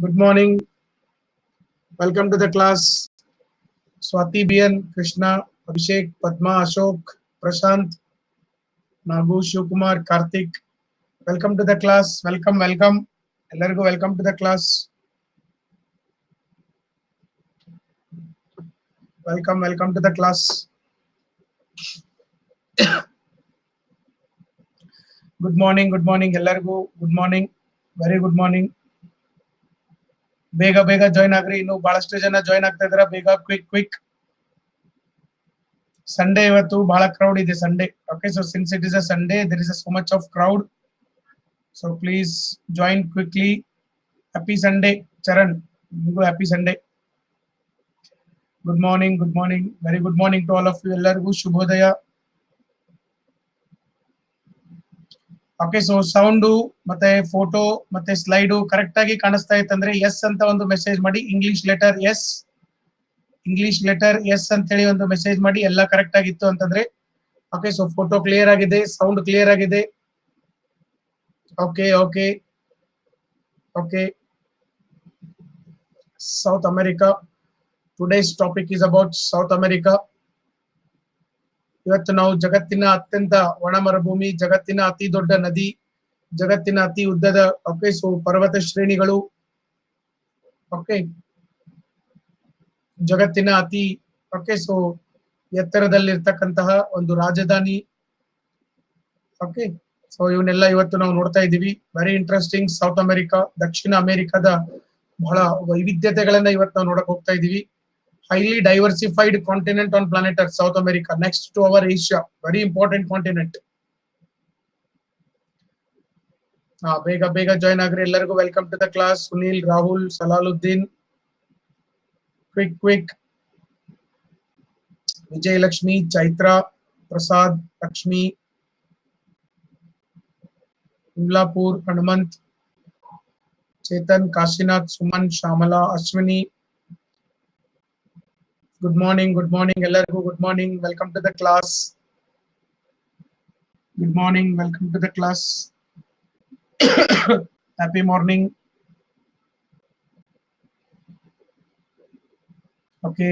good morning welcome to the class swati bn krishna abhishek padma ashok prashant nagu shivkumar karthik welcome to the class welcome welcome ellarigu welcome to the class welcome welcome to the class good morning good morning ellarigu good morning very good morning ಬೇಗ ಬೇಗ join ಆಗ್ರಿ. ಇನ್ನು ಬಹಳಷ್ಟು ಜನ join ಆಗ್ತಾ ಇದಾರ. ಬೇಗ quick quick Sunday ಇವತ್ತು ಬಹಳ ಕ್ರೌಡ್ ಇದೆ Sunday okay so since it is a Sunday there is a so much of crowd so please join quickly happy Sunday Charan ನಿಮಗೂ happy Sunday good morning good morning very good morning to all of you ಎಲ್ಲರಿಗೂ ಶುಭೋದಯ. Okay so sound ಮತ್ತೆ photo ಮತ್ತೆ slide correct ಆಗಿ ಕಾಣಿಸ್ತಾ ಇತ್ತಂದ್ರೆ S ಅಂತ ಒಂದು ಮೆಸೇಜ್ ಮಾಡಿ English letter S English letter S ಅಂತ ಹೇಳಿ ಒಂದು ಮೆಸೇಜ್ ಮಾಡಿ, ಎಲ್ಲ ಕರೆಕ್ಟ್ ಆಗಿತ್ತು ಅಂತಂದ್ರೆ ಓಕೆ ಸೊ ಫೋಟೋ ಕ್ಲಿಯರ್ ಆಗಿದೆ ಸೌಂಡ್ ಕ್ಲಿಯರ್ ಆಗಿದೆ. Okay okay okay South America today's topic is about South America ಇವತ್ತು ನಾವು ಜಗತ್ತಿನ ಅತ್ಯಂತ ಒಣ ಮರುಭೂಮಿ ಜಗತ್ತಿನ ಅತಿ ದೊಡ್ಡ ನದಿ, ಜಗತ್ತಿನ ಅತಿ ಉದ್ದದ ಓಕೆ ಸೊ ಪರ್ವತ ಶ್ರೇಣಿಗಳು ಓಕೆ ಜಗತ್ತಿನ ಅತಿ ಓಕೆ ಸೊ ಎತ್ತರದಲ್ಲಿರ್ತಕ್ಕಂತಹ ಒಂದು ರಾಜಧಾನಿ ಓಕೆ ಸೊ ಇವನ್ನೆಲ್ಲ ಇವತ್ತು ನಾವು ನೋಡ್ತಾ ಇದ್ದೀವಿ. ವೆರಿ ಇಂಟ್ರೆಸ್ಟಿಂಗ್ ಸೌತ್ ಅಮೆರಿಕಾ ದಕ್ಷಿಣ ಅಮೆರಿಕದ ಬಹಳ ವೈವಿಧ್ಯತೆಗಳನ್ನ ಇವತ್ತು ನಾವು ನೋಡಕ್ ಹೋಗ್ತಾ ಇದೀವಿ highly diversified continent on planet earth South America next to our Asia very important continent ಹಾ ಬೇಗ ಬೇಗ ಜಾಯ್ನ್ ಆಗ್ರಿ ಎಲ್ಲರಿಗೂ welcome to the class Sunil Rahul Salahuddin quick quick Vijayalakshmi Chaitra Prasad Lakshmi Imlapur Hanumanth Chetan Kashinath Suman Shyamala Ashwini good morning good morning ಎಲ್ಲರಿಗೂ good morning welcome to the class good morning welcome to the class happy morning okay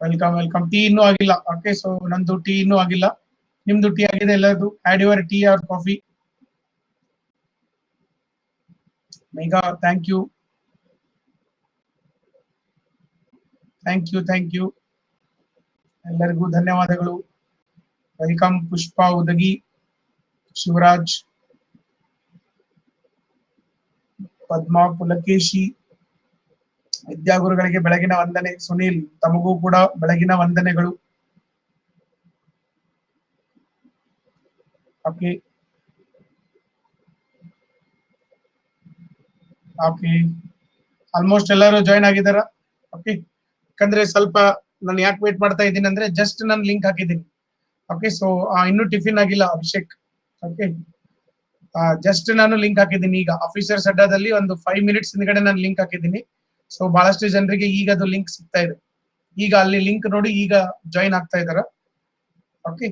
welcome welcome tea ಇನ್ನೂ ಆಗಿಲ್ಲ okay so ನಂದು tea ಇನ್ನೂ ಆಗಿಲ್ಲ ನಿಮ್ದು tea ಆಗಿದೆ ಎಲ್ಲರದು had your tea or coffee Megha thank you thank you thank you ಎಲ್ಲರಿಗೂ ಧನ್ಯವಾದಗಳು. ವೆಲ್ಕಮ್ ಪುಷ್ಪಾ ಉದಗಿ ಶಿವರಾಜ್ ಪದ್ಮಾ ಪುಲಕೇಶಿ ವಿದ್ಯಾಗುರುಗಳಿಗೆ ಬೆಳಗಿನ ವಂದನೆ. ಸುನೀಲ್, ತಮಗೂ ಕೂಡ ಬೆಳಗಿನ ವಂದನೆಗಳು. Okay okay. ಆಲ್ಮೋಸ್ಟ್ ಎಲ್ಲರೂ ಜಾಯಿನ್ ಆಗಿದಾರ ಓಕೆ ಯಾಕಂದ್ರೆ ಸ್ವಲ್ಪ ನಾನು ಯಾಕೆ ವೇಟ್ ಮಾಡ್ತಾ ಇದ್ದೀನಿ ಅಂದ್ರೆ ಜಸ್ಟ್ ನಾನು ಲಿಂಕ್ ಹಾಕಿದ್ದೀನಿ. ಓಕೆ ಸೊ ಇನ್ನೂ ಟಿಫಿನ್ ಆಗಿಲ್ಲ ಅಭಿಷೇಕ್. ಓಕೆ ಜಸ್ಟ್ ನಾನು ಲಿಂಕ್ ಹಾಕಿದ್ದೀನಿ. ಈಗ ಆಫೀಸರ್ಸ್ ಅಡ್ಡಾದಲ್ಲಿ ಒಂದು ಫೈವ್ ಮಿನಿಟ್ಸ್ ಹಿಂದ್ಗಡೆ ನಾನು ಲಿಂಕ್ ಹಾಕಿದ್ದೀನಿ. ಸೊ ಬಹಳಷ್ಟು ಜನರಿಗೆ ಈಗ ಅದು ಲಿಂಕ್ ಸಿಗ್ತಾ ಇದೆ. ಈಗ ಅಲ್ಲಿ ಲಿಂಕ್ ನೋಡಿ ಈಗ ಜಾಯಿನ್ ಆಗ್ತಾ ಇದಾರ ಓಕೆ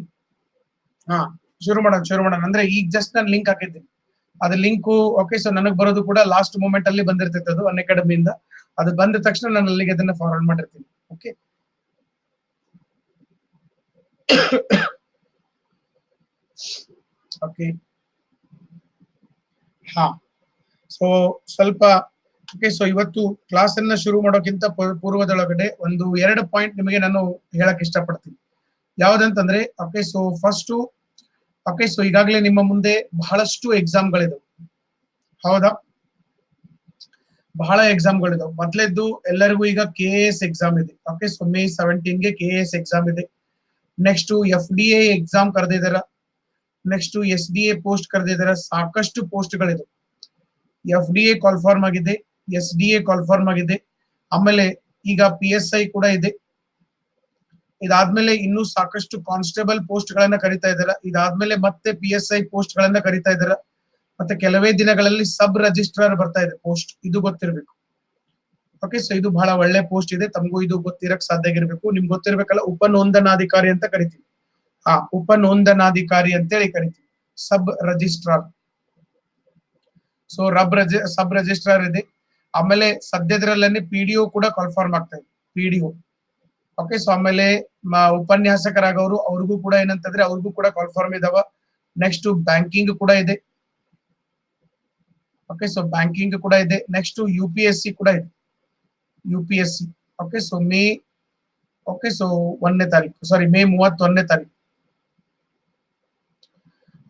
ಹಾ, ಶುರು ಮಾಡೋಣ ಶುರು ಮಾಡೋಣ. ಅಂದ್ರೆ ಈಗ ಜಸ್ಟ್ ನಾನು ಲಿಂಕ್ ಹಾಕಿದ್ದೀನಿ. ಅದು ಲಿಂಕು ಓಕೆ ಸೊ ನನಗೆ ಬರೋದು ಕೂಡ ಲಾಸ್ಟ್ ಮೂಮೆಂಟ್ ಅಲ್ಲಿ ಬಂದಿರ್ತೈತೆ ಅದು ಅನ್ ಅಕಾಡೆಮಿಯಿಂದ ಅದು ಬಂದ ತಕ್ಷಣ ನಾನು ಅಲ್ಲಿಗೆ ಅದನ್ನ ಫಾರ್ವರ್ಡ್ ಮಾಡಿರ್ತೀನಿ ಓಕೆ ಓಕೆ ಹಾ. ಸೊ ಸ್ವಲ್ಪ ಓಕೆ ಸೊ ಇವತ್ತು ಕ್ಲಾಸ್ ಅನ್ನ ಶುರು ಮಾಡೋಕ್ಕಿಂತ ಪೂರ್ವದೊಳಗಡೆ ಒಂದು ಎರಡು ಪಾಯಿಂಟ್ ನಿಮಗೆ ನಾನು ಹೇಳಕ್ ಇಷ್ಟಪಡ್ತೀನಿ. ಯಾವ್ದಂತಂದ್ರೆ okay so first okay so ಈಗಾಗಲೇ ನಿಮ್ಮ ಮುಂದೆ ಬಹಳಷ್ಟು ಎಕ್ಸಾಮ್ಗಳಿದವು ಹೌದಾ? ಬಹಳ ಎಕ್ಸಾಮ್ಗಳಿದಾವೆ ಮೊದಲೇದ್ದು ಎಲ್ಲರಿಗೂ ಈಗ ಕೆ ಎಸ್ ಎಕ್ಸಾಮ್ ಇದೆ. ಓಕೆ ಸೊ ಮೇ ಸೆವೆಂಟೀನ್ಗೆ ಕೆ ಎಸ್ ಎಕ್ಸಾಮ್ ಇದೆ. Next F D A exam ಕರೆದಿದಾರ. Next S D A post ಕರೆದಿದಾರ. ಸಾಕಷ್ಟು ಪೋಸ್ಟ್ಗಳಿದೆ F D A call form ಆಗಿದೆ. ಎಸ್ ಡಿ ಎ ಕಾಲ್ಫಾರ್ಮ್ ಆಗಿದೆ. ಆಮೇಲೆ ಈಗ ಪಿ ಎಸ್ ಐ ಕೂಡ ಇದೆ. ಇದಾದ್ಮೇಲೆ ಇನ್ನೂ ಸಾಕಷ್ಟು ಕಾನ್ಸ್ಟೇಬಲ್ ಪೋಸ್ಟ್ ಗಳನ್ನ ಕರಿತಾ ಇದಾರೆ ಇದಾದ್ಮೇಲೆ ಮತ್ತೆ ಪಿ ಎಸ್ ಐ ಪೋಸ್ಟ್ ಗಳನ್ನ ಕರಿತಾ ಇದಾರೆ ಮತ್ತೆ ಕೆಲವೇ ದಿನಗಳಲ್ಲಿ ಸಬ್ ರಿಜಿಸ್ಟ್ರಾರ್ ಬರ್ತಾ ಇದೆ ಪೋಸ್ಟ್. ಇದು ಗೊತ್ತಿರಬೇಕು. ಓಕೆ ಸೊ ಇದು ಬಹಳ ಒಳ್ಳೆ ಪೋಸ್ಟ್ ಇದೆ. ತಮಗೂ ಇದು ಗೊತ್ತಿರಕ್ ಸಾಧ್ಯ ಆಗಿರ್ಬೇಕು. ನಿಮ್ಗೆ ಗೊತ್ತಿರ್ಬೇಕಲ್ಲ, ಉಪ ನೋಂದಣಾಧಿಕಾರಿ ಅಂತ ಕರಿತೀವಿ. ಹಾ, ಉಪ ನೋಂದಣಾಧಿಕಾರಿ ಅಂತೇಳಿ ಕರಿತೀವಿ. Sub registrar. ಸೊ ರಬ್ ರಜಿ, ಸಬ್ ರಿಜಿಸ್ಟ್ರಾರ್ ಇದೆ. ಆಮೇಲೆ ಸದ್ಯದ್ರಲ್ಲೇ ಪಿ ಡಿ ಕೂಡ ಕನ್ಫರ್ಮ್ ಆಗ್ತಾ ಇದೆ. ಪಿ ಡಿ ಓಕೆ ಸೊ ಆಮೇಲೆ ಉಪನ್ಯಾಸಕರಾಗವರು, ಅವ್ರಿಗೂ ಕೂಡ ಏನಂತಂದ್ರೆ ಅವ್ರಿಗೂ ಕೂಡ ಕಾಲ್ಫಾರ್ಮ್ ಇದಾವ. ನೆಕ್ಸ್ಟ್ ಬ್ಯಾಂಕಿಂಗ್ ಕೂಡ ಇದೆ. ಓಕೆ ಸೊ ಬ್ಯಾಂಕಿಂಗ್ ಕೂಡ ಇದೆ. Next U P S C ಕೂಡ ಇದೆ. U P S C okay so May okay so ಒಂದನೇ ತಾರೀಕು. ಸಾರಿ ಮೇ ಮೂವತ್ತೊಂದನೇ ತಾರೀಕು.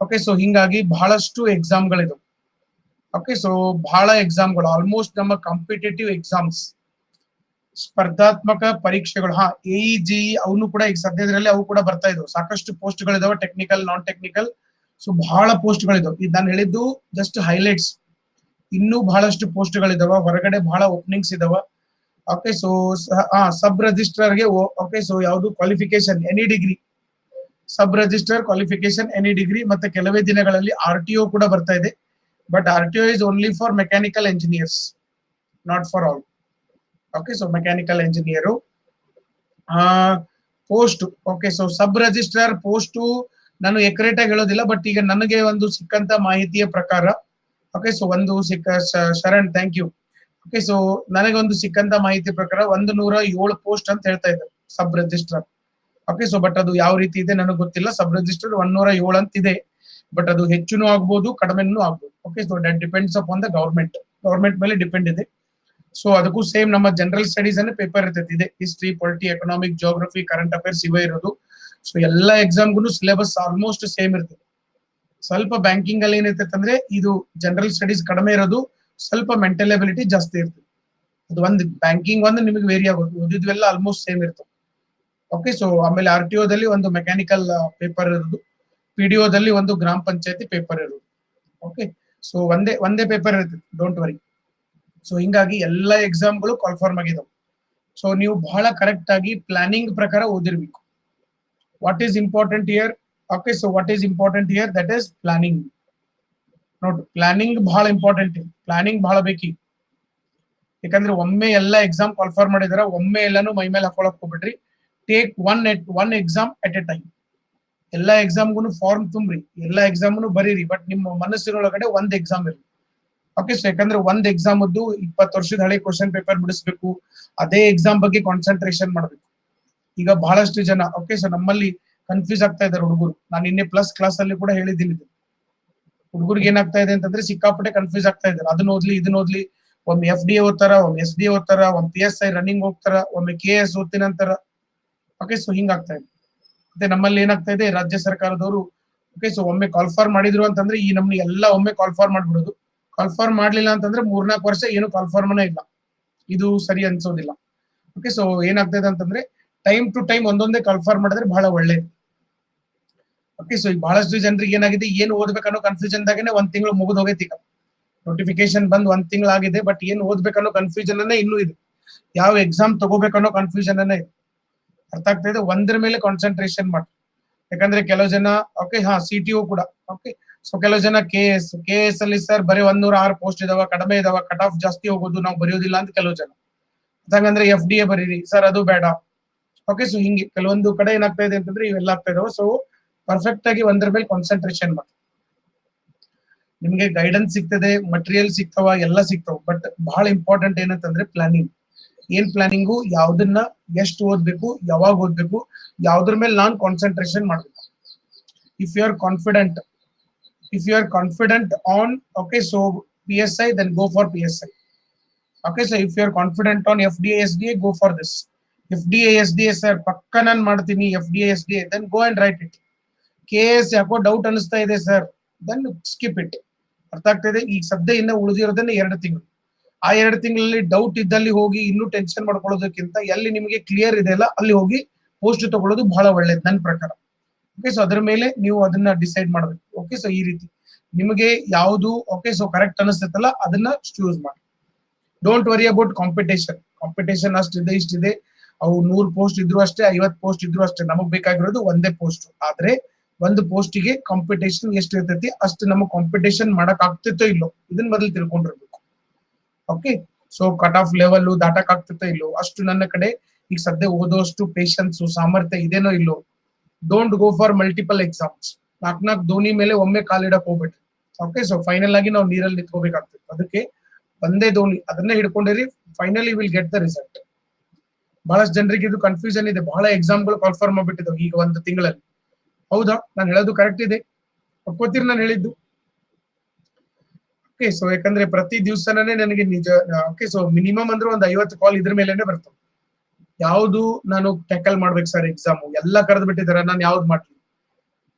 ಓಕೆ ಸೊ ಹಿಂಗಾಗಿ ಬಹಳಷ್ಟು ಎಕ್ಸಾಮ್ಗಳಿದವು ಓಕೆ ಸೊ ಬಹಳ ಎಕ್ಸಾಮ್ಗಳು ಆಲ್ಮೋಸ್ಟ್ ನಮ್ಮ ಕಾಂಪಿಟೇಟಿವ್ ಎಕ್ಸಾಮ್ಸ್ ಸ್ಪರ್ಧಾತ್ಮಕ ಪರೀಕ್ಷೆಗಳು. ಹಾ ಎ ಜಿ ಅವನು ಕೂಡ ಈಗ ಸದ್ಯದಲ್ಲಿ ಅವು ಕೂಡ ಬರ್ತಾ ಇದಾವೆ ಸಾಕಷ್ಟು ಪೋಸ್ಟ್ ಗಳಿದಾವೆ ಟೆಕ್ನಿಕಲ್ ನಾನ್ ಟೆಕ್ನಿಕಲ್ ಸೊ ಬಹಳ ಪೋಸ್ಟ್ ಗಳಿದಾವೆ ಇದು ನಾನು ಹೇಳಿದ್ದು ಜಸ್ಟ್ ಹೈಲೈಟ್ಸ್ ಇನ್ನೂ ಬಹಳಷ್ಟು ಪೋಸ್ಟ್ ಗಳಿದಾವ ಹೊರಗಡೆ ಬಹಳ ಓಪನಿಂಗ್ಸ್ ಇದಾವ. ಓಕೆ ಸೊ ಸಬ್ ರಿಜಿಸ್ಟ್ರಾರ್ಗೆ ಓಕೆ ಸೊ ಯಾವುದು qualification any degree sub register qualification any degree ಮತ್ತೆ ಕೆಲವೇ ದಿನಗಳಲ್ಲಿ ಆರ್ ಟಿ ಓ ಕೂಡ ಬರ್ತಾ ಇದೆ. But R T O is only for mechanical engineers not for all okay so mechanical engineer post okay so sub registrar post ನಾನು ಎಕ್ರೇಟ್ ಆಗಿ ಹೇಳೋದಿಲ್ಲ ಬಟ್ ಈಗ ನನಗೆ ಒಂದು ಸಿಕ್ಕಂತ ಮಾಹಿತಿಯ ಪ್ರಕಾರ ಓಕೆ ಸೊ ಒಂದು ಸಿಕ್ಕ Sharan thank you okay so ನನಗೆ ಒಂದು ಸಿಕ್ಕಂತ ಮಾಹಿತಿ ಪ್ರಕಾರ ಒಂದು ನೂರ ಏಳು ಪೋಸ್ಟ್ ಅಂತ ಹೇಳ್ತಾ ಇದ್ದಾರೆ sub registrar okay so but ಅದು ಯಾವ ರೀತಿ ಇದೆ ನನಗೆ ಗೊತ್ತಿಲ್ಲ ಸಬ್ ರಿಜಿಸ್ಟರ್ ಒಂದೂರ ಏಳು ಅಂತ ಇದೆ ಬಟ್ ಅದು ಹೆಚ್ಚುನೂ ಆಗ್ಬೋದು, ಕಡಿಮೆನೂ ಆಗ್ಬೋದು. Okay so that depends on the government government ಮೇಲೆ ಡಿಪೆಂಡ್ ಇದೆ. ಸೊ ಅದಕ್ಕೂ ಸೇಮ್ ನಮ್ಮ ಜನರಲ್ ಸ್ಟಡೀಸ್ ಅನ್ನೇ ಪೇಪರ್ ಇರ್ತೈತಿ. ಇದೆ history polity economic geography current affairs ಇವೇ ಇರೋದು. ಸೊ ಎಲ್ಲಾ ಎಕ್ಸಾಮ್ಗೂ ಸಿಲೆಬಸ್ ಆಲ್ಮೋಸ್ಟ್ ಸೇಮ್ ಇರ್ತದೆ ಸ್ವಲ್ಪ ಬ್ಯಾಂಕಿಂಗ್ ಅಲ್ಲಿ ಏನಿರ್ತೈತೆ ಅಂದ್ರೆ, ಇದು ಜನರಲ್ ಸ್ಟಡೀಸ್ ಕಡಿಮೆ ಇರೋದು, ಸ್ವಲ್ಪ ಮೆಂಟಲ್ ಎಬಿಲಿಟಿ ಜಾಸ್ತಿ ಇರ್ತದೆ ಅದು ಒಂದು ಬ್ಯಾಂಕಿಂಗ್ ಒಂದು ನಿಮಗೆ ವೇರಿ ಆಗೋದು. ಓದಿದ್ವೆಲ್ಲ ಆಲ್ಮೋಸ್ಟ್ ಸೇಮ್ ಇರ್ತವೆ ಓಕೆ ಸೊ ಆಮೇಲೆ ಆರ್ ಟಿ ಒದಲ್ಲಿ ಒಂದು ಮೆಕ್ಯಾನಿಕಲ್ ಪೇಪರ್ ಇರೋದು. ಪಿ ಡಿ ಒದಲ್ಲಿ ಒಂದು ಗ್ರಾಮ ಪಂಚಾಯತಿ ಪೇಪರ್ ಇರೋದು. ಓಕೆ ಸೊ ಒಂದೇ ಒಂದೇ ಪೇಪರ್ ಇರ್ತದೆ ಡೋಂಟ್ ವರಿ ಸೊ ಹಿಂಗಾಗಿ ಎಲ್ಲ ಎಕ್ಸಾಮ್ಗಳು ಕನ್ಫರ್ಮ್ ಆಗಿದಾವೆ. ಸೊ ನೀವು ಬಹಳ ಕರೆಕ್ಟ್ ಆಗಿ ಪ್ಲಾನಿಂಗ್ ಪ್ರಕಾರ ಓದಿರ್ಬೇಕು. What is important here okay so what is important here that is planning ನೋಡ್ರಿ ಪ್ಲಾನಿಂಗ್ ಬಹಳ ಇಂಪಾರ್ಟೆಂಟ್ ಪ್ಲಾನಿಂಗ್ ಬಹಳ ಬೇಕಿ. ಯಾಕಂದ್ರೆ ಒಮ್ಮೆ ಎಲ್ಲ ಎಕ್ಸಾಮ್ ಕನ್ಫರ್ಮ್ ಮಾಡಿದಾರ, ಒಮ್ಮೆ ಎಲ್ಲಾನು ಮೈ ಮೇಲೆ ಹಾಕೊಳಕ್ ಹೋಗ್ಬಿಡ್ರಿ. Take one at one exam at a time ಎಲ್ಲಾ ಎಕ್ಸಾಮ್ಗೂ ಫಾರ್ಮ್ ತುಂಬ್ರಿ. ಎಲ್ಲಾ ಎಕ್ಸಾಮ್ನು ಬರೀರಿ. ಬಟ್ ನಿಮ್ಮ ಮನಸ್ಸಿನೊಳಗಡೆ ಒಂದ್ ಎಕ್ಸಾಮ್ ಇರಲಿ. ಓಕೆ ಸೊ ಯಾಕಂದ್ರೆ ಒಂದ್ ಎಕ್ಸಾಮ್ ಅದ್ದು ಇಪ್ಪತ್ತು ವರ್ಷದ ಹಳೆ ಕ್ವಶನ್ ಪೇಪರ್ ಬಿಡಿಸ್ಬೇಕು. ಅದೇ ಎಕ್ಸಾಮ್ ಬಗ್ಗೆ ಕಾನ್ಸಂಟ್ರೇಷನ್ ಮಾಡ್ಬೇಕು. ಈಗ ಬಹಳಷ್ಟು ಜನ ಓಕೆ ಸೊ ನಮ್ಮಲ್ಲಿ ಕನ್ಫ್ಯೂಸ್ ಆಗ್ತಾ ಇದ್ದಾರೆ ಹುಡುಗರು. ನಾನು ನಿನ್ನೆ ಪ್ಲಸ್ ಕ್ಲಾಸ್ ಅಲ್ಲಿ ಕೂಡ ಹೇಳಿದ್ದೀನಿ. ಹುಡುಗರಿಗೆ ಏನಾಗ್ತಾ ಇದೆ ಅಂತಂದ್ರೆ ಸಿಕ್ಕಾಪಟ್ಟೆ ಕನ್ಫ್ಯೂಸ್ ಆಗ್ತಾ ಇದ್ದಾರೆ. ಅದನ್ನ ಓದ್ಲಿ ಇದನ್ನ ಓದ್ಲಿ. ಒಮ್ಮೆ ಎಫ್ ಡಿ ಓದ್ತಾರ, ಒಮ್ಮೆ ಎಸ್ ಡಿ ಓದ್ತಾರ, ಒಮ್ಮೆ ಪಿ ಎಸ್ ಐ ರನ್ನಿಂಗ್ ಹೋಗ್ತಾರ, ಒಮ್ಮೆ ಕೆ ಎಸ್ ಓದ್ತೀನಿ ಅಂತಾರ. ಓಕೆ ಸೊ ಹಿಂಗಾಗ್ತಾ ಇದೆ. ಮತ್ತೆ ನಮ್ಮಲ್ಲಿ ಏನಾಗ್ತಾ ಇದೆ? ರಾಜ್ಯ ಸರ್ಕಾರದವರು ಓಕೆ ಸೊ ಒಮ್ಮೆ ಕಾಲ್ಫಾರ್ ಮಾಡಿದ್ರು ಅಂತಂದ್ರೆ ಈ ನಮ್ಗೆ ಎಲ್ಲ ಒಮ್ಮೆ ಕಾಲ್ಫಾರ್ ಮಾಡ್ಬಿಡೋದು. ಕಾಲ್ಫಾರ್ ಮಾಡ್ಲಿಲ್ಲ ಅಂತಂದ್ರೆ ಮೂರ್ನಾಲ್ಕು ವರ್ಷ ಏನು ಕನ್ಫರ್ಮ್ ಇಲ್ಲ. ಇದು ಸರಿ ಅನ್ಸೋದಿಲ್ಲ. ಓಕೆ ಸೊ ಏನಾಗ್ತದೆ ಅಂತಂದ್ರೆ ಟೈಮ್ ಟು ಟೈಮ್ ಒಂದೊಂದೇ ಕನ್ಫರ್ಮ್ ಮಾಡಿದ್ರೆ ಬಹಳ ಒಳ್ಳೇದು. ಓಕೆ ಸೊ ಈಗ ಬಹಳಷ್ಟು ಜನರಿಗೆ ಏನಾಗಿದೆ, ಏನು ಓದ್ಬೇಕನ್ನೋ ಕನ್ಫ್ಯೂಷನ್ ದಾಗನೆ ಒಂದ್ ತಿಂಗಳು ಮುಗಿದು ಹೋಗೈತಿ ನೋಟಿಫಿಕೇಶನ್ ಬಂದ್ ಒಂದ್ ತಿಂಗಳಾಗಿದೆ ಬಟ್ ಏನ್ ಓದ್ಬೇಕನ್ನೋ ಕನ್ಫ್ಯೂಷನ್ ಅನ್ನೇ ಇನ್ನೂ ಇದೆ. ಯಾವ ಎಕ್ಸಾಮ್ ತಗೋಬೇಕನ್ನೋ ಕನ್ಫ್ಯೂಷನ್ ಅನ್ನೇ ಇದೆ. ಅರ್ಥ ಆಗ್ತಾ ಇದೆ? ಒಂದ್ರ ಮೇಲೆ ಕಾನ್ಸಂಟ್ರೇಷನ್ ಮಾಡಿ ಯಾಕಂದ್ರೆ ಕೆಲವು ಜನ ಓಕೆ ಹಾ ಸಿ ಟಿ ಕೂಡ ಓಕೆ ಸೊ ಕೆಲವು ಜನ ಕೆ ಎಸ್ ಕೆ ಎಸ್ ಅಲ್ಲಿ ಸರ್ ಬರೀ ಒಂದೂರ ಆರು ಪೋಸ್ಟ್ ಇದಾವ, ಕಡಿಮೆ ಇದಾವ ಕಟ್ ಆಫ್ ಜಾಸ್ತಿ ಹೋಗೋದು ನಾವು ಬರೆಯೋದಿಲ್ಲ ಅಂತ ಕೆಲವು ಜನ. ಹಂಗಂದ್ರೆ ಎಫ್ ಡಿ ಎ ಬರೀರಿ ಸರ್ ಅದು ಬೇಡ. ಓಕೆ ಸೊ ಹಿಂಗೆ ಕೆಲವೊಂದು ಕಡೆ ಏನಾಗ್ತಾ ಇದೆ ಅಂತಂದ್ರೆ ಇವೆಲ್ಲ ಆಗ್ತಾ ಇದಾವೆ. ಸೊ ಪರ್ಫೆಕ್ಟ್ ಆಗಿ ಒಂದ್ರ ಮೇಲೆ ಕಾನ್ಸಂಟ್ರೇಷನ್ ಮಾಡಿ ನಿಮ್ಗೆ ಗೈಡೆನ್ಸ್ ಸಿಗ್ತದೆ ಮಟೀರಿಯಲ್ ಸಿಗ್ತಾವ, ಎಲ್ಲ ಸಿಗ್ತಾವ. ಬಟ್ ಬಹಳ ಇಂಪಾರ್ಟೆಂಟ್ ಏನಂತಂದ್ರೆ ಪ್ಲಾನಿಂಗ್ ಏನ್ ಪ್ಲಾನಿಂಗು ಯಾವ್ದನ್ನ ಎಷ್ಟು ಓದ್ಬೇಕು, ಯಾವಾಗ ಓದ್ಬೇಕು, ಯಾವ್ದ್ರ ಮೇಲೆ ನಾನ್ ಕಾನ್ಸಂಟ್ರೇಷನ್ ಮಾಡ್ಬೇಕು. If you are confident I then go for P S I okay so if you are confident on F D S D go for this F D S D S sir ಪಕ್ಕ ನಾನು ಮಾಡ್ತೀನಿ A then go and write it K S ಯಾಕೋ doubt ಅನಿಸ್ತಾ ಇದೆ sir then skip it ಅರ್ಥ ಆಗ್ತಾ ಇದೆ? ಈಗ ಸದ್ಯ ಇನ್ನ ಉಳಿದಿರೋದನ್ನ ಎರಡು ತಿಂಗಳು. ಆ ಎರಡು ತಿಂಗಳಲ್ಲಿ ಡೌಟ್ ಇದ್ದಲ್ಲಿ ಹೋಗಿ ಇನ್ನೂ ಟೆನ್ಷನ್ ಮಾಡ್ಕೊಳ್ಳೋದಕ್ಕಿಂತ ಎಲ್ಲಿ ನಿಮಗೆ ಕ್ಲಿಯರ್ ಇದೆ ಅಲ್ಲ, ಅಲ್ಲಿ ಹೋಗಿ ಪೋಸ್ಟ್ ತಗೊಳ್ಳೋದು ಬಹಳ ಒಳ್ಳೇದು, ನನ್ನ ಪ್ರಕಾರ. ಓಕೆ ಸೊ ಅದ್ರ ಮೇಲೆ ನೀವು ಅದನ್ನ ಡಿಸೈಡ್ ಮಾಡಬೇಕು. ಓಕೆ ಸೊ ಈ ರೀತಿ. ನಿಮಗೆ ಯಾವುದು ಓಕೆ ಸೊ ಕರೆಕ್ಟ್ ಅನಿಸ್ತೈತಲ್ಲ ಅದನ್ನ ಚೂಸ್ ಮಾಡಿ. Don't worry about competition competition ಅಷ್ಟಿದೆ, ಇಷ್ಟಿದೆ. ಅವು ನೂರು ಪೋಸ್ಟ್ ಇದ್ರು ಅಷ್ಟೇ, ಐವತ್ ಪೋಸ್ಟ್ ಇದ್ರು ಅಷ್ಟೇ. ನಮಗ್ ಬೇಕಾಗಿರೋದು ಒಂದೇ ಪೋಸ್ಟ್ ಆದ್ರೆ ಒಂದು ಪೋಸ್ಟಿಗೆ ಕಾಂಪಿಟೇಷನ್ ಎಷ್ಟು ಇರ್ತೈತಿ, ಅಷ್ಟು ನಮಗ್ ಕಾಂಪಿಟೇಷನ್ ಮಾಡಕ್ ಆಗ್ತಿತ್ತೋ ಇಲ್ಲೋ ಇದನ್ನ ಮೊದಲು ತಿಳ್ಕೊಂಡಿರ್ಬೇಕು. Okay so cut off level ದಾಟಕ್ ಆಗ್ತಿತ್ತೋ ಇಲ್ಲೋ, ಅಷ್ಟು ನನ್ನ ಕಡೆ ಈಗ ಸದ್ಯ ಓದೋಷ್ಟು ಪೇಷನ್ಸ್ ಸಾಮರ್ಥ್ಯ ಇದೇನೋ ಇಲ್ಲೋ don't go for multiple exams ನಾಲ್ಕು ನಾಲ್ಕು ಧೋನಿ ಮೇಲೆ ಒಮ್ಮೆ ಕಾಲಿಡಕ್ ಹೋಗ್ಬಿಟ್ರಿ ಓಕೆ ಸೊ ಫೈನಲ್ ಆಗಿ ನಾವು ನೀರಲ್ಲಿ ನಿಂತ್ಕೋಬೇಕಾಗ್ತದೆ. ಅದಕ್ಕೆ ಒಂದೇ ಧೋನಿ, ಅದನ್ನೇ ಹಿಡ್ಕೊಂಡಿರಿ finally will get the result ಬಹಳಷ್ಟು ಜನರಿಗೆ ಇದು ಕನ್ಫ್ಯೂಷನ್ ಇದೆ. ಬಹಳ ಎಕ್ಸಾಮ್ಗಳು ಕನ್ಫರ್ಮ್ ಮಾಡ್ಬಿಟ್ಟಿದ್ದಾವೆ ಈಗ ಒಂದು ತಿಂಗಳಲ್ಲಿ. ಹೌದಾ? ನಾನು ಹೇಳೋದು ಕರೆಕ್ಟ್ ಇದೆ. ಒಪ್ಕೋತೀರಿ ನಾನು ಹೇಳಿದ್ದು? ಓಕೆ ಸೊ ಯಾಕಂದ್ರೆ ಪ್ರತಿ ದಿವಸನೇ ನನಗೆ ನಿಜ ಓಕೆ ಸೊ ಮಿನಿಮಮ್ ಅಂದ್ರೆ ಒಂದು ಐವತ್ತು ಕಾಲ್ ಇದ್ರ ಮೇಲೆನೆ ಬರ್ತವೆ. ಯಾವುದು ನಾನು ಟ್ಯಾಕಲ್ ಮಾಡ್ಬೇಕು ಸರ್ ಎಕ್ಸಾಮ್ ಎಲ್ಲ ಕರೆದು ಬಿಟ್ಟಿದ್ದಾರೆ, ನಾನು ಯಾವ್ದು ಮಾಡ್ಲಿ?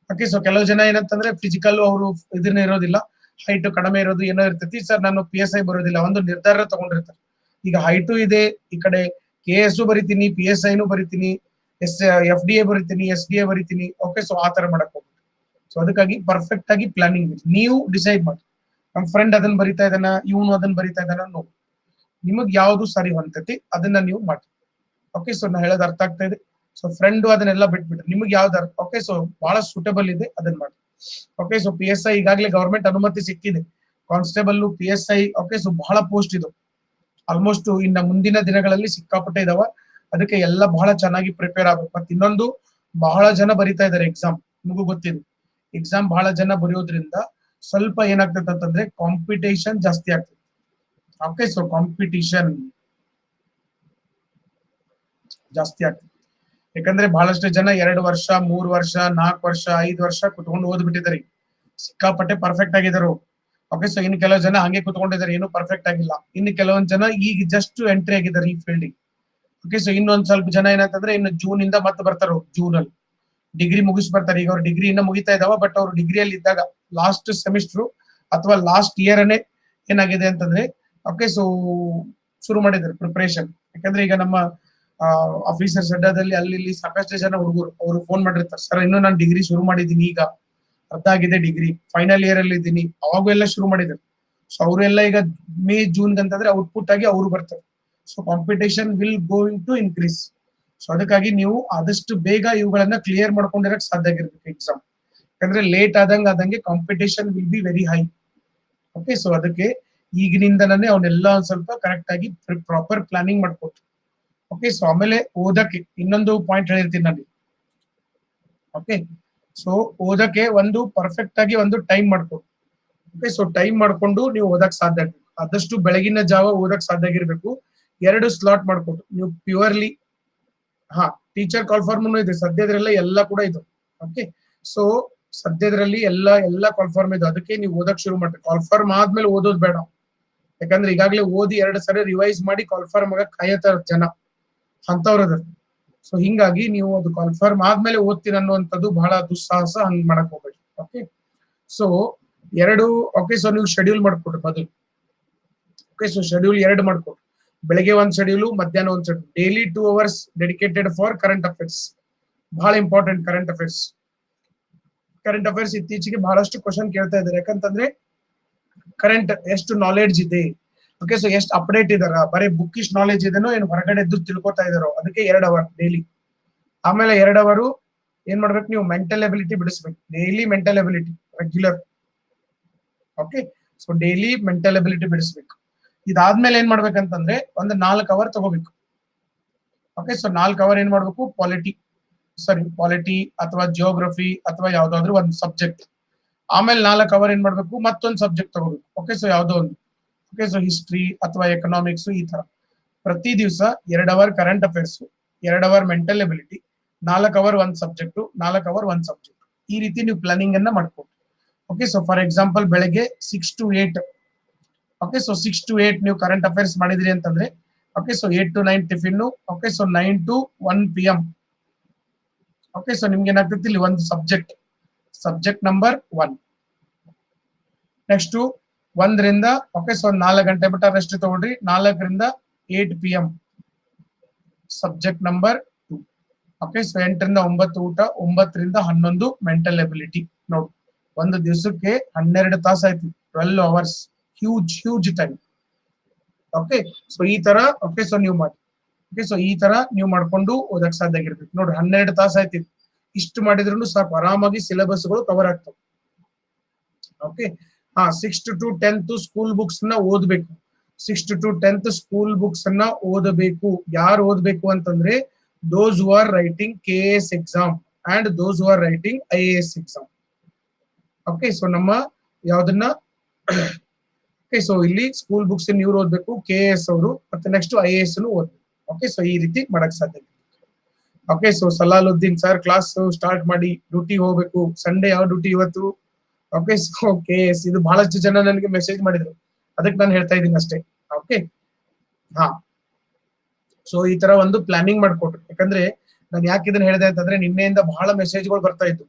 ಓಕೆ ಸೊ ಕೆಲವು ಜನ ಏನಂತಂದ್ರೆ ಫಿಸಿಕಲ್ ಅವರು ಇದನ್ನ ಇರೋದಿಲ್ಲ ಹೈಟ್ ಕಡಿಮೆ ಇರೋದು ಏನೋ ಇರ್ತೈತಿ ಸರ್ ನಾನು ಪಿ ಎಸ್ ಐ ಬರೋದಿಲ್ಲ, ಒಂದು ನಿರ್ಧಾರ ತಗೊಂಡಿರ್ತಾರೆ. ಈಗ ಹೈಟು ಇದೆ, ಈ ಕಡೆ ಕೆ ಎಸ್ ಬರಿತೀನಿ ಪಿ ಎಸ್ ಐನು ಬರಿತೀನಿ ಎಸ್ ಎಫ್ ಡಿ ಎ ಬರಿತೀನಿ ಎಸ್ ಡಿ ಎ ಬರಿತೀನಿ ಓಕೆ ಸೊ ಆ ತರ ಮಾಡಕ್ ಹೋಗ್ಬಿಟ್ಟು. ಸೊ ಅದಕ್ಕಾಗಿ ಪರ್ಫೆಕ್ಟ್ ಆಗಿ ಪ್ಲಾನಿಂಗ್ ನೀವು ಡಿಸೈಡ್ ಮಾಡಿ. ನಮ್ಮ ಫ್ರೆಂಡ್ ಅದನ್ನ ಬರಿತಾ ಇದ್ದಾನ, ಇವನು ಅದನ್ನ ಬರಿತಾ ಇದ್ದಾನ ನೋಡಿ ನಿಮಗ್ ಯಾವ್ದು ಸರಿ ಹೊಂತೈತಿ, ಅದನ್ನ ನೀವು ಮಾಡಿ. ಓಕೆ ಸೊ ನಾ ಹೇಳೋದು ಅರ್ಥ ಆಗ್ತಾ ಇದೆ. ಸೊ ಫ್ರೆಂಡ್ ಅದನ್ನೆಲ್ಲ ಬಿಟ್ಬಿಟ್ರೆ. ನಿಮ್ಗೆ ಯಾವ್ದು ಓಕೆ ಸೊ ಬಹಳ ಸೂಟಬಲ್ ಇದೆ ಅದನ್ನ ಮಾಡಿ. Okay so P S I ಈಗಾಗಲೇ ಗವರ್ಮೆಂಟ್ ಅನುಮತಿ ಸಿಕ್ಕಿದೆ. Constable P S I okay so ಬಹಳ ಪೋಸ್ಟ್ ಇದು. ಆಲ್ಮೋಸ್ಟ್ ಇನ್ನ ಮುಂದಿನ ದಿನಗಳಲ್ಲಿ ಸಿಕ್ಕಾಪಟ್ಟೆ ಇದಾವ. ಅದಕ್ಕೆ ಎಲ್ಲ ಬಹಳ ಚೆನ್ನಾಗಿ ಪ್ರಿಪೇರ್ ಆಗ್ಬೇಕು. ಮತ್ತೆ ಇನ್ನೊಂದು ಬಹಳ ಜನ ಬರಿತಾ ಇದಾರೆ ಎಕ್ಸಾಮ್ ನಿಮಗೂ ಗೊತ್ತಿದೆ. ಎಕ್ಸಾಮ್ ಬಹಳ ಜನ ಬರೆಯೋದ್ರಿಂದ ಸ್ವಲ್ಪ ಏನಾಗ್ತದೆ ಅಂತಂದ್ರೆ ಕಾಂಪಿಟೇಷನ್ ಜಾಸ್ತಿ ಆಗ್ತದೆ ಓಕೆ ಸೊ ಕಾಂಪಿಟಿಷನ್ ಜಾಸ್ತಿ ಆಗ್ತದೆ. ಯಾಕಂದ್ರೆ ಬಹಳಷ್ಟು ಜನ ಎರಡು ವರ್ಷ, ಮೂರ್ ವರ್ಷ, ನಾಲ್ಕು ವರ್ಷ, ಐದು ವರ್ಷ ಕುತ್ಕೊಂಡು ಓದ್ಬಿಟ್ಟಿದ್ದಾರೆ. ಸಿಕ್ಕಾಪಟ್ಟೆ ಪರ್ಫೆಕ್ಟ್ ಆಗಿದ್ದಾರೆ. ಓಕೆ ಸೊ ಇನ್ನು ಕೆಲವು ಜನ ಹಂಗೆ ಕುತ್ಕೊಂಡಿದ್ದಾರೆ. ಏನು ಪರ್ಫೆಕ್ಟ್ ಆಗಿಲ್ಲ. ಇನ್ನು ಕೆಲವೊಂದ್ ಜನ ಈಗ ಜಸ್ಟ್ ಎಂಟ್ರಿ ಆಗಿದ್ದಾರೆ ಈ ಫೀಲ್ಡ್ ಓಕೆ ಸೊ ಇನ್ನೊಂದ್ ಸ್ವಲ್ಪ ಜನ ಏನಂತಂದ್ರೆ ಇನ್ನು ಜೂನ್ ಇಂದ ಮತ್ತೆ ಬರ್ತಾರ ಜೂನ್ ಅಲ್ಲಿ. ಡಿಗ್ರಿ ಮುಗಿಸ್ ಬರ್ತಾರೆ. ಈಗ ಅವ್ರ ಡಿಗ್ರಿ ಇನ್ನ ಮುಗಿತಾ ಇದಾವ ಬಟ್ ಅವ್ರು ಡಿಗ್ರಿಯಲ್ಲಿ ಇದ್ದಾಗ ಲಾಸ್ಟ್ ಸೆಮಿಸ್ಟರ್ ಅಥವಾ ಲಾಸ್ಟ್ ಇಯರ್ ಅನ್ನೇ ಏನಾಗಿದೆ ಅಂತಂದ್ರೆ ಓಕೆ ಸೊ ಶುರು ಮಾಡಿದ್ದಾರೆ ಪ್ರಿಪರೇಷನ್ ಯಾಕಂದ್ರೆ ಈಗ ನಮ್ಮ ಆಫೀಸರ್ಸ್ ಅಡ್ಡಾದಲ್ಲಿ ಅಲ್ಲಿ ಇಲ್ಲಿ ಸಾಕಷ್ಟು ಜನ ಹುಡುಗರು ಅವರು ಫೋನ್ ಮಾಡಿರ್ತಾರೆ. ಸರ್ ಇನ್ನು ನಾನು ಡಿಗ್ರಿ ಶುರು ಮಾಡಿದ್ದೀನಿ ಈಗ. ಅರ್ಧ ಆಗಿದೆ ಡಿಗ್ರಿ ಫೈನಲ್ ಇಯರ್ ಅಲ್ಲಿ ಇದ್ದೀನಿ. ಅವಾಗೂ ಎಲ್ಲ ಶುರು ಮಾಡಿದ್ರು. ಸೊ ಅವರೆಲ್ಲ ಈಗ ಮೇ ಜೂನ್ ಅಂತಂದ್ರೆ ಔಟ್ಪುಟ್ ಆಗಿ ಅವರು ಬರ್ತಾರೆ. So competition will going to increase so ಅದಕ್ಕಾಗಿ ನೀವು ಆದಷ್ಟು ಬೇಗ ಇವುಗಳನ್ನ ಕ್ಲಿಯರ್ ಮಾಡ್ಕೊಂಡಿರಕ್ ಸಾಧ್ಯ ಆಗಿರ್ಬೇಕು ಎಕ್ಸಾಮ್ ಯಾಕಂದ್ರೆ ಲೇಟ್ ಆದಂಗ ಆದಂಗೆ competition will be very high okay so ಅದಕ್ಕೆ ಈಗಿನಿಂದನೇ ಅವನ್ನೆಲ್ಲ ಸ್ವಲ್ಪ ಕರೆಕ್ಟ್ ಆಗಿ ಪ್ರಾಪರ್ ಪ್ಲಾನಿಂಗ್ ಮಾಡ್ಕೊಟ್ಟು ಓಕೆ ಸೊ ಆಮೇಲೆ ಓದಕ್ಕೆ ಇನ್ನೊಂದು ಪಾಯಿಂಟ್ ಹೇಳಿರ್ತೀನಿ ನಾನು. ಓಕೆ ಸೊ ಓದಕ್ಕೆ ಒಂದು ಪರ್ಫೆಕ್ಟ್ ಆಗಿ ಒಂದು ಟೈಮ್ ಮಾಡ್ಕೊಡು ಓಕೆ ಸೊ ಟೈಮ್ ಮಾಡ್ಕೊಂಡು ನೀವು ಓದಕ್ ಸಾಧ್ಯ ಆಗ್ಬೇಕು. ಆದಷ್ಟು ಬೆಳಗಿನ ಜಾವ ಓದಕ್ ಸಾಧ್ಯ ಆಗಿರ್ಬೇಕು. ಎರಡು ಸ್ಲಾಟ್ ಮಾಡ್ಕೊಂಡು ನೀವು ಪ್ಯೂರ್ಲಿ ಹಾ ಟೀಚರ್ ಕಾಲ್ಫಾರ್ಮ್ ಇದೆ, ಸದ್ಯದ್ರೆಲ್ಲ ಎಲ್ಲ ಕೂಡ ಇದು. ಓಕೆ ಸೊ ಸದ್ಯದ್ರಲ್ಲಿ ಎಲ್ಲ ಎಲ್ಲ ಕಾಲ್ಫಾರ್ಮ್ ಇದೆ. ಅದಕ್ಕೆ ನೀವು ಓದಕ್ ಶುರು ಮಾಡ್ರಿ ಕಾಲ್ಫಾರ್ಮ್ ಆದ್ಮೇಲೆ ಓದೋದು ಬೇಡ. ಯಾಕಂದ್ರೆ ಈಗಾಗಲೇ ಓದಿ ಎರಡು ಸರಿ ರಿವೈಸ್ ಮಾಡಿ ಕಾಲ್ಫಾರ್ಮ್ ಆಗ ಕಾಯತಾರ ಜನ. ಅಂತವ್ರ ಅದ ಸೊ ಹಿಂಗಾಗಿ ನೀವು ಅದು ಕನ್ಫರ್ಮ್ ಆದ್ಮೇಲೆ ಓದ್ತೀನಿ ಅನ್ನುವಂಥದ್ದು ಬಹಳ ದುಸ್ಸಾಹಸ, ಹಂಗ್ ಮಾಡಕ್ ಹೋಗ್ಬೇಡಿ. ಓಕೆ ಸೊ ಎರಡು ಓಕೆ ಸೊ ನೀವು ಶೆಡ್ಯೂಲ್ ಮಾಡ್ಕೊಡ್ರಿ ಮೊದಲು. ಓಕೆ ಸೊ ಶೆಡ್ಯೂಲ್ ಎರಡು ಮಾಡ್ಕೊಡ್ರಿ ಬೆಳಗ್ಗೆ ಒಂದ್ ಶೆಡ್ಯೂಲ್ ಮಧ್ಯಾಹ್ನ ಒಂದ್ schedule daily two hours dedicated for current affairs ಬಹಳ important current affairs current affairs ಇತ್ತೀಚೆಗೆ ಬಹಳಷ್ಟು ಕ್ವಶನ್ ಕೇಳ್ತಾ ಇದ್ದಾರೆ. ಯಾಕಂತಂದ್ರೆ ಕರೆಂಟ್ ಎಷ್ಟು ನಾಲೆಡ್ಜ್ ಇದೆ? ಓಕೆ ಸೊ ಎಷ್ಟು ಅಪ್ಡೇಟ್ ಇದಾರ? ಬರೀ ಬುಕ್ಕಿಶ್ ನಾಲೆಜ್ ಇದೆನೋ ಏನು ಹೊರಗಡೆ ಎದ್ದು ತಿಳ್ಕೊತಾ ಇದಾರೋ? ಅದಕ್ಕೆ ಎರಡು ಅವರ್ ಡೈಲಿ ಆಮೇಲೆ ಎರಡ್ ಅವರು ಏನ್ ಮಾಡ್ಬೇಕು? ನೀವು ಮೆಂಟಲ್ ಎಬಿಲಿಟಿ ಬಿಡಿಸ್ಬೇಕು. Daily mental ability regular okay so daily mental ability ಬಿಡಿಸ್ಬೇಕು. ಇದಾದ್ಮೇಲೆ ಏನ್ ಮಾಡ್ಬೇಕಂತಂದ್ರೆ ಒಂದು ನಾಲ್ಕು ಅವರ್ ತಗೋಬೇಕು. ಓಕೆ ಸೊ ನಾಲ್ಕು ಅವರ್ ಏನ್ ಮಾಡ್ಬೇಕು? ಪಾಲಿಟಿ ಸಾರಿ ಪಾಲಿಟಿ ಅಥವಾ ಜಿಯೋಗ್ರಫಿ ಅಥವಾ ಯಾವ್ದಾದ್ರು ಒಂದು ಸಬ್ಜೆಕ್ಟ್ ಆಮೇಲೆ ನಾಲ್ಕು ಅವರ್ ಏನ್ ಮಾಡ್ಬೇಕು? ಮತ್ತೊಂದು ಸಬ್ಜೆಕ್ಟ್ ತಗೋಬೇಕು. ಓಕೆ ಸೊ ಯಾವ್ದೋ ಒಂದು. ಓಕೆ ಸೊ ಹಿಸ್ಟ್ರಿ ಅಥವಾ ಎಕನಾಮಿಕ್ಸ್ ಈ ತರ ಪ್ರತಿ ದಿವಸ ಎರಡ್ ಅವರ್ ಕರೆಂಟ್ ಅಫೇರ್ಸ್ ಎರಡ್ ಅವರ್ ಮೆಂಟಲ್ ಎಬಿಲಿಟಿ ನಾಲ್ಕು ಅವರ್ ಒಂದ್ ಸಬ್ಜೆಕ್ಟ್ ನಾಲ್ಕು ಅವರ್ ಒಂದ್ ಸಬ್ಜೆಕ್ಟ್ ಈ ರೀತಿ ನೀವು ಪ್ಲಾನಿಂಗ್ ಅನ್ನ ಮಾಡ್ಕೊಂಡು ಓಕೆ ಸೊ ಫಾರ್ ಎಕ್ಸಾಂಪಲ್ ಬೆಳಗ್ಗೆ six to eight okay so six to eight ನೀವು ಕರೆಂಟ್ ಅಫೇರ್ಸ್ ಮಾಡಿದ್ರಿ ಅಂತಂದ್ರೆ okay so eight to nine tiffin okay so nine to one P M okay so ನಿಮ್ಗೆ ಏನಾಗ್ತೈತಿ ಇಲ್ಲಿ ಒಂದು subject subject number one next ಒಂದರಿಂದ okay so ನಾಲ್ಕು ಗಂಟೆ ಬಿಟ್ಟ ರೆಸ್ಟ್ ತಗೊಳ್ರಿ. ನಾಲ್ಕರಿಂದ eight P M subject number two okay so ಎಂಟರಿಂದ ಒಂಬತ್ತು ಊಟ, ಒಂಬತ್ತರಿಂದ ಹನ್ನೊಂದು ಮೆಂಟಲ್ ಎಬಿಲಿಟಿ ನೋಡಿ, ಒಂದು ದಿವಸಕ್ಕೆ ಹನ್ನೆರಡು ತಾಸು ಆಯ್ತು twelve hours huge huge time okay so ಈ ತರ ಓಕೆ ಸೊ ನೀವು ಮಾಡಿ. ಓಕೆ ಸೊ ಈ ತರ ನೀವು ಮಾಡ್ಕೊಂಡು ಓದಕ್ ಸಾಧ್ಯ ಆಗಿರ್ಬೇಕು. ನೋಡ್ರಿ ಹನ್ನೆರಡು ತಾಸು ಆಯ್ತು. ಇಷ್ಟು ಮಾಡಿದ್ರು ಸಾಕು, ಆರಾಮಾಗಿ ಸಿಲೆಬಸ್ಗಳು ಕವರ್ ಆಗ್ತವೆ. ಓಕೆ ಹಾ ಸಿಕ್ಸ್ ಟು ಟೆಂತ್ ಸ್ಕೂಲ್ ಬುಕ್ಸ್ನ ಓದ್ಬೇಕು. Six to tenth school books ಅನ್ನ ಓದಬೇಕು. ಯಾರು ಓದ್ಬೇಕು ಅಂತಂದ್ರೆ those who are writing K S exam and those who are writing I A S exam okay so ನಮ್ಮ ಯಾವ್ದನ್ನ ಓಕೆ ಸೊ ಇಲ್ಲಿ ಸ್ಕೂಲ್ ಬುಕ್ಸ್ ಇವ್ರು ಓದ್ಬೇಕು ಕೆ ಎಸ್ ಅವರು, ಮತ್ತೆ ನೆಕ್ಸ್ಟ್ ಐ ಎ ಎಸ್ ಓದ್ಬೇಕು. ಓಕೆ ಸೊ ಈ ರೀತಿ ಮಾಡಕ್ ಸಾಧ್ಯ okay so Salaluddin sir class start ಮಾಡಿ ಡ್ಯೂಟಿ ಹೋಗ್ಬೇಕು. ಸಂಡೇ ಯಾವ ಡ್ಯೂಟಿ ಇವತ್ತು? ಓಕೆ ಸೊ ಕೆ ಇದು ಬಹಳಷ್ಟು ಜನ ನನಗೆ ಮೆಸೇಜ್ ಮಾಡಿದ್ರು. ಅದಕ್ಕೆ ನಾನು ಹೇಳ್ತಾ ಇದ್ದೀನಿ ಅಷ್ಟೇ. ಓಕೆ ಹಾ. ಸೊ ಈ ತರ ಒಂದು ಪ್ಲಾನಿಂಗ್ ಮಾಡ್ಕೊಟ್ರು. ಯಾಕಂದ್ರೆ ನಾನು ಯಾಕೆ ಇದನ್ನ ಹೇಳಿದೆ ಅಂತಂದ್ರೆ ನಿನ್ನೆಯಿಂದ ಬಹಳ ಮೆಸೇಜ್ಗಳು ಬರ್ತಾ ಇತ್ತು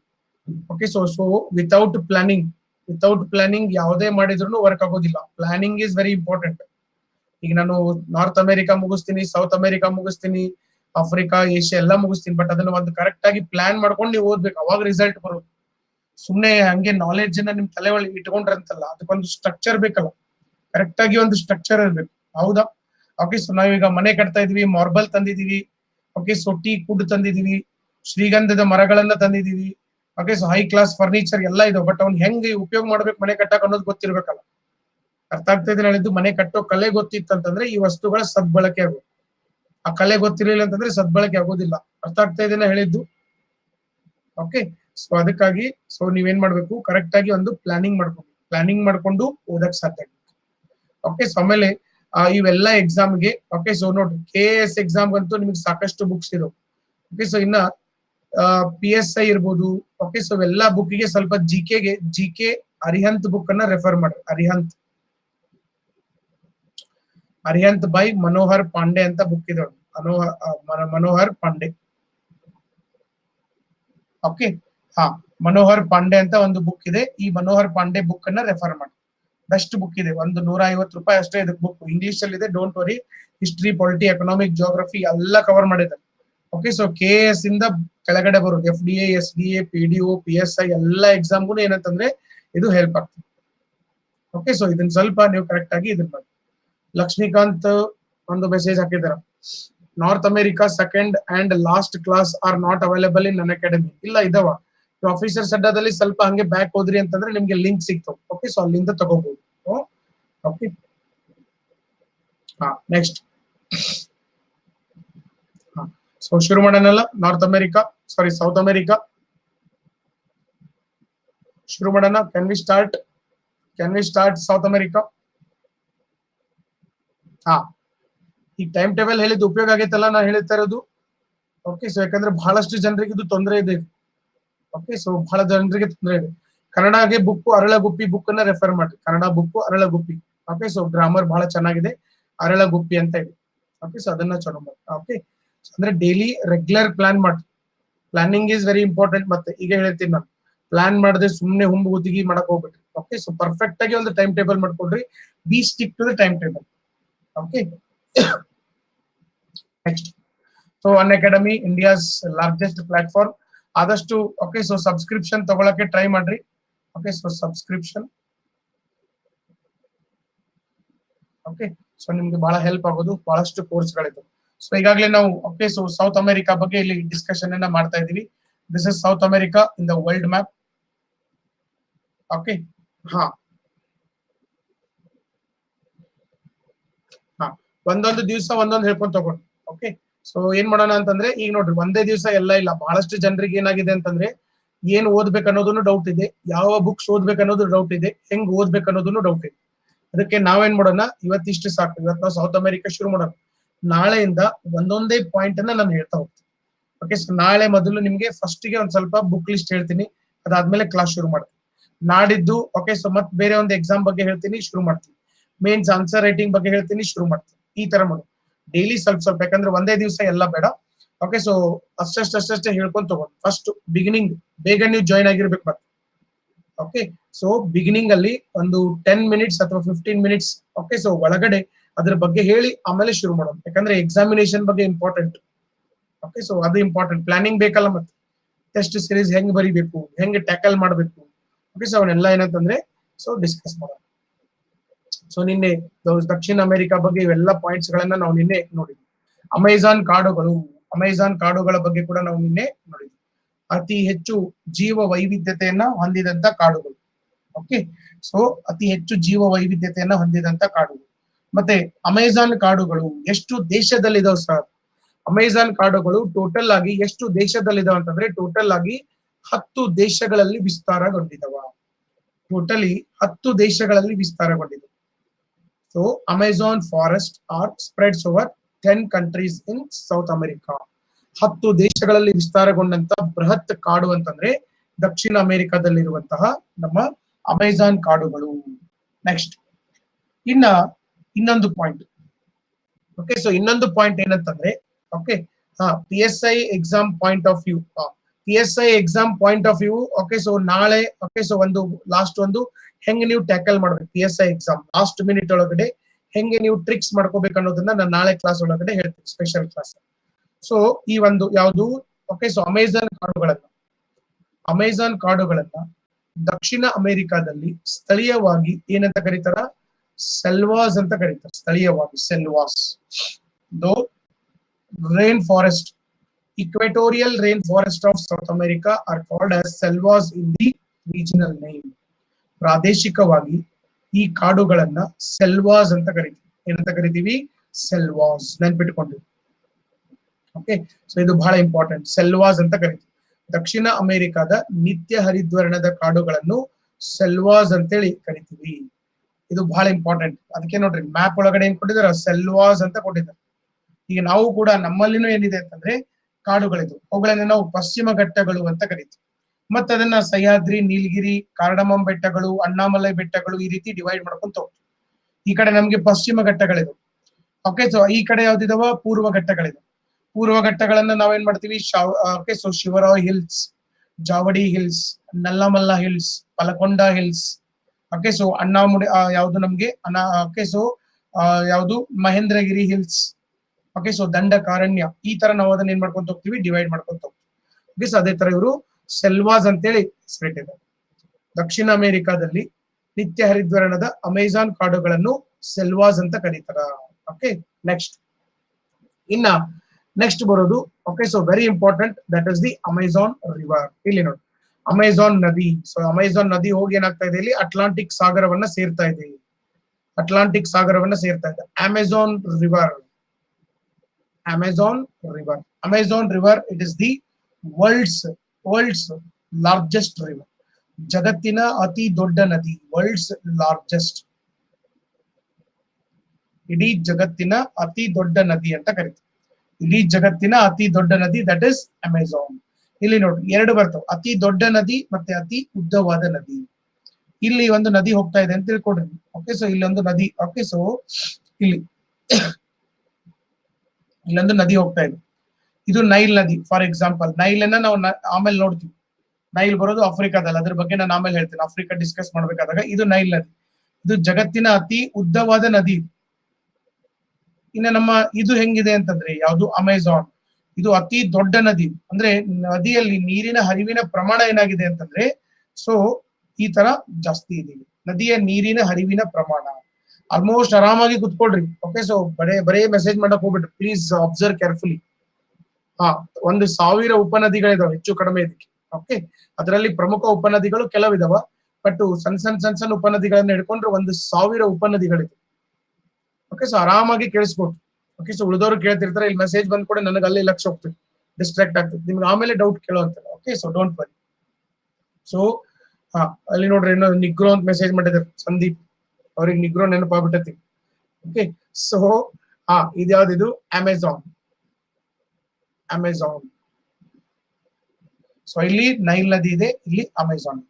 okay so so without planning without planning ಯಾವುದೇ ಮಾಡಿದ್ರು ವರ್ಕ್ ಆಗೋದಿಲ್ಲ. ಪ್ಲಾನಿಂಗ್ ಇಸ್ ವೆರಿ ಇಂಪಾರ್ಟೆಂಟ್ ಈಗ ನಾನು ನಾರ್ತ್ ಅಮೆರಿಕಾ ಮುಗಿಸ್ತೀನಿ ಸೌತ್ ಅಮೆರಿಕಾ ಮುಗಿಸ್ತೀನಿ ಆಫ್ರಿಕಾ ಏಷ್ಯಾ ಎಲ್ಲ ಮುಗಿಸ್ತೀನಿ ಬಟ್ ಅದನ್ನ ಒಂದು ಕರೆಕ್ಟ್ ಆಗಿ ಪ್ಲಾನ್ ಮಾಡ್ಕೊಂಡು ನೀವು ಓದ್ಬೇಕು. ಅವಾಗ ರಿಸಲ್ಟ್ ಬರೋದು ಸುಮ್ನೆ ಹಂಗೆ ನಾಲೆಡ್ಜ್ ನಿಮ್ ತಲೆ ಒಳಗೆ ಇಟ್ಕೊಂಡ್ರಂತಲ್ಲ, ಅದಕ್ಕೊಂದು ಸ್ಟ್ರಕ್ಚರ್ ಬೇಕಲ್ಲ. ಕರೆಕ್ಟ್ ಆಗಿ ಒಂದು ಸ್ಟ್ರಕ್ಚರ್ ಇರ್ಬೇಕು. ಹೌದಾ? ಓಕೆ ಸೊ ನಾವೀಗ ಮನೆ ಕಟ್ತಾ ಇದೀವಿ ಮಾರ್ಬಲ್ ತಂದಿದೀವಿ. ಓಕೆ ಸೊ ಟೀ ಕುಡ್ ತಂದಿದೀವಿ. ಶ್ರೀಗಂಧದ ಮರಗಳನ್ನ ತಂದಿದೀವಿ. Okay so high class furniture ಎಲ್ಲ ಇದಾವೆ. ಬಟ್ ಅವ್ನ್ ಹೆಂಗೆ ಉಪಯೋಗ ಮಾಡ್ಬೇಕು ಮನೆ ಕಟ್ಟಕ್ ಅನ್ನೋದು ಗೊತ್ತಿರ್ಬೇಕಲ್ಲ. ಅರ್ಥ ಆಗ್ತಾ ಇದೆ ಹೇಳಿದ್ದು ಮನೆ ಕಟ್ಟೋ ಕಲೆ ಗೊತ್ತಿತ್ತಂತಂದ್ರೆ ಈ ವಸ್ತುಗಳ ಸದ್ಬಳಕೆ ಆಗೋದು. ಆ ಕಲೆ ಗೊತ್ತಿರಲಿಲ್ಲ ಅಂತಂದ್ರೆ ಸದ್ಬಳಕೆ ಆಗೋದಿಲ್ಲ. ಅರ್ಥ ಆಗ್ತಾ ಇದೆ ಹೇಳಿದ್ದು? ಓಕೆ ಸೊ ಅದಕ್ಕಾಗಿ ಸೊ ನೀವೇನ್ ಮಾಡ್ಬೇಕು? ಕರೆಕ್ಟ್ ಆಗಿ ಒಂದು ಪ್ಲಾನಿಂಗ್ ಮಾಡ್ಕೊಂಡು ಪ್ಲಾನಿಂಗ್ ಮಾಡ್ಕೊಂಡು ಓದಕ್ ಸಾಧ್ಯ ಓಕೆ ಸೊ ಆಮೇಲೆ ಇವೆಲ್ಲ ಎಕ್ಸಾಮ್ಗೆ ಓಕೆ ಸೊ ನೋಡ್ರಿ ಕೆ ಎಸ್ ಎಕ್ಸಾಮ್ ಅಂತೂ ನಿಮಗೆ ಸಾಕಷ್ಟು ಬುಕ್ಸ್ ಇರೋ. ಓಕೆ ಸೊ ಇನ್ನ ಪಿ ಎಸ್ ಐ ಇರ್ಬೋದು ಓಕೆ ಸೊ ಎಲ್ಲ ಬುಕ್ಕಿಗೆ ಸ್ವಲ್ಪ ಜಿ ಕೆಗೆ ಜಿ ಕೆ ಅರಿಹಂತ್ ಬುಕ್ ಅನ್ನ ರೆಫರ್ ಮಾಡ್ರಿ ಅರಿಹಂತ್ ಅರಿಹಂತ್ ಬೈ ಮನೋಹರ್ ಪಾಂಡೆ ಅಂತ ಬುಕ್ ಇದೆ. ಮನೋಹರ್ ಪಾಂಡೆ ಓಕೆ ಹಾ, ಮನೋಹರ್ ಪಾಂಡೆ ಅಂತ ಒಂದು ಬುಕ್ ಇದೆ. ಈ ಮನೋಹರ್ ಪಾಂಡೆ ಬುಕ್ ಅನ್ನ ರೆಫರ್ ಮಾಡಿ. ಬೆಸ್ಟ್ ಬುಕ್ ಇದೆ. ಒಂದು ನೂರ ಐವತ್ತು ರೂಪಾಯಿ ಅಷ್ಟೇ ಇದಕ್ಕೆ ಬುಕ್ ಇಂಗ್ಲಿಷ್ ಅಲ್ಲಿ ಇದೆ. Don't worry history polity economic geography ಎಲ್ಲ ಕವರ್ ಮಾಡಿದ್ದಾರೆ. ಓಕೆ ಸೊ ಕೆ ಎಸ್ ಇಂದ ಕೆಳಗಡೆ ಬರೋದು. F D S D A P D O P S I ಎಲ್ಲ ಎಕ್ಸಾಮ್ಗೂ ಏನಂತಂದ್ರೆ ಇದು ಹೆಲ್ಪ್ ಆಗ್ತದೆ. ಓಕೆ ಸೊ ಇದನ್ನ ಸ್ವಲ್ಪ ನೀವು ಕರೆಕ್ಟ್ ಆಗಿ ಇದನ್ನ ಮಾಡಿ. ಲಕ್ಷ್ಮೀಕಾಂತ್ ಒಂದು message ಹಾಕಿದಾರ. North America second and last class are not available in Unacademy ಇಲ್ಲ, ಇದಾವ. ಆಫೀಸರ್ಸ್ ಅಡ್ಡಾದಲ್ಲಿ ಸ್ವಲ್ಪ ಹಂಗೆ ಬ್ಯಾಕ್ ಹೋದ್ರಿ ಅಂತಂದ್ರೆ ನಿಮ್ಗೆ ಲಿಂಕ್ ಸಿಕ್ತು. ಓಕೆ ಸೊ ಅಲ್ಲಿಂದ ತಗೋಬಹುದು ಓಕೆ ಹಾ ನೆಕ್ಸ್ಟ್ ಸೊ ಶುರು ಮಾಡೋಣಲ್ಲ North America sorry South America ಶುರು ಮಾಡೋಣ can we start can we start South America ಹಾ, ಈ ಟೈಮ್ ಟೇಬಲ್ ಹೇಳಿದ್ದು ಉಪಯೋಗ ಆಗೈತಲ್ಲ ನಾನು ಹೇಳ್ತಾ ಇರೋದು. ಓಕೆ ಸೊ ಯಾಕಂದ್ರೆ ಬಹಳಷ್ಟು ಜನರಿಗೆ ಇದು ತೊಂದರೆ ಇದೆ. ಓಕೆ ಸೊ ಬಹಳ ಜನರಿಗೆ ತೊಂದರೆ ಇದೆ. ಕನ್ನಡಗೆ ಬುಕ್, ಅರಳಗುಪ್ಪಿ ಬುಕ್ ಅನ್ನ ರೆಫರ್ ಮಾಡಿ Kannada book, Aralaguppi. Okay so grammar ಬಹಳ ಚೆನ್ನಾಗಿದೆ. ಅರಳಗುಪ್ಪಿ ಅಂತ ಇದೆ. ಓಕೆ ಸೊ ಅದನ್ನ ಚಲೋ ಮಾಡಿ. ಓಕೆ ಅಂದ್ರೆ ಡೈಲಿ ರೆಗ್ಯುಲರ್ ಪ್ಲಾನ್ ಮಾಡಿ ಪ್ಲಾನಿಂಗ್ ಈಸ್ ವೆರಿ ಇಂಪಾರ್ಟೆಂಟ್ ಮತ್ತೆ ಈಗ ಹೇಳ್ತೀನಿ ನಾನು. ಪ್ಲಾನ್ ಮಾಡದೆ ಸುಮ್ಮನೆ ಹುಂಬು ಗುತ್ತಿಗೆ ಮಾಡಕ್ ಹೋಗ್ಬಿಟ್ರಿ ಓಕೆ ಸೊ ಪರ್ಫೆಕ್ಟ್ ಆಗಿ ಒಂದು time table ಮಾಡ್ಕೊಡ್ರಿ. Be stick to the time table okay next so Unacademy India's largest platform ಆದಷ್ಟು ಓಕೆ ಸೊ ಸಬ್ಸ್ಕ್ರಿಪ್ಷನ್ ತಗೊಳಕ್ಕೆ ಟ್ರೈ ಮಾಡ್ರಿ. Okay so subscription okay so ನಿಮ್ಗೆ ಬಹಳ ಹೆಲ್ಪ್ ಆಗೋದು ಬಹಳಷ್ಟು ಕೋರ್ಸ್ಗಳಿದೆ ಸೊ ಈಗಾಗಲೇ ನಾವು ಓಕೆ ಸೊ ಸೌತ್ ಅಮೆರಿಕಾ ಬಗ್ಗೆ ಇಲ್ಲಿ ಡಿಸ್ಕಷನ್ ಅನ್ನ ಮಾಡ್ತಾ ಇದೀವಿ this is South America in the world map okay ಹಾ. ಹಾ. ಒಂದೊಂದು ದಿವಸ ಒಂದೊಂದು ಹೇಳ್ಕೊಂಡು ತಗೊಂಡು. ಓಕೆ ಸೊ ಏನ್ ಮಾಡೋಣ ಅಂತಂದ್ರೆ, ಈಗ ನೋಡ್ರಿ, ಒಂದೇ ದಿವಸ ಎಲ್ಲ ಇಲ್ಲ, ಬಹಳಷ್ಟು ಜನರಿಗೆ ಏನಾಗಿದೆ ಅಂತಂದ್ರೆ, ಏನ್ ಓದ್ಬೇಕು ಅನ್ನೋದನ್ನು ಡೌಟ್ ಇದೆ, ಯಾವ ಬುಕ್ಸ್ ಓದ್ಬೇಕು ಅನ್ನೋದು ಡೌಟ್ ಇದೆ, ಹೆಂಗ್ ಓದ್ಬೇಕು ಅನ್ನೋದನ್ನು ಡೌಟ್ ಇದೆ. ಅದಕ್ಕೆ ನಾವೇನ್ ಮಾಡೋಣ, ಇವತ್ತಿಷ್ಟು ಸಾಕು ಇವತ್ತು ನಾವು ಸೌತ್ ಅಮೆರಿಕಾ ಶುರು ಮಾಡೋಣ. ನಾಳೆಯಿಂದ ಒಂದೊಂದೇ ಪಾಯಿಂಟ್ ಅನ್ನ ನಾನು ಹೇಳ್ತಾ ಹೋಗ್ತೀನಿ. ಓಕೆ ಸೊ ನಾಳೆ ಮೊದಲು ನಿಮ್ಗೆ ಫಸ್ಟ್ಗೆ ಒಂದ್ ಸ್ವಲ್ಪ ಬುಕ್ ಲಿಸ್ಟ್ ಹೇಳ್ತೀನಿ, ಅದಾದ್ಮೇಲೆ ಕ್ಲಾಸ್ ಶುರು ಮಾಡ್ತೀನಿ. ನಾಡಿದ್ದು ಓಕೆ ಸೊ ಮತ್ತೆ ಬೇರೆ ಒಂದು ಎಕ್ಸಾಮ್ ಬಗ್ಗೆ ಹೇಳ್ತೀನಿ, ಶುರು ಮಾಡ್ತೀನಿ. ಮೇನ್ಸ್ ಆನ್ಸರ್ ರೈಟಿಂಗ್ ಬಗ್ಗೆ ಹೇಳ್ತೀನಿ, ಶುರು ಮಾಡ್ತೀನಿ. ಈ ತರ ಮಾಡು ಡೈಲಿ ಸ್ವಲ್ಪ ಸ್ವಲ್ಪ, ಯಾಕಂದ್ರೆ ಒಂದೇ ದಿವಸ ಎಲ್ಲ ಬೇಡ. ಓಕೆ ಸೊ ಅಷ್ಟಷ್ಟು, ಅಷ್ಟಷ್ಟೇ ಹೇಳ್ಕೊಂಡ್ ತಗೊಂಡು. ಫಸ್ಟ್ ಬಿಗಿನಿಂಗ್ ಬೇಗ ನೀವು ಜಾಯ್ನ್ ಆಗಿರ್ಬೇಕು ಮತ್ತೆ. ಓಕೆ ಸೊ ಬಿಗಿನಿಂಗ್ ಅಲ್ಲಿ ಒಂದು ಟೆನ್ ಮಿನಿಟ್ಸ್ ಅಥವಾ ಫಿಫ್ಟೀನ್ ಮಿನಿಟ್ಸ್ ಓಕೆ ಸೊ ಒಳಗಡೆ ಅದ್ರ ಬಗ್ಗೆ ಹೇಳಿ ಆಮೇಲೆ ಶುರು ಮಾಡೋದು ಯಾಕಂದ್ರೆ ಎಕ್ಸಾಮಿನೇಷನ್ ಬಗ್ಗೆ ಇಂಪಾರ್ಟೆಂಟ್ ಓಕೆ ಸೊ ಅದು ಇಂಪಾರ್ಟೆಂಟ್ ಪ್ಲಾನಿಂಗ್ ಬೇಕಲ್ಲ ಮತ್ತೆ. ಟೆಸ್ಟ್ ಸೀರೀಸ್ ಹೆಂಗ್ ಬರಿಬೇಕು, ಹೆಂಗ್ ಟ್ಯಾಕಲ್ ಮಾಡಬೇಕು. ಓಕೆ ಸೊ ಅವನ್ನೆಲ್ಲ ಏನಂತಂದ್ರೆ ಸೊ ಡಿಸ್ಕಸ್ ಮಾಡೋಣ. ಸೊ ನಿನ್ನೆ ದಕ್ಷಿಣ ಅಮೆರಿಕಾ ಬಗ್ಗೆ ಇವೆಲ್ಲ ಪಾಯಿಂಟ್ಸ್ ಗಳನ್ನ ನಾವು ನಿನ್ನೆ ನೋಡಿದ್ವಿ. ಅಮೆಜಾನ್ ಕಾಡುಗಳು ಅಮೆಜಾನ್ ಕಾಡುಗಳ ಬಗ್ಗೆ ಕೂಡ ನಾವು ನಿನ್ನೆ ನೋಡಿದ್ವಿ. ಅತಿ ಹೆಚ್ಚು ಜೀವ ವೈವಿಧ್ಯತೆಯನ್ನ ಹೊಂದಿದಂತ ಕಾಡುಗಳು. ಓಕೆ ಸೊ ಅತಿ ಹೆಚ್ಚು ಜೀವ ವೈವಿಧ್ಯತೆಯನ್ನ ಹೊಂದಿದಂತ ಕಾಡುಗಳು. ಮತ್ತೆ ಅಮೆಜಾನ್ ಕಾಡುಗಳು ಎಷ್ಟು ದೇಶದಲ್ಲಿದಾವ್ ಸರ್ ಅಮೆಜಾನ್ ಕಾಡುಗಳು ಟೋಟಲ್ ಆಗಿ ಎಷ್ಟು ದೇಶದಲ್ಲಿದಾವ ಅಂತಂದ್ರೆ ಟೋಟಲ್ ಆಗಿ ಹತ್ತು ದೇಶಗಳಲ್ಲಿ ವಿಸ್ತಾರಗೊಂಡಿದವ. ಟೋಟಲಿ ಹತ್ತು ದೇಶಗಳಲ್ಲಿ ವಿಸ್ತಾರಗೊಂಡಿದೆ so Amazon forest are spreads over ten countries in South America ಹತ್ತು ದೇಶಗಳಲ್ಲಿ ವಿಸ್ತಾರಗೊಂಡಂತ ಬೃಹತ್ ಕಾಡು ಅಂತಂದ್ರೆ ದಕ್ಷಿಣ ಅಮೆರಿಕಾದಲ್ಲಿರುವಂತಹ ನಮ್ಮ ಅಮೆಜಾನ್ ಕಾಡುಗಳು. ನೆಕ್ಸ್ಟ್ ಇನ್ನ ಇನ್ನೊಂದು ಪಾಯಿಂಟ್ ಓಕೆ ಸೊ ಇನ್ನೊಂದು ಪಾಯಿಂಟ್ ಏನಂತಂದ್ರೆ ಓಕೆ ಹಾ P S I exam point of view P S I exam point of view okay so ನಾಳೆ ಓಕೆ ಸೊ ಒಂದು ಲಾಸ್ಟ್ ಒಂದು ಹೆಂಗೆ ನೀವು ಟ್ಯಾಕಲ್ ಮಾಡ್ಬೇಕು? P S I exam last minute ಒಳಗಡೆ ಹೆಂಗೆ ನೀವು ಟ್ರಿಕ್ಸ್ ಮಾಡ್ಕೋಬೇಕು ಅನ್ನೋದನ್ನ ನಾನು ನಾಳೆ ಕ್ಲಾಸ್ ಒಳಗಡೆ ಹೇಳ್ತೀನಿ ಸ್ಪೆಷಲ್ ಕ್ಲಾಸ್ ಸೊ ಈ ಒಂದು ಯಾವುದು? ಓಕೆ ಸೊ ಅಮೆಜಾನ್ ಕಾಡುಗಳನ್ನ. ಅಮೆಜಾನ್ ಕಾಡುಗಳನ್ನ ದಕ್ಷಿಣ ಅಮೆರಿಕಾದಲ್ಲಿ ಸ್ಥಳೀಯವಾಗಿ ಏನಂತ ಕರೀತಾರ? ಸೆಲ್ವಾಸ್ ಅಂತ ಕರೀತಾರೆ, ಸ್ಥಳೀಯವಾಗಿ selvas though rain forest equatorial rain forest of South America are called as selvas in the regional ಪ್ರಾದೇಶಿಕವಾಗಿ ಈ ಕಾಡುಗಳನ್ನ ಸೆಲ್ವಾಸ್ ಅಂತ ಕರಿತೀವಿ. ಏನಂತ ಕರಿತೀವಿ? ಸೆಲ್ವಾಸ್ ನೆನ್ಪಿಟ್ಕೊಂಡಿವಿ ಓಕೆ ಸೊ ಇದು ಬಹಳ ಇಂಪಾರ್ಟೆಂಟ್ ಸೆಲ್ವಾಸ್ ಅಂತ ಕರಿತೀವಿ. ದಕ್ಷಿಣ ಅಮೆರಿಕಾದ ನಿತ್ಯ ಹರಿದ್ವರ್ಣದ ಕಾಡುಗಳನ್ನು ಸೆಲ್ವಾಸ್ ಅಂತೇಳಿ ಕರಿತೀವಿ. ಇದು ಬಹಳ ಇಂಪಾರ್ಟೆಂಟ್ ಅದಕ್ಕೆ ನೋಡ್ರಿ ಮ್ಯಾಪ್ ಒಳಗಡೆ ಏನ್ ಕೊಟ್ಟಿದಾರ? ಸೆಲ್ವಾಸ್ ಅಂತ ಕೊಟ್ಟಿದ್ದಾರೆ ಈಗ ನಾವು ಕೂಡ ನಮ್ಮಲ್ಲಿನೂ ಏನಿದೆ ಅಂತಂದ್ರೆ ಕಾಡುಗಳಿದ್ವು ಅವುಗಳನ್ನ ನಾವು ಪಶ್ಚಿಮ ಘಟ್ಟಗಳು ಅಂತ ಕರಿತೀವಿ. ಮತ್ತೆ ಅದನ್ನ ಸಹ್ಯಾದ್ರಿ, ನೀಲಗಿರಿ, ಕಾರ್ಡಮಂ ಬೆಟ್ಟಗಳು, ಅಣ್ಣಾಮಲೈ ಬೆಟ್ಟಗಳು ಈ ರೀತಿ ಡಿವೈಡ್ ಮಾಡ್ಕೊಂತ ಈ ಕಡೆ ನಮ್ಗೆ ಪಶ್ಚಿಮ ಘಟ್ಟಗಳಿದು ಓಕೆ ಸೊ ಈ ಕಡೆ ಯಾವ್ದಿದಾವ ಪೂರ್ವ ಘಟ್ಟಗಳಿದು ಪೂರ್ವ ಘಟ್ಟಗಳನ್ನ ನಾವೇನ್ ಮಾಡ್ತೀವಿ? Okay so Shevaroy hills Javadi hills Nallamala hills Palkonda hills okay so Anamudi ಯಾವ್ದು ನಮ್ಗೆ? ಅನಾ ಓಕೆ ಸೊ ಯಾವ್ದು? ಮಹೇಂದ್ರಗಿರಿ ಹಿಲ್ಸ್ ಓಕೆ ಸೊ ದಂಡ ಕಾರಣ್ಯ ಈ ತರ ನಾವು ಅದನ್ನ ಏನ್ ಮಾಡ್ಕೊಂತ ಹೋಗ್ತೀವಿ? ಡಿವೈಡ್ ಮಾಡ್ಕೊಂತ ಹೋಗ್ತೀವಿ. ಅದೇ ತರ ಇವರು ಸೆಲ್ವಾಸ್ ಅಂತೇಳಿ ಹೆಸರಿಟ್ಟಿದೆ ದಕ್ಷಿಣ ಅಮೆರಿಕಾದಲ್ಲಿ ನಿತ್ಯ ಹರಿದ್ವರ್ಣದ ಅಮೆಜಾನ್ ಕಾಡುಗಳನ್ನು ಸೆಲ್ವಾಸ್ ಅಂತ ಕರೀತಾರ. ಓಕೆ ನೆಕ್ಸ್ಟ್ ಇನ್ನ ನೆಕ್ಸ್ಟ್ ಬರೋದು okay so very important that is the Amazon river ಇಲ್ಲಿ ನೋಡಿ, ಅಮೆಜಾನ್ ನದಿ. ಸೊ ಅಮೆಜಾನ್ ನದಿ ಹೋಗಿ ಏನಾಗ್ತಾ ಇದೆ ಇಲ್ಲಿ? ಅಟ್ಲಾಂಟಿಕ್ ಸಾಗರವನ್ನ ಸೇರ್ತಾ ಇದೆ. ಅಟ್ಲಾಂಟಿಕ್ ಸಾಗರವನ್ನ ಸೇರ್ತಾ ಇದೆ. Amazon river Amazon river Amazon river it is the world's world's largest river ಜಗತ್ತಿನ ಅತಿ ದೊಡ್ಡ ನದಿ ವರ್ಲ್ಡ್ಸ್ ಲಾರ್ಜೆಸ್ಟ್ ಇಡೀ ಜಗತ್ತಿನ ಅತಿ ದೊಡ್ಡ ನದಿ ಅಂತ ಕರಿತೀವಿ. ಇಡೀ ಜಗತ್ತಿನ ಅತಿ ದೊಡ್ಡ ನದಿ ದಟ್ ಇಸ್ ಅಮೆಝಾನ್ ಇಲ್ಲಿ ನೋಡಿ, ಎರಡು ಬರ್ತವೆ. ಅತಿ ದೊಡ್ಡ ನದಿ ಮತ್ತೆ ಅತಿ ಉದ್ದವಾದ ನದಿ. ಇಲ್ಲಿ ಒಂದು ನದಿ ಹೋಗ್ತಾ ಇದೆ ಅಂತ ತಿಳ್ಕೊಡ್ರಿ ಓಕೆ ಸೊ ಒಂದು ನದಿ ಓಕೆ ಸೊ ಇಲ್ಲಿ ಇಲ್ಲೊಂದು ನದಿ ಹೋಗ್ತಾ ಇದೆ. ಇದು ನೈಲ್ ನದಿ ಫಾರ್ ಎಕ್ಸಾಂಪಲ್ ನೈಲ್ ಅನ್ನ ನಾವು ಆಮೇಲೆ ನೋಡ್ತೀವಿ. ನೈಲ್ ಬರೋದು ಆಫ್ರಿಕಾದಲ್ಲಿ. ಅದ್ರ ಬಗ್ಗೆ ನಾನು ಆಮೇಲೆ ಹೇಳ್ತೀನಿ. ಆಫ್ರಿಕಾ ಡಿಸ್ಕಸ್ ಮಾಡ್ಬೇಕಾದಾಗ ಇದು ನೈಲ್ ನದಿ. ಇದು ಜಗತ್ತಿನ ಅತಿ ಉದ್ದವಾದ ನದಿ. ಇನ್ನ ನಮ್ಮ, ಇದು ಹೆಂಗಿದೆ ಅಂತಂದ್ರೆ ಯಾವುದು? ಅಮೆಜಾನ್. ಇದು ಅತಿ ದೊಡ್ಡ ನದಿ. ಅಂದ್ರೆ ನದಿಯಲ್ಲಿ ನೀರಿನ ಹರಿವಿನ ಪ್ರಮಾಣ ಏನಾಗಿದೆ ಅಂತಂದ್ರೆ ಸೊ ಈ ತರ ಜಾಸ್ತಿ ಇದೆ. ನದಿಯ ನೀರಿನ ಹರಿವಿನ ಪ್ರಮಾಣ. ಆಲ್ಮೋಸ್ಟ್ ಆರಾಮಾಗಿ ಕುತ್ಕೊಳ್ರಿ. ಓಕೆ ಸೊ ಬರೇ ಬರೇ ಮೆಸೇಜ್ ಮಾಡಕ್ ಹೋಗ್ಬಿಟ್ರಿ ಪ್ಲೀಸ್ ಅಬ್ಸರ್ವ್ ಕೇರ್ಫುಲಿ ಒಂದು ಸಾವಿರ ಉಪನದಿಗಳಿದಾವೆ, ಹೆಚ್ಚು ಕಡಿಮೆ ಇದಕ್ಕೆ. ಓಕೆ ಅದರಲ್ಲಿ ಪ್ರಮುಖ ಉಪನದಿಗಳು ಕೆಲವಿದಾವ. ಬಟ್ ಸಣ್ಣ ಸಣ್ಣ ಸಣ್ಣ ಸಣ್ಣ ಉಪನದಿಗಳನ್ನ ಹಿಡ್ಕೊಂಡ್ರೆ ಒಂದು ಸಾವಿರ ಉಪನದಿಗಳಿದೆ. ಓಕೆ ಸೊ ಆರಾಮಾಗಿ ಕೇಳಿಸ್ಕೊಟ್ಟು ಓಕೆ ಸೊ ಉಳಿದವರು ಕೇಳ್ತಿರ್ತಾರೆ, ಇಲ್ಲಿ ಮೆಸೇಜ್ ಬಂದ್ ಕೂಡ ನನಗೆ ಅಲ್ಲಿ ಲಕ್ಷ ಹೋಗ್ತದೆ. ಡಿಸ್ಟ್ರಾಕ್ಟ್ ಆಗ್ತದೆ. ನಿಮ್ಗೆ ಆಮೇಲೆ doubt ಕೇಳೋಂತಾರೆ okay so don't worry so ಹಾ ಅಲ್ಲಿ ನೋಡ್ರಿ ಏನೋ ನಿಗ್ರೋ ಅಂತ ಮೆಸೇಜ್ ಮಾಡಿದಾರೆ ಸಂದೀಪ್. ಅವ್ರಿಗೆ ನಿಗ್ರೋ ನೆನಪಾಗ್ಬಿಟ್ಟತಿ. ಓಕೆ ಸೊ ಹಾ ಇದ್ಯಾವ್ದಿದು ಅಮೆಜಾನ್ ಅಮೆಜಾನ್ ಸೊ ಇಲ್ಲಿ ನೈಲ್ ನದಿ ಇದೆ, ಇಲ್ಲಿ ಅಮೆಜಾನ್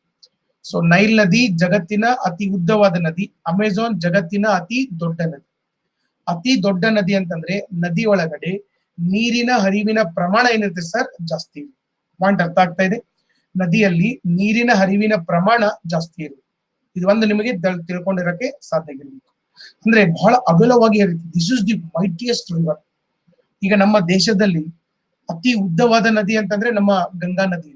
ಸೊ ನೈಲ್ ನದಿ ಜಗತ್ತಿನ ಅತಿ ಉದ್ದವಾದ ನದಿ ಅಮೆಜಾನ್ ಜಗತ್ತಿನ ಅತಿ ದೊಡ್ಡ ನದಿ. ಅತಿ ದೊಡ್ಡ ನದಿ ಅಂತಂದ್ರೆ ನದಿ ಒಳಗಡೆ ನೀರಿನ ಹರಿವಿನ ಪ್ರಮಾಣ ಏನಿರುತ್ತೆ ಸರ್? ಜಾಸ್ತಿ. ಪಾಯಿಂಟ್ ಅರ್ಥ ಆಗ್ತಾ ಇದೆ. ನದಿಯಲ್ಲಿ ನೀರಿನ ಹರಿವಿನ ಪ್ರಮಾಣ ಜಾಸ್ತಿ ಇರುತ್ತೆ ಇದು ಒಂದು ನಿಮಗೆ ತಿಳ್ಕೊಂಡಿರಕ್ಕೆ ಸಾಧ್ಯ ಇರಬೇಕು ಅಂದ್ರೆ ಬಹಳ ಅಗಲವಾಗಿ ಹರಿಯುತ್ತೆ this is the mightiest river ಈಗ ನಮ್ಮ ದೇಶದಲ್ಲಿ ಅತಿ ಉದ್ದವಾದ ನದಿ ಅಂತಂದ್ರೆ ನಮ್ಮ ಗಂಗಾ ನದಿ.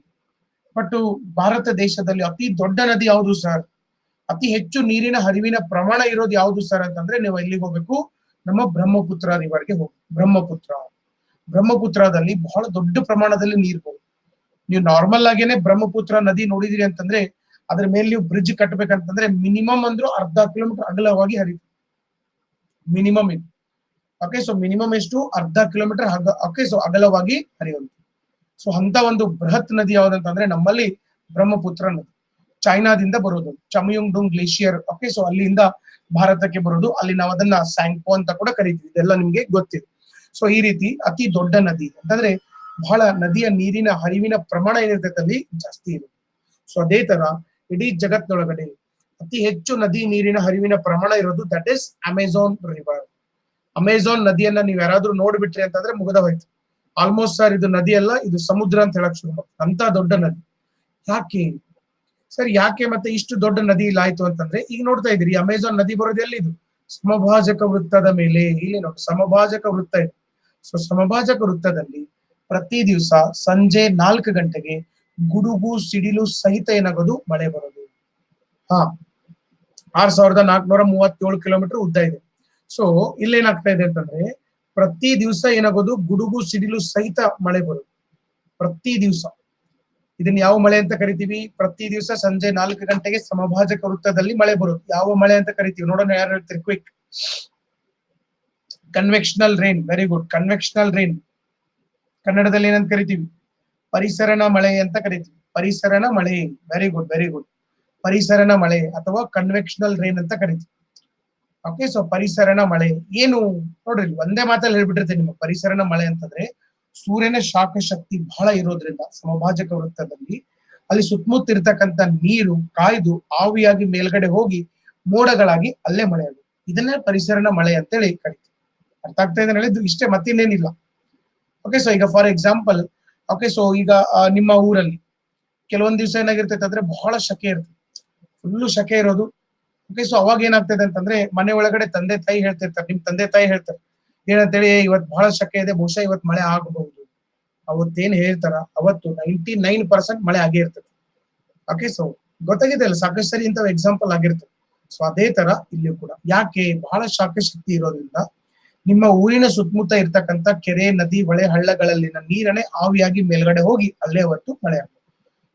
ಬಟ್ ಭಾರತ ದೇಶದಲ್ಲಿ ಅತಿ ದೊಡ್ಡ ನದಿ ಯಾವುದು ಸರ್ ಅತಿ ಹೆಚ್ಚು ನೀರಿನ ಹರಿವಿನ ಪ್ರಮಾಣ ಇರೋದು ಯಾವುದು ಸರ್ ಅಂತಂದ್ರೆ ನೀವು ಎಲ್ಲಿಗೆ ಹೋಗ್ಬೇಕು? ನಮ್ಮ ಬ್ರಹ್ಮಪುತ್ರ ರಿವರ್ಗೆ ಹೋಗಿ, ಬ್ರಹ್ಮಪುತ್ರ. ಬ್ರಹ್ಮಪುತ್ರದಲ್ಲಿ ಬಹಳ ದೊಡ್ಡ ಪ್ರಮಾಣದಲ್ಲಿ ನೀರು ನೀವು ನಾರ್ಮಲ್ ಆಗೇನೆ ಬ್ರಹ್ಮಪುತ್ರ ನದಿ ನೋಡಿದಿರಿ ಅಂತಂದ್ರೆ ಅದ್ರ ಮೇಲೆ ನೀವು ಬ್ರಿಡ್ಜ್ ಕಟ್ಟಬೇಕಂತಂದ್ರೆ ಮಿನಿಮಮ್ ಅಂದ್ರೂ ಅರ್ಧ ಕಿಲೋಮೀಟರ್ ಅಗಲವಾಗಿ ಹರಿಯುತ್ತೆ. ಮಿನಿಮಮ್ ಇದು ಓಕೆ ಸೊ ಮಿನಿಮಮ್ ಎಷ್ಟು ಅರ್ಧ ಕಿಲೋಮೀಟರ್ ಓಕೆ ಸೊ ಅಗಲವಾಗಿ ಹರಿಯುವಂತೆ. ಸೊ ಅಂತ ಒಂದು ಬೃಹತ್ ನದಿ ಯಾವ್ದಂತಂದ್ರೆ ನಮ್ಮಲ್ಲಿ ಬ್ರಹ್ಮಪುತ್ರ ನದಿ. ಚೈನಾದಿಂದ ಬರೋದು. ಚಮಯುಂಗ್ ಡುಂಗ್ ಗ್ಲೇಷಿಯರ್ ಓಕೆ ಸೊ ಅಲ್ಲಿಂದ ಭಾರತಕ್ಕೆ ಬರೋದು. ಅಲ್ಲಿ ನಾವು ಅದನ್ನ ಸ್ಯಾಂಕ್ಪೋ ಅಂತ ಕೂಡ ಕರಿತೀವಿ. ಇದೆಲ್ಲ ನಿಮ್ಗೆ ಗೊತ್ತಿದೆ. ಸೊ ಈ ರೀತಿ ಅತಿ ದೊಡ್ಡ ನದಿ. ಅಂತಂದ್ರೆ ಬಹಳ ನದಿಯ ನೀರಿನ ಹರಿವಿನ ಪ್ರಮಾಣ ಏನಿರ್ತೈತೆ ಅಲ್ಲಿ ಜಾಸ್ತಿ ಇರುತ್ತೆ. ಸೊ ಅದೇ ತರ ಇಡೀ ಜಗತ್ತಿನೊಳಗಡೆ ಅತಿ ಹೆಚ್ಚು ನದಿ ನೀರಿನ ಹರಿವಿನ ಪ್ರಮಾಣ ಇರೋದು that is Amazon river Amazon ನದಿಯನ್ನ ನೀವು ಯಾರಾದ್ರೂ ನೋಡ್ಬಿಟ್ರಿ ಅಂತಂದ್ರೆ ಮುಗದ ಹೋಯ್ತು. ಆಲ್ಮೋಸ್ಟ್ ಸರ್ ಇದು ನದಿ ಅಲ್ಲ, ಇದು ಸಮುದ್ರ ಅಂತ ಹೇಳಕ್ ಶುರು ಮಾಡ್ತಾರೆ ಅಂತ ದೊಡ್ಡ ನದಿ. ಯಾಕೆ? ಸರ್, ಯಾಕೆ ಮತ್ತೆ ಇಷ್ಟು ದೊಡ್ಡ ನದಿ ಇಲ್ಲ ಆಯ್ತು ಅಂತಂದ್ರೆ, ಈಗ ನೋಡ್ತಾ ಇದ್ರಿ ಅಮೆಝಾನ್ ನದಿ ಬರೋದು ಎಲ್ಲಿದು? ಸಮಭಾಜಕ ವೃತ್ತದ ಮೇಲೆ. ಇಲ್ಲಿ ನೋಡಿ, ಸಮಭಾಜಕ ವೃತ್ತ ಇದೆ. ಸೊ ಸಮಭಾಜಕ ವೃತ್ತದಲ್ಲಿ ಪ್ರತಿ ದಿವಸ ಸಂಜೆ ನಾಲ್ಕು ಗಂಟೆಗೆ ಗುಡುಗು, ಸಿಡಿಲು ಸಹಿತ ಏನಾಗೋದು? ಮಳೆ ಬರೋದು. ಹಾ, ಆರ್ ಸಾವಿರದ ನಾಲ್ಕುನೂರ ಮೂವತ್ತೇಳು ಕಿಲೋಮೀಟರ್ ಉದ್ದ ಇದೆ. ಸೊ ಇಲ್ಲೇನಾಗ್ತಾ ಇದೆ ಅಂತಂದ್ರೆ, ಪ್ರತಿ ದಿವಸ ಏನಾಗೋದು, ಗುಡುಗು, ಸಿಡಿಲು ಸಹಿತ ಮಳೆ ಬರೋದು ಪ್ರತಿ ದಿವಸ. ಇದನ್ನ ಯಾವ ಮಳೆ ಅಂತ ಕರಿತೀವಿ? ಪ್ರತಿ ದಿವಸ ಸಂಜೆ ನಾಲ್ಕು ಗಂಟೆಗೆ ಸಮಭಾಜಕ ವೃತ್ತದಲ್ಲಿ ಮಳೆ ಬರುತ್ತೆ. ಯಾವ ಮಳೆ ಅಂತ ಕರಿತೀವಿ? ನೋಡೋಣ ಯಾರು ಹೇಳ್ತೀರಿ quick convectional rain very good convectional rain ಕನ್ನಡದಲ್ಲಿ ಏನಂತ ಕರಿತೀವಿ? ಪರಿಸರನ ಮಳೆ ಅಂತ ಕರಿತೀವಿ. ಪರಿಸರನ ಮಳೆ. ವೆರಿ ಗುಡ್ ವೆರಿ ಗುಡ್ ಪರಿಸರನ ಮಳೆ ಅಥವಾ ಕನ್ವೆಕ್ಷನಲ್ ರೈನ್ ಅಂತ ಕರಿತೀವಿ. ಓಕೆ ಸೊ ಪರಿಸರನ ಮಳೆ. ಏನು? ನೋಡ್ರಿ, ಒಂದೇ ಮಾತಲ್ಲಿ ಹೇಳ್ಬಿಟ್ಟಿರ್ತೀನಿ ನಿಮಗೆ. ಪರಿಸರನ ಮಳೆ ಅಂತಂದ್ರೆ ಸೂರ್ಯನ ಶಾಖ ಶಕ್ತಿ ಬಹಳ ಇರೋದ್ರಿಂದ ಸಮಭಾಜಕ ವೃತ್ತದಲ್ಲಿ ಅಲ್ಲಿ ಸುತ್ತಮುತ್ತ ಇರ್ತಕ್ಕಂಥ ನೀರು ಕಾಯ್ದು ಆವಿಯಾಗಿ ಮೇಲ್ಗಡೆ ಹೋಗಿ ಮೋಡಗಳಾಗಿ ಅಲ್ಲೇ ಮಳೆ ಆಗುತ್ತೆ. ಇದನ್ನೇ ಪರಿಸರನ ಮಳೆ ಅಂತೇಳಿ ಕರಿತೀವಿ. ಅರ್ಥ ಆಗ್ತಾ ಇದೆ ಹೇಳಿದ್ದು ಇಷ್ಟೇ, ಮತ್ತಿನ್ನೇನಿಲ್ಲ. ಓಕೆ ಸೊ ಈಗ ಫಾರ್ ಎಕ್ಸಾಂಪಲ್ ಓಕೆ ಸೊ ಈಗ ನಿಮ್ಮ ಊರಲ್ಲಿ ಕೆಲವೊಂದ್ ದಿವಸ ಏನಾಗಿರ್ತೈತೆ ಅಂದ್ರೆ ಬಹಳ ಶಕೆ ಇರ್ತದೆ. ಫುಲ್ಲು ಶಕೆ ಇರೋದು ಸೊ ಅವಾಗ ಏನಾಗ್ತದೆ ಅಂತಂದ್ರೆ ಮನೆ ಒಳಗಡೆ ತಂದೆ ತಾಯಿ ಹೇಳ್ತಿರ್ತಾರೆ, ನಿಮ್ ತಂದೆ ತಾಯಿ ಹೇಳ್ತಾರೆ, ಏನಂತೇಳಿ ಇವತ್ ಬಹಳ ಶಕೆ ಇದೆ, ಬಹುಶಃ ಇವತ್ ಮಳೆ ಆಗಬಹುದು. ಅವತ್ತೇನ್ ಹೇಳ್ತಾರ? ಅವತ್ತು ನೈಂಟಿ ನೈನ್ ಪರ್ಸೆಂಟ್ ಮಳೆ ಆಗೇ ಇರ್ತದೆ. ಓಕೆ ಸೊ ಗೊತ್ತಾಗಿದೆ ಅಲ್ಲ, ಸಾಕಷ್ಟು ಸರಿ ಇಂತ ಎಕ್ಸಾಂಪಲ್ ಆಗಿರ್ತದೆ. ಸೊ ಅದೇ ತರ ಇಲ್ಲಿ ಕೂಡ. ಯಾಕೆ? ಬಹಳ ಶಾಖ ಶಕ್ತಿ ಇರೋದ್ರಿಂದ ನಿಮ್ಮ ಊರಿನ ಸುತ್ತಮುತ್ತ ಇರ್ತಕ್ಕಂಥ ಕೆರೆ, ನದಿ, ಹೊಳೆ ಹಳ್ಳಗಳಲ್ಲಿನ ನೀರನ್ನೇ ಆವಿಯಾಗಿ ಮೇಲ್ಗಡೆ ಹೋಗಿ ಅಲ್ಲೇ ಅವತ್ತು ಮಳೆ ಆಗುತ್ತೆ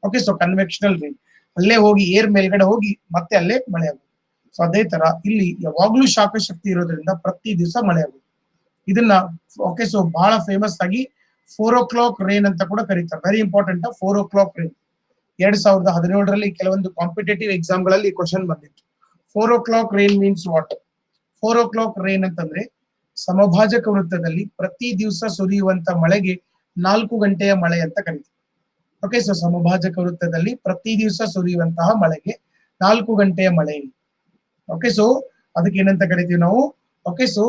ಓಕೆ ಸೊ ಕನ್ವೆಕ್ಷನಲ್ ರೀ ಅಲ್ಲೇ ಹೋಗಿ, ಏರ್ ಮೇಲ್ಗಡೆ ಹೋಗಿ ಮತ್ತೆ ಅಲ್ಲೇ ಮಳೆ ಆಗುತ್ತೆ ಸೊ ಅದೇ ತರ ಇಲ್ಲಿ ಯಾವಾಗ್ಲೂ ಶಾಖ ಶಕ್ತಿ ಇರೋದ್ರಿಂದ ಪ್ರತಿ ದಿವಸ ಮಳೆ ಆಗುತ್ತೆ. ಇದನ್ನ ಓಕೆ ಸೊ ಬಹಳ ಫೇಮಸ್ ಆಗಿ ಫೋರ್ ಓ ಕ್ಲಾಕ್ ರೇನ್ ಅಂತ ಕೂಡ ಕರೀತಾರೆ. Very important four o'clock rain ಎರಡ್ ಸಾವಿರದ ಹದಿನೇಳರಲ್ಲಿ ಕೆಲವೊಂದು ಕಾಂಪಿಟೇಟಿವ್ ಎಕ್ಸಾಮ್ಗಳಲ್ಲಿ ಕ್ವಶನ್ ಬಂದಿತ್ತು. Four o'clock rain means what four o'clock rain ಅಂತಂದ್ರೆ ಸಮಭಾಜಕ ವೃತ್ತದಲ್ಲಿ ಪ್ರತಿ ದಿವಸ ಸುರಿಯುವಂತ ಮಳೆಗೆ ನಾಲ್ಕು ಗಂಟೆಯ ಮಳೆ ಅಂತ ಕರೀತಾರೆ. ಓಕೆ ಸೊ ಸಮಭಾಜಕ ವೃತ್ತದಲ್ಲಿ ಪ್ರತಿ ದಿವಸ ಸುರಿಯುವಂತಹ ಮಳೆಗೆ ನಾಲ್ಕು ಗಂಟೆಯ ಮಳೆ ಓಕೆ ಸೊ ಅದಕ್ಕೆ ಏನಂತ ಕರಿತೀವಿ ನಾವು? ಓಕೆ ಸೊ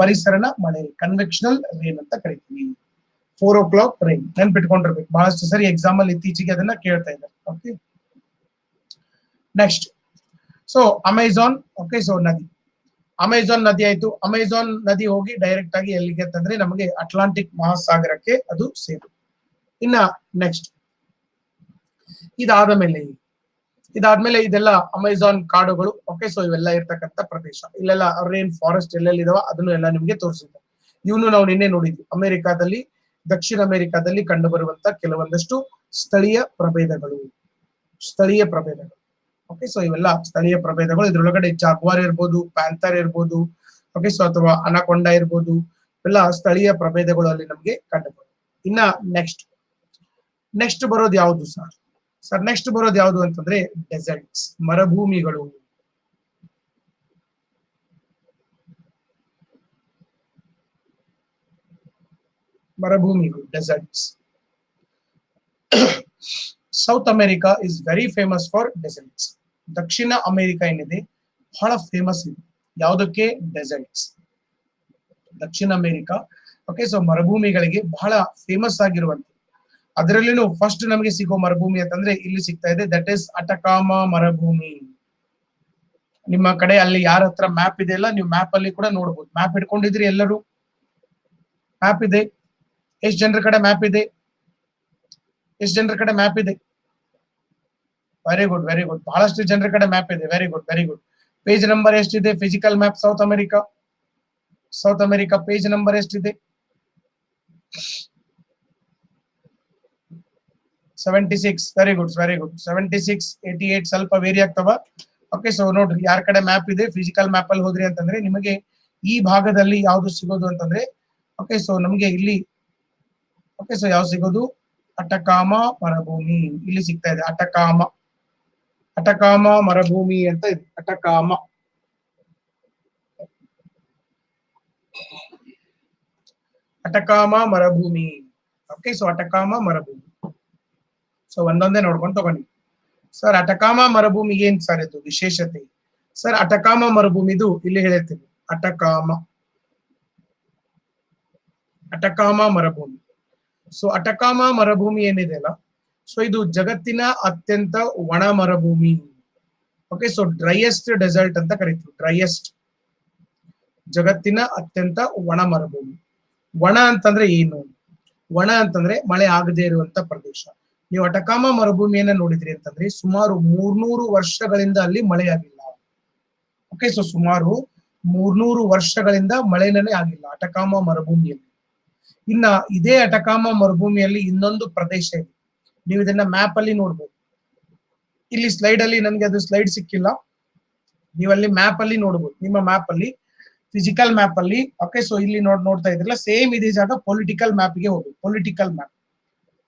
ಪರಿಸರನ ಮಳೆ ಕನ್ವೆಕ್ಷನಲ್ ರೇನ್ ಅಂತ ಕರಿತೀವಿ. ಫೋರ್ ಓ ಕ್ಲಾಕ್ ರೈನ್ ನೆನ್ಪಿಟ್ಕೊಂಡಿರ್ಬೇಕು. ಬಹಳಷ್ಟು ಸರಿ ಎಕ್ಸಾಮ್ ಅಲ್ಲಿ ಇತ್ತೀಚೆಗೆ ಅದನ್ನ ಕೇಳ್ತಾ ಇದ್ದಾರೆ. Okay next so Amazon okay so ನದಿ. ಅಮೆಝಾನ್ ನದಿ ಆಯ್ತು. ಅಮೆಝಾನ್ ನದಿ ಹೋಗಿ ಡೈರೆಕ್ಟ್ ಆಗಿ ಎಲ್ಲಿಗೆ ಅಂತಂದ್ರೆ ನಮಗೆ ಅಟ್ಲಾಂಟಿಕ್ ಮಹಾಸಾಗರಕ್ಕೆ ಅದು ಸೇರು. ಇನ್ನ ನೆಕ್ಸ್ಟ್ ಇದಾದ ಮೇಲೆ ಇದಾದ್ಮೇಲೆ ಇದೆಲ್ಲ ಅಮೆಝಾನ್ ಕಾಡುಗಳು ಓಕೆ ಸೊ ಇವೆಲ್ಲ ಇರ್ತಕ್ಕಂಥ ಪ್ರದೇಶ. ಇಲ್ಲೆಲ್ಲ ರೇನ್ ಫಾರೆಸ್ಟ್ ಎಲ್ಲೆಲ್ಲಿ ಇದಾವ ಅದನ್ನು ಎಲ್ಲ ನಿಮ್ಗೆ ತೋರಿಸಿದ್ದೆ ಇವನು ನಾವು ನಿನ್ನೆ ನೋಡಿದ್ವಿ. ಅಮೆರಿಕಾದಲ್ಲಿ, ದಕ್ಷಿಣ ಅಮೆರಿಕಾದಲ್ಲಿ ಕಂಡು ಬರುವಂತ ಕೆಲವೊಂದಷ್ಟು ಸ್ಥಳೀಯ ಪ್ರಭೇದಗಳು. ಸ್ಥಳೀಯ ಪ್ರಭೇದಗಳು. ಓಕೆ ಸೊ ಇವೆಲ್ಲ ಸ್ಥಳೀಯ ಪ್ರಭೇದಗಳು. ಇದ್ರೊಳಗಡೆ ಜಾಗ್ವಾರ್ ಇರ್ಬೋದು, ಪ್ಯಾಂಥರ್ ಇರ್ಬೋದು ಓಕೆ ಸೊ ಅಥವಾ ಅನಕೊಂಡ ಇರ್ಬೋದು. ಎಲ್ಲ ಸ್ಥಳೀಯ ಪ್ರಭೇದಗಳು ಅಲ್ಲಿ ನಮ್ಗೆ ಕಂಡು ಬರುತ್ತೆ. ಇನ್ನ ನೆಕ್ಸ್ಟ್ ನೆಕ್ಸ್ಟ್ ಬರೋದು ಯಾವುದು ಸರ್ ಸರ್ ನೆಕ್ಸ್ಟ್ ಬರೋದು ಯಾವುದು ಅಂತಂದ್ರೆ ಡೆಸರ್ಟ್ಸ್ ಮರುಭೂಮಿಗಳು. ಮರುಭೂಮಿಗಳು deserts South America is very famous for deserts Dakshina America ಏನಿದೆ, ಬಹಳ ಫೇಮಸ್ ಇದೆ. ಯಾವುದಕ್ಕೆ? ಡೆಸರ್ಟ್ಸ್ ದಕ್ಷಿಣ ಅಮೆರಿಕ. ಓಕೆ ಸೊ ಮರುಭೂಮಿಗಳಿಗೆ ಬಹಳ ಫೇಮಸ್ ಆಗಿರುವಂತ ಅದರಲ್ಲಿನೂ ಫಸ್ಟ್ ನಮಗೆ ಸಿಗೋ ಮರುಭೂಮಿ ಅಂತಂದ್ರೆ ಇಲ್ಲಿ ಸಿಗ್ತಾ ಇದೆ. ದಟ್ ಇಸ್ ಅಟಕಾಮ ಮರುಭೂಮಿ. ನಿಮ್ಮ ಕಡೆ ಅಲ್ಲಿ ಯಾರ ಹತ್ರ ಮ್ಯಾಪ್ ಇದೆ ಅಲ್ಲ, ನೀವು ಮ್ಯಾಪ್ ಅಲ್ಲಿ ಕೂಡ ನೋಡಬಹುದು ಮ್ಯಾಪ್ ಇಟ್ಕೊಂಡಿದ್ರಿ ಎಲ್ಲರೂ? ಮ್ಯಾಪ್ ಇದೆ. ಎಷ್ಟ್ ಜನರ ಕಡೆ ಮ್ಯಾಪ್ ಇದೆ? ಎಷ್ಟ್ ಜನರ ಕಡೆ ಮ್ಯಾಪ್ ಇದೆ? ವೆರಿ ಗುಡ್ ವೆರಿ ಗುಡ್ ಬಹಳಷ್ಟು ಜನರ ಕಡೆ ಮ್ಯಾಪ್ ಇದೆ. Very good very good page number ಎಷ್ಟಿದೆ? Physical map South America South America page number ಎಷ್ಟಿದೆ? Seventy six very good very good seventy six eighty eight ಸ್ವಲ್ಪ ವೇರಿ ಆಗ್ತವ. Okay so ನೋಡ್ರಿ, ಯಾರ ಕಡೆ ಮ್ಯಾಪ್ ಇದೆ ಫಿಸಿಕಲ್ ಮ್ಯಾಪ್ ಅಲ್ಲಿ ಹೋದ್ರಿ ಅಂತಂದ್ರೆ ನಿಮಗೆ ಈ ಭಾಗದಲ್ಲಿ ಯಾವ್ದು ಸಿಗೋದು ಅಂತಂದ್ರೆ ಓಕೆ ಸೊ ನಮಗೆ ಇಲ್ಲಿ ಓಕೆ ಸೊ ಯಾವ್ದು ಸಿಗೋದು? ಅಟಕಾಮ ಮರಭೂಮಿ. ಇಲ್ಲಿ ಸಿಗ್ತಾ ಇದೆ, ಅಟಕಾಮ. ಅಟಕಾಮ ಮರಭೂಮಿ ಅಂತ ಇದೆ, ಅಟಕಾಮ. ಅಟಕಾಮ ಮರಭೂಮಿ. ಓಕೆ ಸೊ ಅಟಕಾಮ ಮರುಭೂಮಿ. ಸೊ ಒಂದೊಂದೇ ನೋಡ್ಕೊಂಡು ತಗೊಂಡಿ ಸರ್ ಅಟಕಾಮ ಮರುಭೂಮಿಗೆ ಏನ್ ಸರ್ ಇದು ವಿಶೇಷತೆ? ಸರ್ ಅಟಕಾಮ ಮರುಭೂಮಿದು ಇಲ್ಲಿ ಹೇಳಿರ್ತೀನಿ ಅಟಕಾಮ ಅಟಕಾಮ ಮರುಭೂಮಿ. ಸೊ ಅಟಕಾಮ ಮರುಭೂಮಿ ಏನಿದೆ ಅಲ್ಲ? ಸೊ ಇದು ಜಗತ್ತಿನ ಅತ್ಯಂತ ಒಣ ಮರುಭೂಮಿ. ಓಕೆ ಸೊ ಡ್ರೈಯೆಸ್ಟ್ ಡೆಸರ್ಟ್ ಅಂತ ಕರಿತೀವಿ. ಡ್ರೈಯೆಸ್ಟ್ ಜಗತ್ತಿನ ಅತ್ಯಂತ ಒಣ ಮರುಭೂಮಿ. ಒಣ ಅಂತಂದ್ರೆ ಏನು? ಒಣ ಅಂತಂದ್ರೆ ಮಳೆ ಆಗದೆ ಇರುವಂತ ಪ್ರದೇಶ. ನೀವು ಅಟಕಾಮ ಮರುಭೂಮಿಯನ್ನ ನೋಡಿದ್ರಿ ಅಂತಂದ್ರೆ ಸುಮಾರು ಮೂರ್ನೂರು ವರ್ಷಗಳಿಂದ ಅಲ್ಲಿ ಮಳೆಯಾಗಿಲ್ಲ. ಓಕೆ ಸೊ ಸುಮಾರು ಮೂರ್ನೂರು ವರ್ಷಗಳಿಂದ ಮಳೆನೇ ಆಗಿಲ್ಲ ಅಟಕಾಮ ಮರುಭೂಮಿಯಲ್ಲಿ. ಇನ್ನ ಇದೇ ಅಟಕಾಮ ಮರುಭೂಮಿಯಲ್ಲಿ ಇನ್ನೊಂದು ಪ್ರದೇಶ ಇದೆ. ನೀವು ಇದನ್ನ ಮ್ಯಾಪ್ ಅಲ್ಲಿ ನೋಡ್ಬೋದು. ಇಲ್ಲಿ ಸ್ಲೈಡ್ ಅಲ್ಲಿ ನನ್ಗೆ ಅದು ಸ್ಲೈಡ್ ಸಿಕ್ಕಿಲ್ಲ. ನೀವಲ್ಲಿ ಮ್ಯಾಪ್ ಅಲ್ಲಿ ನೋಡ್ಬೋದು. ನಿಮ್ಮ ಮ್ಯಾಪ್ ಅಲ್ಲಿ ಫಿಸಿಕಲ್ ಮ್ಯಾಪ್ ಅಲ್ಲಿ. ಓಕೆ ಸೊ ಇಲ್ಲಿ ನೋಡ್ ನೋಡ್ತಾ ಇದ್ರಲ್ಲ ಸೇಮ್ ಇದೇ ಜಾಗ ಪೊಲಿಟಿಕಲ್ ಮ್ಯಾಪ್ಗೆ ಹೋಗ್ಬೇಕು. ಪೊಲಿಟಿಕಲ್ ಮ್ಯಾಪ್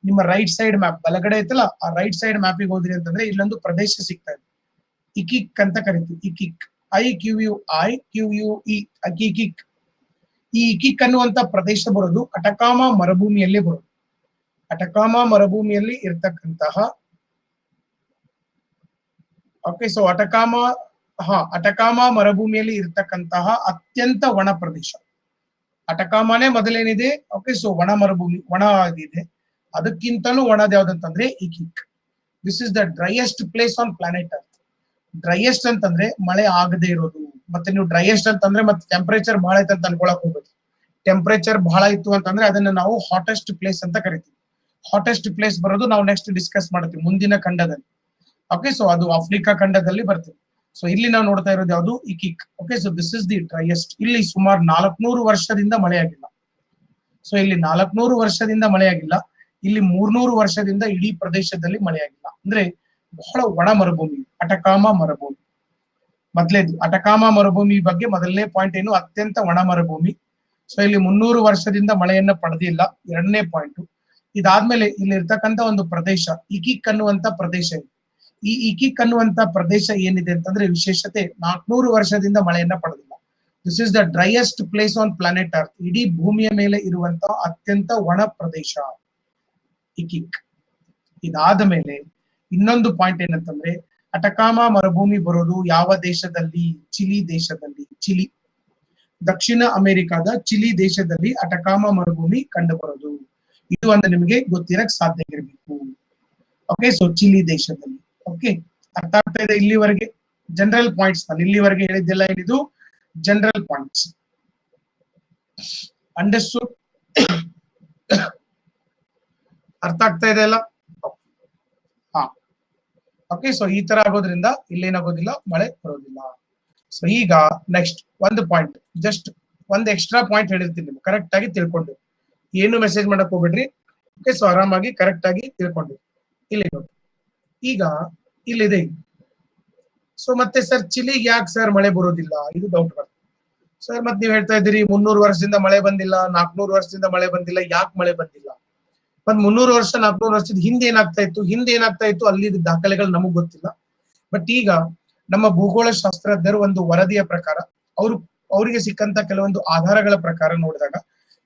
ನಿಮ್ಮ ರೈಟ್ ಸೈಡ್ ಮ್ಯಾಪ್ ಬಲಗಡೆ ಐತಲ್ಲ, ಆ ರೈಟ್ ಸೈಡ್ ಮ್ಯಾಪಿಗೆ ಹೋದ್ರಿ ಅಂತಂದ್ರೆ ಇಲ್ಲೊಂದು ಪ್ರದೇಶ ಸಿಗ್ತಾ ಇದೆ. ಇಕಿಕ್ ಅಂತ ಕರಿತೀವಿ, Iquique. I Q U I Q U E ಅಕಿಕಿಕ್ ಈ ಇಕಿಕ್ ಅನ್ನುವಂತ ಪ್ರದೇಶ ಬರೋದು ಅಟಕಾಮ ಮರುಭೂಮಿಯಲ್ಲಿ ಬರೋದು. ಅಟಕಾಮ ಮರುಭೂಮಿಯಲ್ಲಿ ಇರ್ತಕ್ಕಂತಹ ಓಕೆ ಸೊ ಅಟಕಾಮ, ಹಾ, ಅಟಕಾಮ ಮರುಭೂಮಿಯಲ್ಲಿ ಇರ್ತಕ್ಕಂತಹ ಅತ್ಯಂತ ಒಣ ಪ್ರದೇಶ. ಅಟಕಾಮನೇ ಮೊದಲೇನಿದೆ? ಓಕೆ ಸೊ ಒಣ ಮರುಭೂಮಿ, ಒಣ ಇದೆ ಅದಕ್ಕಿಂತಲೂ ಒಣದ ಯಾವ್ದಂತಂದ್ರೆ kick. This is the driest place on planet earth driest ಅಂತಂದ್ರೆ ಮಳೆ ಆಗದೆ ಇರೋದು. ಮತ್ತೆ ನೀವು ಡ್ರೈಯೆಸ್ಟ್ ಅಂತಂದ್ರೆ ಮತ್ತೆ ಟೆಂಪರೇಚರ್ ಬಹಳ ಐತೆ ಅಂತ ಅನ್ಕೊಳಕ್ ಹೋಗೋದು ಟೆಂಪರೇಚರ್ ಬಹಳ ಇತ್ತು ಅಂತಂದ್ರೆ ಅದನ್ನ ನಾವು ಹಾಟೆಸ್ಟ್ ಪ್ಲೇಸ್ ಅಂತ ಕರಿತೀವಿ. ಹಾಟೆಸ್ಟ್ ಪ್ಲೇಸ್ ಬರೋದು ನಾವು ನೆಕ್ಸ್ಟ್ ಡಿಸ್ಕಸ್ ಮಾಡ್ತೀವಿ ಮುಂದಿನ ಖಂಡದಲ್ಲಿ. ಓಕೆ ಸೊ ಅದು ಆಫ್ರಿಕಾ ಖಂಡದಲ್ಲಿ ಬರ್ತೀವಿ ಸೊ ಇಲ್ಲಿ ನಾವು ನೋಡ್ತಾ ಇರೋದು ಯಾವುದು? ಇಕಿಕ್ okay so this is the driest ಇಲ್ಲಿ ಸುಮಾರು ನಾಲ್ಕನೂರು ವರ್ಷದಿಂದ ಮಳೆಯಾಗಿಲ್ಲ ಸೊ ಇಲ್ಲಿ ನಾಲ್ಕನೂರು ವರ್ಷದಿಂದ ಮಳೆಯಾಗಿಲ್ಲ ಇಲ್ಲಿ ಮೂರ್ನೂರು ವರ್ಷದಿಂದ ಇಡೀ ಪ್ರದೇಶದಲ್ಲಿ ಮಳೆಯಾಗಿಲ್ಲ. ಅಂದ್ರೆ ಬಹಳ ಒಣ ಮರುಭೂಮಿ, ಅಟಕಾಮ ಮರುಭೂಮಿ. ಮೊದಲೇದು ಅಟಕಾಮ ಮರುಭೂಮಿ ಬಗ್ಗೆ ಮೊದಲನೇ ಪಾಯಿಂಟ್ ಏನು ಅತ್ಯಂತ ಒಣ ಮರುಭೂಮಿ. ಸೊ ಇಲ್ಲಿ ಮುನ್ನೂರು ವರ್ಷದಿಂದ ಮಳೆಯನ್ನ ಪಡೆದಿಲ್ಲ. ಎರಡನೇ ಪಾಯಿಂಟ್ ಇದಾದ್ಮೇಲೆ ಇಲ್ಲಿ ಇರ್ತಕ್ಕಂತ ಒಂದು ಪ್ರದೇಶ ಇಕಿಕ್ ಅನ್ನುವಂತ ಪ್ರದೇಶ ಇದೆ. ಈ ಇಕಿಕ್ ಅನ್ನುವಂತ ಪ್ರದೇಶ ಏನಿದೆ ಅಂತಂದ್ರೆ ವಿಶೇಷತೆ ನಾಲ್ಕನೂರು ವರ್ಷದಿಂದ ಮಳೆಯನ್ನ ಪಡೆದಿಲ್ಲ. This is the driest place on planet earth ಇಡೀ ಭೂಮಿಯ ಮೇಲೆ ಇರುವಂತಹ ಅತ್ಯಂತ ಒಣ ಪ್ರದೇಶ. ಇಕಿಕ್ ಇದಾದ ಮೇಲೆ ಇನ್ನೊಂದು ಪಾಯಿಂಟ್ ಏನಂತಂದ್ರೆ, ಅಟಕಾಮ ಮರುಭೂಮಿ ಬರೋದು ಯಾವ ದೇಶದಲ್ಲಿ? ಚಿಲಿ ದೇಶದಲ್ಲಿ. ಚಿಲಿ. ದಕ್ಷಿಣ ಅಮೆರಿಕಾದ ಚಿಲಿ ದೇಶದಲ್ಲಿ ಅಟಕಾಮ ಮರುಭೂಮಿ ಕಂಡು ಬರೋದು ಇದು ಒಂದು ನಿಮಗೆ ಗೊತ್ತಿರಕ್ ಸಾಧ್ಯ ಇರಬೇಕು ಓಕೆ ಸೊ ಚಿಲಿ ದೇಶದಲ್ಲಿ. ಓಕೆ ಅರ್ಥ ಆಗ್ತಾ ಇದೆ ಇಲ್ಲಿವರೆಗೆ? ಜನರಲ್ ಪಾಯಿಂಟ್ಸ್ ನಾನು ಇಲ್ಲಿವರೆಗೆ ಹೇಳಿದ್ದೆಲ್ಲ ಏನಿದು? ಜನರಲ್ ಪಾಯಿಂಟ್ಸ್ ಅಂಡರ್ಸ್ಟುಡ್ ಅರ್ಥ ಆಗ್ತಾ ಇದೆ ಅಲ್ಲ? ಹಾ. ಓಕೆ ಸೊ ಈ ತರ ಆಗೋದ್ರಿಂದ ಇಲ್ಲೇನಾಗೋದಿಲ್ಲ ಮಳೆ ಬರೋದಿಲ್ಲ. ಸೊ ಈಗ ನೆಕ್ಸ್ಟ್ ಒಂದು ಪಾಯಿಂಟ್ ಜಸ್ಟ್ ಒಂದು ಎಕ್ಸ್ಟ್ರಾ ಪಾಯಿಂಟ್ ಹೇಳಿರ್ತೀನಿ ನಿಮ್ಗೆ ಕರೆಕ್ಟ್ ಆಗಿ ತಿಳ್ಕೊಂಡು. ಏನು ಮೆಸೇಜ್ ಮಾಡಕ್ ಹೋಗ್ಬೇಡ್ರಿ? ಓಕೆ ಸೊ ಆರಾಮಾಗಿ ಕರೆಕ್ಟ್ ಆಗಿ ತಿಳ್ಕೊಂಡು. ಇಲ್ಲಿ ನೋಡಿ. ಈಗ ಇಲ್ಲಿದೆ. ಸೊ ಮತ್ತೆ ಸರ್ ಚಿಲಿಗೆ ಯಾಕೆ ಸರ್ ಮಳೆ ಬರೋದಿಲ್ಲ? ಇದು ಡೌಟ್ ಬರ್ತದೆ ಸರ್ ಮತ್ತೆ ನೀವು ಹೇಳ್ತಾ ಇದ್ದೀರಿ, ಮುನ್ನೂರು ವರ್ಷದಿಂದ ಮಳೆ ಬಂದಿಲ್ಲ, ನಾಲ್ಕನೂರು ವರ್ಷದಿಂದ ಮಳೆ ಬಂದಿಲ್ಲ, ಯಾಕೆ ಮಳೆ ಬಂದಿಲ್ಲ? ಮತ್ ಮುನ್ನೂರು ವರ್ಷ, ನಾಲ್ಕನೂರು ವರ್ಷದ ಹಿಂದೆ ಏನಾಗ್ತಾ ಇತ್ತು? ಹಿಂದೆ ಏನಾಗ್ತಾ ಇತ್ತು? ಅಲ್ಲಿ ದಾಖಲೆಗಳು ನಮಗ್ ಗೊತ್ತಿಲ್ಲ. ಬಟ್ ಈಗ ನಮ್ಮ ಭೂಗೋಳ ಶಾಸ್ತ್ರಜ್ಞರು ಒಂದು ವರದಿಯ ಪ್ರಕಾರ, ಅವರು, ಅವರಿಗೆ ಸಿಕ್ಕಂತ ಕೆಲವೊಂದು ಆಧಾರಗಳ ಪ್ರಕಾರ ನೋಡಿದಾಗ,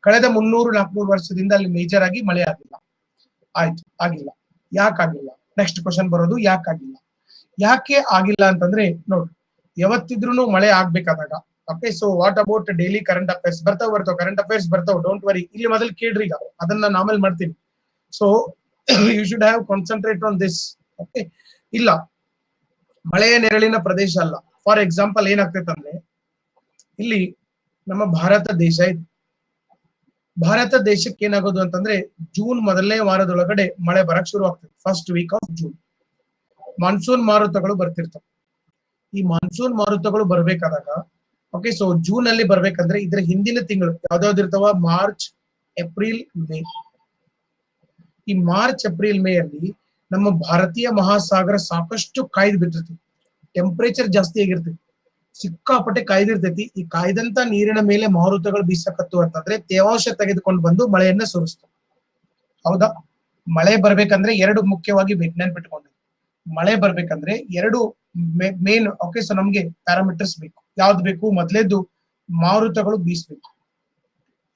ಕಳೆದ ಮುನ್ನೂರು, ನಾಲ್ಕನೂರು ವರ್ಷದಿಂದ ಅಲ್ಲಿ ಮೇಜರ್ ಆಗಿ ಮಳೆ ಆಗಿಲ್ಲ. ಆಯ್ತು, ಆಗಿಲ್ಲ. ಯಾಕಾಗಿಲ್ಲ ನೆಕ್ಸ್ಟ್ ಕ್ವಶನ್ ಬರೋದು ಯಾಕಾಗಿಲ್ಲ ಯಾಕೆ ಆಗಿಲ್ಲ ಅಂತಂದ್ರೆ ನೋಡ್ರಿ ಯಾವತ್ತಿದ್ರು ಮಳೆ ಆಗ್ಬೇಕಾದಾಗ okay so what about daily current affairs ಬರ್ತಾವ್ ಬರ್ತಾವ್ ಕರೆಂಟ್ ಅಫೇರ್ಸ್ ಬರ್ತಾವ್ ಡೋಂಟ್ ವರಿ ಇಲ್ಲಿ ಮೊದಲು ಕೇಳ್ರಿ ಈಗ, ಅದನ್ನ ನಾಮಲ್ ಮಾಡ್ತೀನಿ so you should have concentrate on this okay ಇಲ್ಲ. ಮಳೆಯ ನೆರಳಿನ ಪ್ರದೇಶ ಅಲ್ಲ. ಫಾರ್ ಎಕ್ಸಾಂಪಲ್ ಏನಾಗ್ತೈತೆ ಅಂದ್ರೆ, ಇಲ್ಲಿ ನಮ್ಮ ಭಾರತ ದೇಶ ಇದೆ. ಭಾರತ ದೇಶಕ್ಕೆ ಏನಾಗೋದು ಅಂತಂದ್ರೆ, ಜೂನ್ ಮೊದಲನೇ ವಾರದೊಳಗಡೆ ಮಳೆ ಬರಕ್ ಶುರು ಆಗ್ತದೆ. First week of June monsoon ಮಾರುತಗಳು ಬರ್ತಿರ್ತವೆ. ಈ ಮಾನ್ಸೂನ್ ಮಾರುತಗಳು ಬರ್ಬೇಕಾದಾಗ ಓಕೆ ಸೊ ಜೂನ್ ಅಲ್ಲಿ ಬರ್ಬೇಕಂದ್ರೆ, ಇದ್ರ ಹಿಂದಿನ ತಿಂಗಳು ಯಾವ್ದಾವ್ದು ಇರ್ತಾವ ಮಾರ್ಚ್ ಏಪ್ರಿಲ್ ಮೇ ಈ ಮಾರ್ಚ್, ಏಪ್ರಿಲ್ ಮೇ ಅಲ್ಲಿ ನಮ್ಮ ಭಾರತೀಯ ಮಹಾಸಾಗರ ಸಾಕಷ್ಟು ಕಾಯ್ದು ಬಿಟ್ಟಿರ್ತೈತಿ ಟೆಂಪರೇಚರ್ ಜಾಸ್ತಿ ಆಗಿರ್ತೈತಿ ಸಿಕ್ಕಾಪಟ್ಟೆ ಕಾಯ್ದಿರ್ತೈತಿ. ಈ ಕಾಯ್ದಂತ ನೀರಿನ ಮೇಲೆ ಮಾರುತಗಳು ಬೀಸಕತ್ತು ಅಂತಂದ್ರೆ ತೇವಾಂಶ ತೆಗೆದುಕೊಂಡು ಬಂದು ಮಳೆಯನ್ನ ಸುರಿಸ್ತು. ಹೌದಾ? ಮಳೆ ಬರ್ಬೇಕಂದ್ರೆ ಎರಡು ಮುಖ್ಯವಾಗಿ ವಿಜ್ಞಾನ ನೆನ್ಪಿಟ್ಕೊಂಡು ಮಳೆ ಬರ್ಬೇಕಂದ್ರೆ ಎರಡು ಮೇನ್ ಓಕೆ ಸೊ ನಮ್ಗೆ ಪ್ಯಾರಾಮೀಟರ್ಸ್ ಬೇಕು. ಯಾವ್ದು ಬೇಕು? ಮೊದಲೇದು ಮಾರುತಗಳು ಬೀಸ್ಬೇಕು.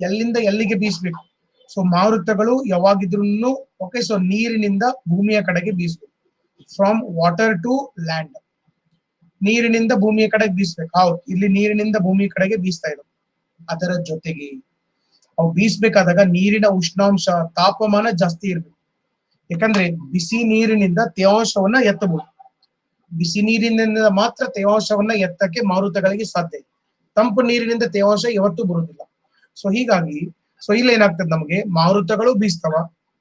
ಎಲ್ಲಿಂದ ಎಲ್ಲಿಗೆ ಬೀಸ್ಬೇಕು? ಸೊ ಮಾರುತಗಳು ಯಾವಾಗಿದ್ರು ಓಕೆ ಸೊ ನೀರಿನಿಂದ ಭೂಮಿಯ ಕಡೆಗೆ ಬೀಸಬೇಕು. ಫ್ರಮ್ ವಾಟರ್ ಟು ಲ್ಯಾಂಡ್ ನೀರಿನಿಂದ ಭೂಮಿಯ ಕಡೆಗೆ ಬೀಸ್ಬೇಕು. ಹೌದು, ಇಲ್ಲಿ ನೀರಿನಿಂದ ಭೂಮಿಯ ಕಡೆಗೆ ಬೀಸ್ತಾ ಇದ್ರು ಅದರ ಜೊತೆಗೆ, ಅವು ಬೀಸ್ಬೇಕಾದಾಗ ನೀರಿನ ಉಷ್ಣಾಂಶ, ತಾಪಮಾನ ಜಾಸ್ತಿ ಇರಬೇಕು. ಯಾಕಂದ್ರೆ ಬಿಸಿ ನೀರಿನಿಂದ ತೇವಾಂಶವನ್ನ ಎತ್ತಬಹುದು. ಬಿಸಿ ನೀರಿನಿಂದ ಮಾತ್ರ ತೇವಾಂಶವನ್ನ ಎತ್ತಕ್ಕೆ ಮಾರುತಗಳಿಗೆ ಸಾಧ್ಯ ತಂಪು ನೀರಿನಿಂದ ತೇವಾಂಶ ಯಾವತ್ತೂ ಬರುವುದಿಲ್ಲ. ಸೊ ಹೀಗಾಗಿ ಸೊ ಇಲ್ಲಿ ಏನಾಗ್ತದೆ ನಮಗೆ? ಮಾರುತಗಳು ಬೀಸ್ತಾವ.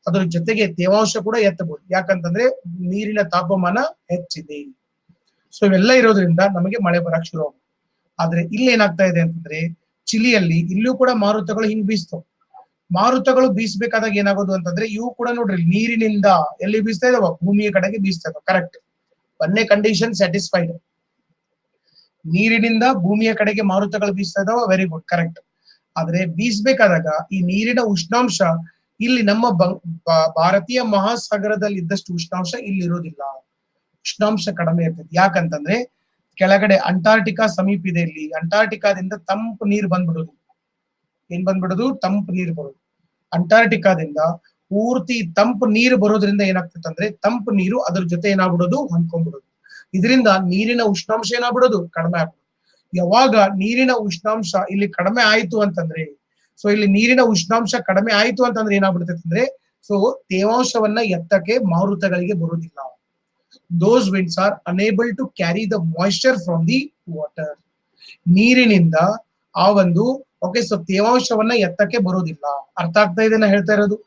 ಅದರ ಜೊತೆಗೆ ತೇವಾಂಶ ಕೂಡ ಎತ್ತಬಹುದು. ಯಾಕಂತಂದ್ರೆ ನೀರಿನ ತಾಪಮಾನ ಹೆಚ್ಚಿದೆ. ಸೊ ಇವೆಲ್ಲ ಇರೋದ್ರಿಂದ ನಮಗೆ ಮಳೆ ಬರಕ್ ಶುರು ಆಗುತ್ತೆ. ಆದ್ರೆ ಇಲ್ಲಿ ಏನಾಗ್ತಾ ಇದೆ ಅಂತಂದ್ರೆ ಚಿಲಿಯಲ್ಲಿ ಇಲ್ಲೂ ಕೂಡ ಮಾರುತಗಳು ಹಿಂಗ್ ಬೀಸ್ತವೆ. ಮಾರುತಗಳು ಬೀಸ್ಬೇಕಾದಾಗ ಏನಾಗೋದು ಅಂತಂದ್ರೆ ಇವು ಕೂಡ ನೋಡ್ರಿ, ನೀರಿನಿಂದ ಎಲ್ಲಿ ಬೀಸ್ತಾ ಇದಾವ, ಭೂಮಿಯ ಕಡೆಗೆ ಬೀಸ್ತಾ ಇದಾವ. ಕರೆಕ್ಟ್ ಒಂದೇ ಕಂಡೀಷನ್ ಸ್ಯಾಟಿಸ್ಫೈಡ್ ನೀರಿನಿಂದ ಭೂಮಿಯ ಕಡೆಗೆ ಮಾರುತಗಳು ಬೀಸ್ತಾ ಇದಾವ. ವೆರಿ ಗುಡ್ ಕರೆಕ್ಟ್ ಆದ್ರೆ ಬೀಸ್ಬೇಕಾದಾಗ ಈ ನೀರಿನ ಉಷ್ಣಾಂಶ ಇಲ್ಲಿ ನಮ್ಮ ಭಾರತೀಯ ಮಹಾಸಾಗರದಲ್ಲಿ ಇದ್ದಷ್ಟು ಉಷ್ಣಾಂಶ ಇಲ್ಲಿ ಇರೋದಿಲ್ಲ. ಉಷ್ಣಾಂಶ ಕಡಿಮೆ ಇರ್ತದೆ ಯಾಕಂತಂದ್ರೆ ಕೆಳಗಡೆ ಅಂಟಾರ್ಟಿಕಾ ಸಮೀಪ ಇದೆ ಇಲ್ಲಿ. ಅಂಟಾರ್ಟಿಕಾದಿಂದ ತಂಪು ನೀರು ಬಂದ್ಬಿಡೋದು. ಏನ್ ಬಂದ್ಬಿಡೋದು? ತಂಪು ನೀರು ಬರೋದು. ಅಂಟಾರ್ಟಿಕಾದಿಂದ ಪೂರ್ತಿ ತಂಪು ನೀರು ಬರೋದ್ರಿಂದ ಏನಾಗ್ತದೆ ಅಂದ್ರೆ ತಂಪು ನೀರು ಅದ್ರ ಜೊತೆ ಏನಾಗ್ಬಿಡೋದು? ಹೊಂದ್ಕೊಂಡ್ಬಿಡೋದು. ಇದರಿಂದ ನೀರಿನ ಉಷ್ಣಾಂಶ ಏನಾಗ್ಬಿಡೋದು? ಕಡಿಮೆ ಆಗ್ಬಿಡೋದು. ಯಾವಾಗ ನೀರಿನ ಉಷ್ಣಾಂಶ ಇಲ್ಲಿ ಕಡಿಮೆ ಆಯ್ತು ಅಂತಂದ್ರೆ ಸೊ ಇಲ್ಲಿ ನೀರಿನ ಉಷ್ಣಾಂಶ ಕಡಿಮೆ ಆಯ್ತು ಅಂತಂದ್ರೆ ಏನಾಗ್ಬಿಡ್ತೈತೆ ಅಂದ್ರೆ ಸೊ ತೇವಾಂಶವನ್ನ ಎತ್ತಕ್ಕೆ ಮಾರುತಗಳಿಗೆ ಬರುವುದಿಲ್ಲ. Those winds are unable to carry the moisture from the water ನೀರಿನಿಂದ ಆ ಒಂದು ಓಕೆ ಸೊ ತೇವಾಂಶವನ್ನ ಎತ್ತಕ್ಕೆ ಬರೋದಿಲ್ಲ ಅರ್ಥ ಆಗ್ತಾ ಇದೆ ನಾ ಹೇಳ್ತಾ ಇರೋದು?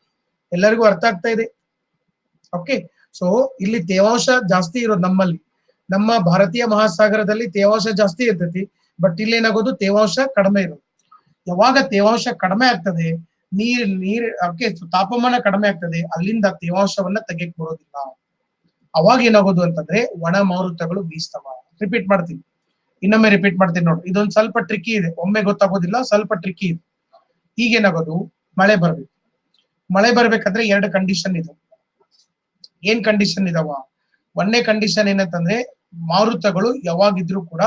ಎಲ್ಲರಿಗೂ ಅರ್ಥ ಆಗ್ತಾ ಇದೆ? ಓಕೆ ಸೊ ಇಲ್ಲಿ ತೇವಾಂಶ ಜಾಸ್ತಿ ಇರೋದು ನಮ್ಮಲ್ಲಿ. ನಮ್ಮ ಭಾರತೀಯ ಮಹಾಸಾಗರದಲ್ಲಿ ತೇವಾಂಶ ಜಾಸ್ತಿ ಇರ್ತೈತಿ ಬಟ್ ಇಲ್ಲಿ ಏನಾಗೋದು ತೇವಾಂಶ ಕಡಿಮೆ ಇರೋದು. ಯಾವಾಗ ತೇವಾಂಶ ಕಡಿಮೆ ಆಗ್ತದೆ, ನೀರ್ ನೀರ್ ಅದಕ್ಕೆ ತಾಪಮಾನ ಕಡಿಮೆ ಆಗ್ತದೆ, ಅಲ್ಲಿಂದ ತೇವಾಂಶವನ್ನ ತೆಗೆಯಕ್ ಬರೋದಿಲ್ಲ. ಅವಾಗ ಏನಾಗೋದು ಅಂತಂದ್ರೆ ಒಣ ಮಾರುತಗಳು ಬೀಸ್ತವ. ರಿಪೀಟ್ ಮಾಡ್ತೀನಿ. ಇನ್ನೊಮ್ಮೆ ರಿಪೀಟ್ ಮಾಡ್ತೀನಿ ನೋಡಿ. ಇದೊಂದು ಸ್ವಲ್ಪ ಟ್ರಿಕ್ಕಿ ಇದೆ. ಒಮ್ಮೆ ಗೊತ್ತಾಗೋದಿಲ್ಲ, ಸ್ವಲ್ಪ ಟ್ರಿಕ್ಕಿ ಇದೆ. ಈಗೇನಾಗೋದು ಮಳೆ ಬರ್ಬೇಕು. ಮಳೆ ಬರ್ಬೇಕಂದ್ರೆ ಎರಡು ಕಂಡೀಷನ್ ಇದೆ. ಏನ್ ಕಂಡೀಷನ್ ಇದಾವ? ಒಂದೇ ಕಂಡೀಷನ್ ಏನಂತಂದ್ರೆ ಮಾರುತಗಳು ಯಾವಾಗಿದ್ರು ಕೂಡ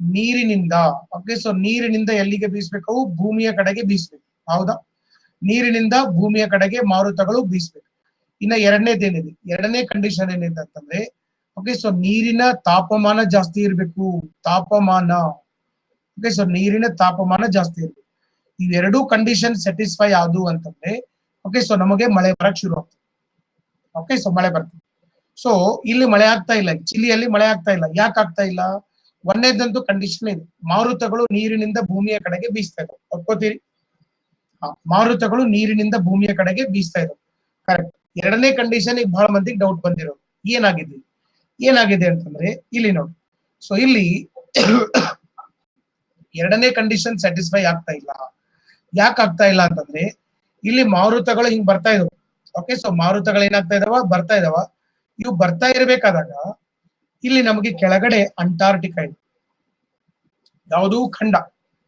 ನೀರಿನಿಂದ ಓಕೆ ಸೊ ನೀರಿನಿಂದ ಎಲ್ಲಿಗೆ ಬೀಸ್ಬೇಕು? ಭೂಮಿಯ ಕಡೆಗೆ ಬೀಸ್ಬೇಕು. ಹೌದಾ? ನೀರಿನಿಂದ ಭೂಮಿಯ ಕಡೆಗೆ ಮಾರುತಗಳು ಬೀಸ್ಬೇಕು. ಇನ್ನ ಎರಡನೇದೇನಿದೆ? ಎರಡನೇ ಕಂಡೀಷನ್ ಏನಿದೆ ಅಂತಂದ್ರೆ ಓಕೆ ಸೊ ನೀರಿನ ತಾಪಮಾನ ಜಾಸ್ತಿ ಇರಬೇಕು. ತಾಪಮಾನ. ಓಕೆ ಸೊ ನೀರಿನ ತಾಪಮಾನ ಜಾಸ್ತಿ ಇರಬೇಕು. ಇವೆರಡೂ ಕಂಡೀಷನ್ ಸ್ಯಾಟಿಸ್ಫೈ ಆದವು ಅಂತಂದ್ರೆ ಓಕೆ ಸೊ ನಮಗೆ ಮಳೆ ಬರಕ್ ಶುರು ಆಗ್ತದೆ. ಓಕೆ ಸೊ ಮಳೆ ಬರ್ತದೆ. ಸೊ ಇಲ್ಲಿ ಮಳೆ ಆಗ್ತಾ ಇಲ್ಲ. ಚಿಲಿಯಲ್ಲಿ ಮಳೆ ಆಗ್ತಾ ಇಲ್ಲ. ಯಾಕೆ ಆಗ್ತಾ ಇಲ್ಲ? ಒಂದೇದಂತೂ ಕಂಡೀಷನ್ ಇದೆ. ಮಾರುತಗಳು ನೀರಿನಿಂದ ಭೂಮಿಯ ಕಡೆಗೆ ಬೀಸ್ತಾ ಇದಾವೆ. ಒಪ್ಕೋತೀರಿ? ಮಾರುತಗಳು ನೀರಿನಿಂದ ಭೂಮಿಯ ಕಡೆಗೆ ಬೀಸ್ತಾ ಇದಾವೆ. ಕರೆಕ್ಟ್ ಎರಡನೇ ಕಂಡೀಷನ್ ಈಗ ಬಹಳ ಮಂದಿಗೆ ಡೌಟ್ ಬಂದಿರೋದು. ಏನಾಗಿದೆ? ಏನಾಗಿದೆ ಅಂತಂದ್ರೆ, ಇಲ್ಲಿ ನೋಡಿ. ಸೊ ಇಲ್ಲಿ ಎರಡನೇ ಕಂಡೀಷನ್ ಸ್ಯಾಟಿಸ್ಫೈ ಆಗ್ತಾ ಇಲ್ಲ. ಯಾಕೆ ಆಗ್ತಾ ಇಲ್ಲ ಅಂತಂದ್ರೆ, ಇಲ್ಲಿ ಮಾರುತಗಳು ಹಿಂಗ್ ಬರ್ತಾ ಇದಾವೆ. ಓಕೆ ಸೊ ಮಾರುತಗಳು ಏನಾಗ್ತಾ ಇದಾವ? ಬರ್ತಾ ಇದಾವ. ಇವು ಬರ್ತಾ ಇರಬೇಕಾದಾಗ ಇಲ್ಲಿ ನಮಗೆ ಕೆಳಗಡೆ ಅಂಟಾರ್ಟಿಕಾ ಇದೆ. ಯಾವುದು ಖಂಡ,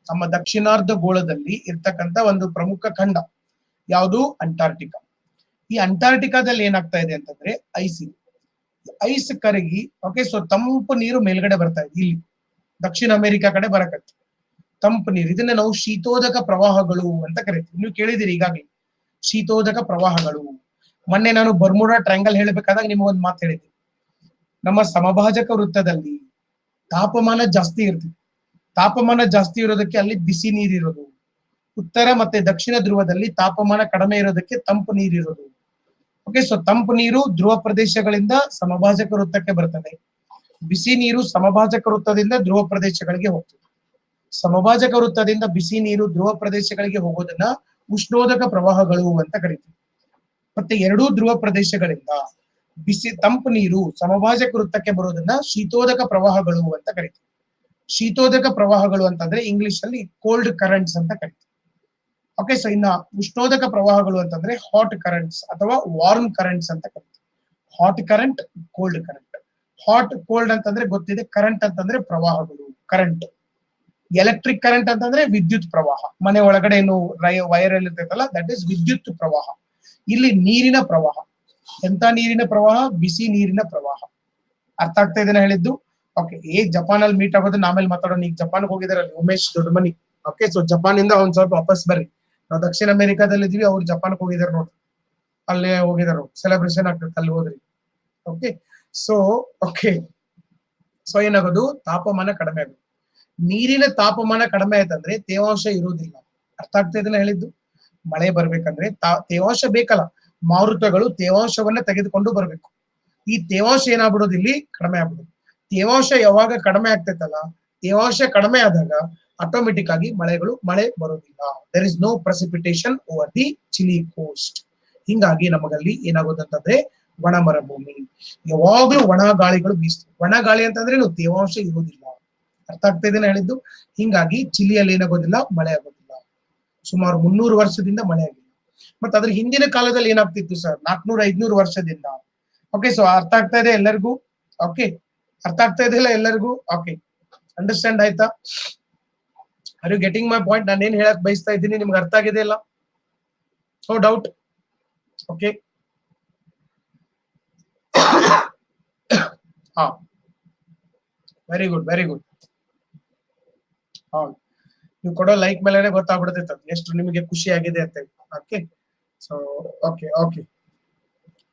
ನಮ್ಮ ದಕ್ಷಿಣಾರ್ಧ ಗೋಳದಲ್ಲಿ ಇರ್ತಕ್ಕಂಥ ಒಂದು ಪ್ರಮುಖ ಖಂಡ ಯಾವುದು ಅಂಟಾರ್ಟಿಕಾ ಈ ಅಂಟಾರ್ಟಿಕಾದಲ್ಲಿ ಏನಾಗ್ತಾ ಇದೆ ಅಂತಂದ್ರೆ ಐಸ್ ಐಸ್ ಕರಗಿ ಓಕೆ ಸೊ ತಂಪು ನೀರು ಮೇಲ್ಗಡೆ ಬರ್ತಾ ಇದೆ ಇಲ್ಲಿ. ದಕ್ಷಿಣ ಅಮೆರಿಕಾ ಕಡೆ ಬರಕತ್ತೆ. ತಂಪು ನೀರು, ಇದನ್ನ ನಾವು ಶೀತೋದಕ ಪ್ರವಾಹಗಳು ಅಂತ ಕರಿತೀವಿ. ನೀವು ಕೇಳಿದಿರಿ ಈಗಾಗಲೇ. ಶೀತೋದಕ ಪ್ರವಾಹಗಳು. ಮೊನ್ನೆ ನಾನು ಬರ್ಮುಡಾ ಟ್ರ್ಯಾಂಗಲ್ ಹೇಳಬೇಕಾದಾಗ ನಿಮಗೊಂದು ಮಾತು ಹೇಳಿದ್ದೆ. ನಮ್ಮ ಸಮಭಾಜಕ ವೃತ್ತದಲ್ಲಿ ತಾಪಮಾನ ಜಾಸ್ತಿ ಇರ್ತದೆ ತಾಪಮಾನ ಜಾಸ್ತಿ ಇರೋದಕ್ಕೆ ಅಲ್ಲಿ ಬಿಸಿ ನೀರಿರೋದು ಉತ್ತರ ಮತ್ತೆ ದಕ್ಷಿಣ ಧ್ರುವದಲ್ಲಿ ತಾಪಮಾನ ಕಡಿಮೆ ಇರೋದಕ್ಕೆ ತಂಪು ನೀರಿರೋದು ಓಕೆ ಸೊ ತಂಪು ನೀರು ಧ್ರುವ ಪ್ರದೇಶಗಳಿಂದ ಸಮಭಾಜಕ ವೃತ್ತಕ್ಕೆ ಬರ್ತದೆ. ಬಿಸಿ ನೀರು ಸಮಭಾಜಕ ವೃತ್ತದಿಂದ ಧ್ರುವ ಪ್ರದೇಶಗಳಿಗೆ ಹೋಗ್ತದೆ. ಸಮಭಾಜಕ ವೃತ್ತದಿಂದ ಬಿಸಿ ನೀರು ಧ್ರುವ ಪ್ರದೇಶಗಳಿಗೆ ಹೋಗೋದನ್ನ ಉಷ್ಣೋದಕ ಪ್ರವಾಹಗಳು ಅಂತ ಕರಿತೀವಿ ಮತ್ತೆ ಎರಡೂ ಧ್ರುವ ಪ್ರದೇಶಗಳಿಂದ ಬಿಸಿ ತಂಪು ನೀರು ಸಮಭಾಜಕ ವೃತ್ತಕ್ಕೆ ಬರೋದನ್ನ ಶೀತೋದಕ ಪ್ರವಾಹಗಳು ಅಂತ ಕರಿತೀವಿ. ಶೀತೋದಕ ಪ್ರವಾಹಗಳು ಅಂತಂದ್ರೆ ಇಂಗ್ಲಿಷ್ ಅಲ್ಲಿ ಕೋಲ್ಡ್ ಕರೆಂಟ್ಸ್ ಅಂತ ಕರಿತೀವಿ. ಓಕೆ ಸೊ ಇನ್ನ ಉಷ್ಣೋದಕ ಪ್ರವಾಹಗಳು ಅಂತಂದ್ರೆ ಹಾಟ್ ಕರೆಂಟ್ಸ್ ಅಥವಾ ವಾರ್ಮ್ ಕರೆಂಟ್ಸ್ ಅಂತ ಕರಿತೀವಿ. Hot current cold current hot cold ಅಂತಂದ್ರೆ ಗೊತ್ತಿದೆ ಕರೆಂಟ್ ಅಂತಂದ್ರೆ ಪ್ರವಾಹಗಳು ಕರೆಂಟ್ ಎಲೆಕ್ಟ್ರಿಕ್ ಕರೆಂಟ್ ಅಂತಂದ್ರೆ ವಿದ್ಯುತ್ ಪ್ರವಾಹ. ಮನೆ ಒಳಗಡೆ ಏನು ವೈರ್ ಅಲ್ಲಿ ಇರ್ತೈತಲ್ಲ ದಟ್ ಇಸ್ ವಿದ್ಯುತ್ ಪ್ರವಾಹ. ಇಲ್ಲಿ ನೀರಿನ ಪ್ರವಾಹ. ಎಂತ ನೀರಿನ ಪ್ರವಾಹ? ಬಿಸಿ ನೀರಿನ ಪ್ರವಾಹ. ಅರ್ಥ ಆಗ್ತಾ ಇದನ್ನ ಹೇಳಿದ್ದು? ಓಕೆ ಏ ಜಪಾನ್ ಅಲ್ಲಿ ಮೀಟ್ ಆಗೋದು ಆಮೇಲೆ ಮಾತಾಡೋಣ. ಈಗ Japan ಹೋಗಿದಾರಲ್ಲ Umesh Doddamani. Okay so Japan ಇಂದ ಒಂದ್ ಸ್ವಲ್ಪ ವಾಪಸ್ ಬರ್ರಿ. ನಾವು ದಕ್ಷಿಣ ಅಮೆರಿಕಾದಲ್ಲಿ ಇದೀವಿ, ಅವ್ರು ಜಪಾನ್ಗೆ ಹೋಗಿದಾರೆ ನೋಡ್ರಿ ಅಲ್ಲೇ ಹೋಗಿದಾರು ಸೆಲೆಬ್ರೇಷನ್ ಆಗ್ತದೆ ಅಲ್ಲಿ ಹೋದ್ರಿ. ಓಕೆ ಸೊ ಓಕೆ ಸೊ ಏನಾಗೋದು? ತಾಪಮಾನ ಕಡಿಮೆ ಆಗುತ್ತೆ ನೀರಿನ ತಾಪಮಾನ ಕಡಿಮೆ ಆಯ್ತಂದ್ರೆ ತೇವಾಂಶ ಇರುವುದಿಲ್ಲ ಅರ್ಥ ಆಗ್ತಾ ಇದನ್ನ ಹೇಳಿದ್ದು? ಮಳೆ ಬರ್ಬೇಕಂದ್ರೆ ತಾ, ತೇವಾಂಶ ಬೇಕಲ್ಲ. ಮಾರುತಗಳು ತೇವಾಂಶವನ್ನ ತೆಗೆದುಕೊಂಡು ಬರ್ಬೇಕು. ಈ ತೇವಾಂಶ ಏನಾಗ್ಬಿಡೋದು ಇಲ್ಲಿ? ಕಡಿಮೆ ಆಗ್ಬಿಡೋದು. ತೇವಾಂಶ ಯಾವಾಗ ಕಡಿಮೆ ಆಗ್ತೈತಲ್ಲ? ತೇವಾಂಶ ಕಡಿಮೆ ಆದಾಗ ಆಟೋಮೆಟಿಕ್ ಆಗಿ ಮಳೆಗಳು, ಮಳೆ ಬರೋದಿಲ್ಲ. There is no precipitation over the Chile coast ಹಿಂಗಾಗಿ ನಮಗಲ್ಲಿ ಏನಾಗೋದಂತಂದ್ರೆ ಒಣ ಮರಭೂಮಿ. ಯಾವಾಗ್ಲೂ ಒಣ ಗಾಳಿಗಳು ಬೀಸ್ತವೆ ಒಣ ಗಾಳಿ ಅಂತಂದ್ರೆ ತೇವಾಂಶ ಇರೋದಿಲ್ಲ ಅರ್ಥ ಆಗ್ತಾ ಇದೆನಾ ಹೇಳಿದ್ದು? ಹಿಂಗಾಗಿ ಚಿಲಿಯಲ್ಲಿ ಏನಾಗೋದಿಲ್ಲ? ಮಳೆ ಆಗೋದಿಲ್ಲ. ಸುಮಾರು ಮುನ್ನೂರು ವರ್ಷದಿಂದ ಮಳೆ ಆಗಿದೆ ಮತ್ತೆ ಅದ್ರ ಹಿಂದಿನ ಕಾಲದಲ್ಲಿ ಏನಾಗ್ತಿತ್ತು ಸರ್ ನಾಲ್ಕನೂರ, ಐದ್ನೂರು ವರ್ಷದಿಂದ. ಓಕೆ ಸೊ ಅರ್ಥ ಆಗ್ತಾ ಇದೆ ಎಲ್ಲರಿಗೂ? ಓಕೆ ಅರ್ಥ ಆಗ್ತಾ ಇದೆಯಲ್ಲ ಎಲ್ಲರಿಗೂ? ಓಕೆ ಅಂಡರ್ಸ್ಟ್ಯಾಂಡ್ ಆಯ್ತಾ? Are you getting my point ನಾನು ಏನ್ ಹೇಳಕ್ ಬಯಸ್ತಾ ಇದ್ದೀನಿ, ನಿಮ್ಗೆ ಅರ್ಥ ಆಗಿದೆ ಇಲ್ಲ ನೋ ಡೌಟ್ ಓಕೆ ಹಾ. ವೆರಿ ಗುಡ್ ವೆರಿ ಗುಡ್ ಹೌದು. ನೀವು ಕೊಡೋ ಲೈಕ್ ಮೇಲೆನೆ ಗೊತ್ತಾಗ್ಬಿಡುತ್ತೆ ಎಷ್ಟು ನಿಮಗೆ ಖುಷಿ ಆಗಿದೆ ಅಂತ okay so okay okay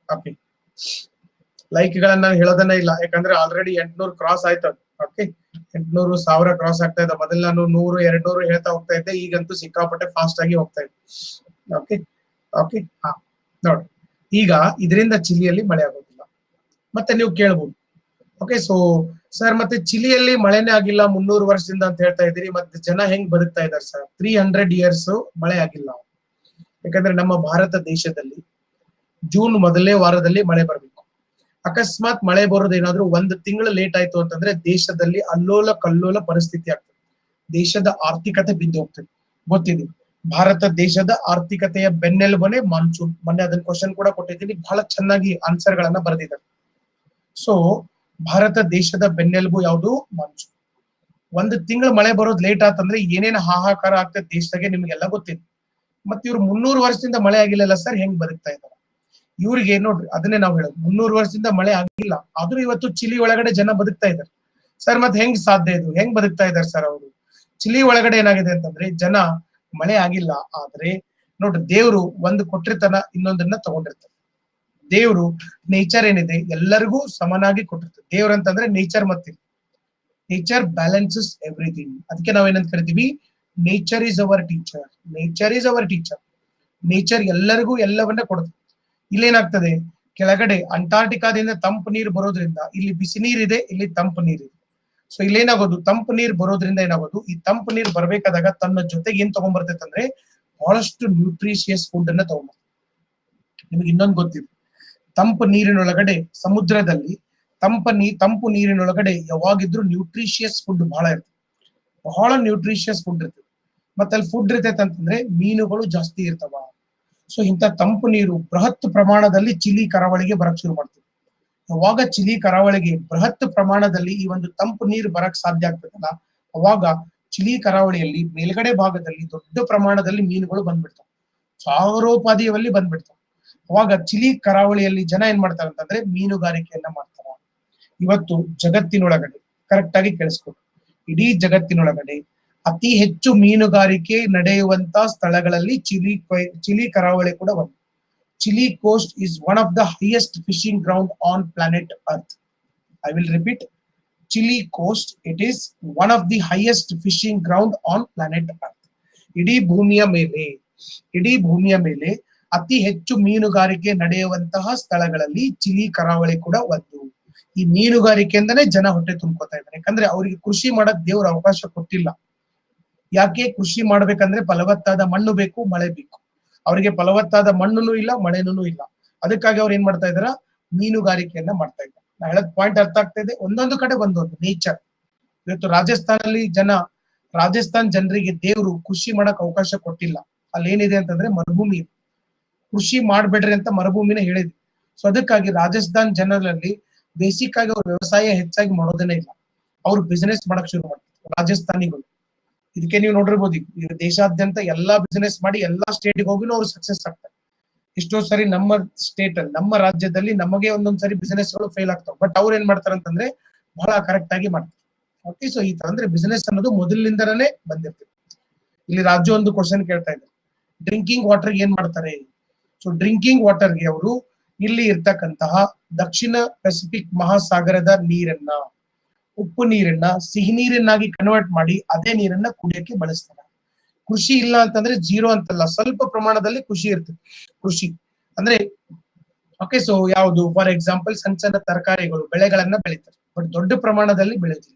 okay like ಗಳನ್ನ ನಾನು ಹೇಳೋದನ್ನ ಇಲ್ಲ. ಯಾಕಂದ್ರೆ ಆಲ್ರೆಡಿ ಎಂಟ್ನೂರು ಕ್ರಾಸ್ ಆಯ್ತದ ಓಕೆ ಎಂಟ್ನೂರು ಸಾವಿರ ಕ್ರಾಸ್ ಆಗ್ತಾ ಇದೆ. ಮೊದಲು ನಾನು ನೂರು ಎರಡ್ ನೂರು ಹೇಳ್ತಾ ಹೋಗ್ತಾ ಇದ್ದೆ. ಈಗಂತೂ ಸಿಕ್ಕಾಪಟ್ಟೆ ಫಾಸ್ಟ್ ಆಗಿ ಹೋಗ್ತಾ ಇದೆ. ಓಕೆ ಓಕೆ ಹಾ. ನೋಡಿ. ಈಗ ಇದರಿಂದ ಚಿಲಿಯಲ್ಲಿ ಮಳೆ ಆಗೋದಿಲ್ಲ. ಮತ್ತೆ ನೀವು ಕೇಳ್ಬೋದು. ಓಕೆ ಸೊ ಸರ್, ಮತ್ತೆ ಚಿಲಿಯಲ್ಲಿ ಮಳೆನೇ ಆಗಿಲ್ಲ, ಮುನ್ನೂರು ವರ್ಷದಿಂದ ಅಂತ ಹೇಳ್ತಾ ಇದ್ದೀರಿ, ಮತ್ತೆ ಜನ ಹೆಂಗ್ ಬದುಕ್ತಾ ಇದಾರೆ ಸರ್? ತ್ರೀ ಹಂಡ್ರೆಡ್ ಇಯರ್ಸ್ ಮಳೆ ಆಗಿಲ್ಲ. ಯಾಕಂದ್ರೆ ನಮ್ಮ ಭಾರತ ದೇಶದಲ್ಲಿ ಜೂನ್ ಮೊದಲನೇ ವಾರದಲ್ಲಿ ಮಳೆ ಬರಬೇಕು. ಅಕಸ್ಮಾತ್ ಮಳೆ ಬರೋದು ಏನಾದ್ರೂ ಒಂದು ತಿಂಗಳು ಲೇಟ್ ಆಯ್ತು ಅಂತಂದ್ರೆ ದೇಶದಲ್ಲಿ ಅಲ್ಲೋಲ ಕಲ್ಲೋಲ ಪರಿಸ್ಥಿತಿ ಆಗ್ತದೆ. ದೇಶದ ಆರ್ಥಿಕತೆ ಬಿದ್ದು ಹೋಗ್ತದೆ. ಗೊತ್ತಿದೆ? ಭಾರತ ದೇಶದ ಆರ್ಥಿಕತೆಯ ಬೆನ್ನೆಲುಬನೆ ಮಾನ್ಸೂನ್ ಮೊನ್ನೆ ಅದನ್ನ ಕ್ವಶನ್ ಕೂಡ ಕೊಟ್ಟಿದ್ದೀನಿ. ಬಹಳ ಚೆನ್ನಾಗಿ ಆನ್ಸರ್ ಗಳನ್ನ ಬರೆದಿದ್ದಾರೆ. ಸೊ ಭಾರತ ದೇಶದ ಬೆನ್ನೆಲುಬು ಯಾವುದು? ಮಾನ್ಸೂನ್ ಒಂದು ತಿಂಗಳು ಮಳೆ ಬರೋದು ಲೇಟ್ ಆತಂದ್ರೆ ಏನೇನು ಹಾಹಾಕಾರ ಆಗ್ತದೆ ದೇಶದಾಗೆ ನಿಮ್ಗೆಲ್ಲ ಗೊತ್ತಿದೆ. ಮತ್ತೆ ಇವ್ರು ಮುನ್ನೂರು ವರ್ಷದಿಂದ ಮಳೆ ಆಗಿಲ್ಲಲ್ಲ ಸರ್ ಹೆಂಗ್ ಬದುಕ್ತಾ ಇದ್ದಾರೆ ಇವ್ರಿಗೆ ನೋಡ್ರಿ, ಅದನ್ನೇ ನಾವು ಹೇಳೋದು. ಮುನ್ನೂರು ವರ್ಷದಿಂದ ಮಳೆ ಆಗಿಲ್ಲ. ಆದ್ರೂ ಇವತ್ತು ಚಿಲಿ ಒಳಗಡೆ ಜನ ಬದುಕ್ತಾ ಇದ್ದಾರೆ ಸರ್ ಮತ್ತೆ ಹೆಂಗ್ ಸಾಧ್ಯ ಇದು? ಹೆಂಗ್ ಬದುಕ್ತಾ ಇದ್ದಾರೆ ಸರ್ ಅವರು? ಚಿಲಿ ಒಳಗಡೆ ಏನಾಗಿದೆ ಅಂತಂದ್ರೆ ಜನ ಮಳೆ ಆಗಿಲ್ಲ, ಆದ್ರೆ ನೋಡ್ರಿ ದೇವ್ರು ಒಂದು ಕೊಟ್ಟಿರ್ತಾನ, ಇನ್ನೊಂದನ್ನ ತಗೊಂಡಿರ್ತಾನೆ ದೇವ್ರು ನೇಚರ್ ಏನಿದೆ ಎಲ್ಲರಿಗೂ ಸಮನಾಗಿ ಕೊಟ್ಟಿರ್ತದೆ. ದೇವ್ರ ಅಂತಂದ್ರೆ ನೇಚರ್ ಮತ್ತೆ. ನೇಚರ್ ಬ್ಯಾಲೆನ್ಸಸ್ ಎವ್ರಿಥಿಂಗ್ ಅದಕ್ಕೆ ನಾವೇನಂತ ಕರಿತೀವಿ? Nature is our teacher nature is our teacher nature ಎಲ್ಲರಿಗೂ ಎಲ್ಲವನ್ನ ಕೊಡುತ್ತೆ ಇಲ್ಲೇನಾಗ್ತದೆ? ಕೆಳಗಡೆ ಅಂಟಾರ್ಟಿಕಾದಿಂದ ತಂಪು ನೀರು ಬರೋದ್ರಿಂದ ಇಲ್ಲಿ ಬಿಸಿ ನೀರಿದೆ ಇಲ್ಲಿ ತಂಪು ನೀರಿದೆ ಸೊ ಇಲ್ಲೇನಾಗೋದು? ತಂಪು ನೀರು ಬರೋದ್ರಿಂದ ಏನಾಗೋದು? ಈ ತಂಪು ನೀರು ಬರ್ಬೇಕಾದಾಗ ತನ್ನ ಜೊತೆಗೆ ಏನ್ ತಗೊಂಡ್ಬರ್ತೈತೆ ಅಂದ್ರೆ ಬಹಳಷ್ಟು ನ್ಯೂಟ್ರಿಷಿಯಸ್ ಫುಡ್ ಅನ್ನ ತಗೊಂಡ್ಬರ್ತದೆ ನಿಮಗೆ ಇನ್ನೊಂದು ಗೊತ್ತಿದೆ. ತಂಪು ನೀರಿನೊಳಗಡೆ ಸಮುದ್ರದಲ್ಲಿ ತಂಪ ನೀ, ತಂಪು ನೀರಿನೊಳಗಡೆ ಯಾವಾಗಿದ್ರು ನ್ಯೂಟ್ರಿಷಿಯಸ್ ಫುಡ್ ಬಹಳ ಇರ್ತದೆ. ಬಹಳ ನ್ಯೂಟ್ರಿಷಿಯಸ್ ಫುಡ್ ಇರ್ತದೆ. ಮತ್ತೆ ಅಲ್ಲಿ ಫುಡ್ ಇರ್ತೈತೆ ಅಂತಂದ್ರೆ ಮೀನುಗಳು ಜಾಸ್ತಿ ಇರ್ತಾವ. ಸೊ ಇಂಥ ತಂಪು ನೀರು ಬೃಹತ್ ಪ್ರಮಾಣದಲ್ಲಿ ಚಿಲಿ ಕರಾವಳಿಗೆ ಬರಕ್ ಶುರು ಮಾಡ್ತದೆ. ಯಾವಾಗ ಚಿಲಿ ಕರಾವಳಿಗೆ ಬೃಹತ್ ಪ್ರಮಾಣದಲ್ಲಿ ಈ ಒಂದು ತಂಪು ನೀರು ಬರಕ್ ಸಾಧ್ಯ ಆಗ್ತದಲ್ಲ, ಅವಾಗ ಚಿಲಿ ಕರಾವಳಿಯಲ್ಲಿ ಮೇಲ್ಗಡೆ ಭಾಗದಲ್ಲಿ ದೊಡ್ಡ ಪ್ರಮಾಣದಲ್ಲಿ ಮೀನುಗಳು ಬಂದ್ಬಿಡ್ತಾವ. ಸಾವಿರೋಪಾದಿಯಲ್ಲಿ ಬಂದ್ಬಿಡ್ತಾವ. ಅವಾಗ ಚಿಲಿ ಕರಾವಳಿಯಲ್ಲಿ ಜನ ಏನ್ ಮಾಡ್ತಾರೆ ಅಂತಂದ್ರೆ ಮೀನುಗಾರಿಕೆಯನ್ನ ಮಾಡ್ತಾರ. ಇವತ್ತು ಜಗತ್ತಿನೊಳಗಡೆ ಕರೆಕ್ಟ್ ಆಗಿ ಕೇಳಿಸ್ಕೊಡು ಇಡೀ ಜಗತ್ತಿನೊಳಗಡೆ ಅತಿ ಹೆಚ್ಚು ಮೀನುಗಾರಿಕೆ ನಡೆಯುವಂತ ಸ್ಥಳಗಳಲ್ಲಿ ಚಿಲಿ ಚಿಲಿ ಕರಾವಳಿ ಕೂಡ ಒಂದು. Chile coast is one of the highest fishing ground on planet earth I will repeat Chile coast it is one of the highest fishing ground on planet earth ಇಡೀ ಭೂಮಿಯ ಮೇಲೆ, ಇಡೀ ಭೂಮಿಯ ಮೇಲೆ ಅತಿ ಹೆಚ್ಚು ಮೀನುಗಾರಿಕೆ ನಡೆಯುವಂತಹ ಸ್ಥಳಗಳಲ್ಲಿ ಚಿಲಿ, ಕರಾವಳಿ ಕೂಡ ಒಂದು. ಈ ಮೀನುಗಾರಿಕೆಯಿಂದನೇ ಜನ ಹೊಟ್ಟೆ ತುಂಬ್ಕೋತಾ ಇದ್ದಾರೆ. ಯಾಕಂದ್ರೆ ಅವರಿಗೆ ಕೃಷಿ ಮಾಡಕ್ ದೇವ್ರ ಅವಕಾಶ ಕೊಟ್ಟಿಲ್ಲ. ಯಾಕೆ ಕೃಷಿ ಮಾಡ್ಬೇಕಂದ್ರೆ ಫಲವತ್ತಾದ ಮಣ್ಣು ಬೇಕು, ಮಳೆ ಬೇಕು. ಅವರಿಗೆ ಫಲವತ್ತಾದ ಮಣ್ಣುನು ಇಲ್ಲ, ಮಳೆನೂ ಇಲ್ಲ. ಅದಕ್ಕಾಗಿ ಅವ್ರು ಏನ್ ಮಾಡ್ತಾ ಇದಾರ ಮೀನುಗಾರಿಕೆಯನ್ನ ಮಾಡ್ತಾ ಇದ್ದಾರೆ. ನಾ ಹೇಳದ್ ಪಾಯಿಂಟ್ ಅರ್ಥ ಆಗ್ತಾ ಇದೆ? ಒಂದೊಂದು ಕಡೆ ಒಂದೊಂದು ನೇಚರ್ ಇವತ್ತು ರಾಜಸ್ಥಾನಲ್ಲಿ ಜನ, ರಾಜಸ್ಥಾನ್ ಜನರಿಗೆ ದೇವರು ಕೃಷಿ ಮಾಡಕ್ ಅವಕಾಶ ಕೊಟ್ಟಿಲ್ಲ. ಅಲ್ಲಿ ಏನಿದೆ ಅಂತಂದ್ರೆ ಮರುಭೂಮಿ. ಇದೆ ಕೃಷಿ ಮಾಡಬೇಡ್ರಿ ಅಂತ ಮರುಭೂಮಿನೇ ಹೇಳಿದ್ವಿ. ಸೊ ಅದಕ್ಕಾಗಿ ರಾಜಸ್ಥಾನ್ ಜನರಲ್ಲಿ ಬೇಸಿಕ್ ಆಗಿ ಅವ್ರ ವ್ಯವಸಾಯ ಹೆಚ್ಚಾಗಿ ಮಾಡೋದೇನೆ ಇಲ್ಲ. ಅವ್ರು ಬಿಸಿನೆಸ್ ಮಾಡಕ್ ಶುರು ಮಾಡ್ತಾರೆ ರಾಜಸ್ಥಾನಿಗಳು. ಇದಕ್ಕೆ ನೀವು ನೋಡಿರ್ಬೋದು ಈಗ ದೇಶಾದ್ಯಂತ ಎಲ್ಲಾ ಬಿಸಿನೆಸ್ ಮಾಡಿ ಎಲ್ಲಾ ಸ್ಟೇಟ್ಗೆ ಹೋಗಿನೂ ಅವ್ರು ಸಕ್ಸಸ್ ಆಗ್ತಾರೆ. ಎಷ್ಟೋ ಸರಿ ನಮ್ಮ ಸ್ಟೇಟ್ ಅಲ್ಲಿ, ನಮ್ಮ ರಾಜ್ಯದಲ್ಲಿ ನಮಗೆ ಒಂದೊಂದ್ ಸರಿ ಬಿಸಿನೆಸ್ಗಳು ಫೇಲ್ ಆಗ್ತಾವ. ಬಟ್ ಅವ್ರು ಏನ್ ಮಾಡ್ತಾರೆ ಅಂತಂದ್ರೆ ಬಹಳ ಕರೆಕ್ಟ್ ಆಗಿ ಮಾಡ್ತಾರೆ. ಓಕೆ ಸೊ ಈ ತರ ಅಂದ್ರೆ ಬಿಸಿನೆಸ್ ಅನ್ನೋದು ಮೊದಲಿನಿಂದನೇ ಬಂದಿರ್ತದೆ. ಇಲ್ಲಿ ರಾಜ್ಯ ಒಂದು ಕ್ವಶನ್ ಕೇಳ್ತಾ ಇದ್ದಾರೆ ಡ್ರಿಂಕಿಂಗ್ ವಾಟರ್ ಏನ್ ಮಾಡ್ತಾರೆ? ಸೊ ಡ್ರಿಂಕಿಂಗ್ ವಾಟರ್ಗೆ ಅವರು ಇಲ್ಲಿ ಇರ್ತಕ್ಕಂತಹ ದಕ್ಷಿಣ ಪೆಸಿಫಿಕ್ ಮಹಾಸಾಗರದ ನೀರನ್ನ, ಉಪ್ಪು ನೀರನ್ನ, ಸಿಹಿ ನೀರನ್ನಾಗಿ ಕನ್ವರ್ಟ್ ಮಾಡಿ ಅದೇ ನೀರನ್ನ ಕುಡಿಯಕ್ಕೆ ಬಳಸ್ತಾರೆ. ಕೃಷಿ ಇಲ್ಲ ಅಂತಂದ್ರೆ ಜೀರೋ ಅಂತಲ್ಲ, ಸ್ವಲ್ಪ ಪ್ರಮಾಣದಲ್ಲಿ ಕೃಷಿ ಇರ್ತದೆ. ಕೃಷಿ ಅಂದ್ರೆ ಓಕೆ ಸೊ ಯಾವುದು ಫಾರ್ ಎಕ್ಸಾಂಪಲ್ ಸಣ್ಣ ಸಣ್ಣ ತರಕಾರಿಗಳು, ಬೆಳೆಗಳನ್ನ ಬೆಳೀತಾರೆ. ಬಟ್ ದೊಡ್ಡ ಪ್ರಮಾಣದಲ್ಲಿ ಬೆಳೆದಿಲ್ಲ.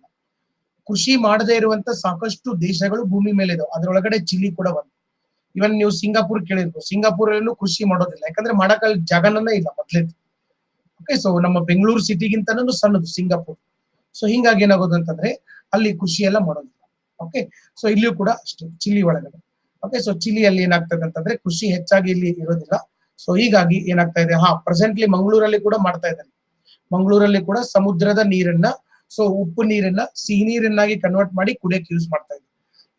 ಕೃಷಿ ಮಾಡದೇ ಇರುವಂತ ಸಾಕಷ್ಟು ದೇಶಗಳು ಭೂಮಿ ಮೇಲೆ ಇದಾವೆ ಅದರೊಳಗಡೆ ಚಿಲಿ ಕೂಡ ಒಂದು ಇವನ್ ನೀವು ಸಿಂಗಾಪುರ್ ಕೇಳಿದ್ರು ಸಿಂಗಾಪುರ್ ಅಲ್ಲೂ ಕೃಷಿ ಮಾಡೋದಿಲ್ಲ. ಯಾಕಂದ್ರೆ ಮಾಡಕ್ಕಲ್ಲಿ ಜಾಗನೇ ಇಲ್ಲ ಮೊದ್ಲೇ ಓಕೆ ಸೊ ನಮ್ಮ ಬೆಂಗಳೂರು ಸಿಟಿಗಿಂತನೂ ಸಣ್ಣದು ಸಿಂಗಾಪುರ್ ಸೊ ಹಿಂಗಾಗಿ ಏನಾಗೋದು ಅಂತಂದ್ರೆ ಅಲ್ಲಿ ಕೃಷಿ ಎಲ್ಲ ಮಾಡೋದಿಲ್ಲ. ಓಕೆ ಸೊ ಇಲ್ಲಿಯೂ ಕೂಡ ಅಷ್ಟೇ ಚಿಲಿ ಒಳಗಡೆ. ಓಕೆ ಸೊ ಚಿಲಿಯಲ್ಲಿ ಏನಾಗ್ತದೆ ಅಂತಂದ್ರೆ ಕೃಷಿ ಹೆಚ್ಚಾಗಿ ಇಲ್ಲಿ ಇರೋದಿಲ್ಲ. ಸೊ ಹೀಗಾಗಿ ಏನಾಗ್ತಾ ಇದೆ? ಹಾ ಪ್ರೆಸೆಂಟ್ಲಿ ಮಂಗಳೂರಲ್ಲಿ ಕೂಡ ಮಾಡ್ತಾ ಇದ್ದಾರೆ. ಮಂಗಳೂರಲ್ಲಿ ಕೂಡ ಸಮುದ್ರದ ನೀರನ್ನ ಸೊ ಉಪ್ಪು ನೀರನ್ನ, ಸಿಹಿ ನೀರನ್ನಾಗಿ ಕನ್ವರ್ಟ್ ಮಾಡಿ ಕುಡಿಯಕ್ಕೆ ಯೂಸ್ ಮಾಡ್ತಾ ಇದ್ದಾರೆ.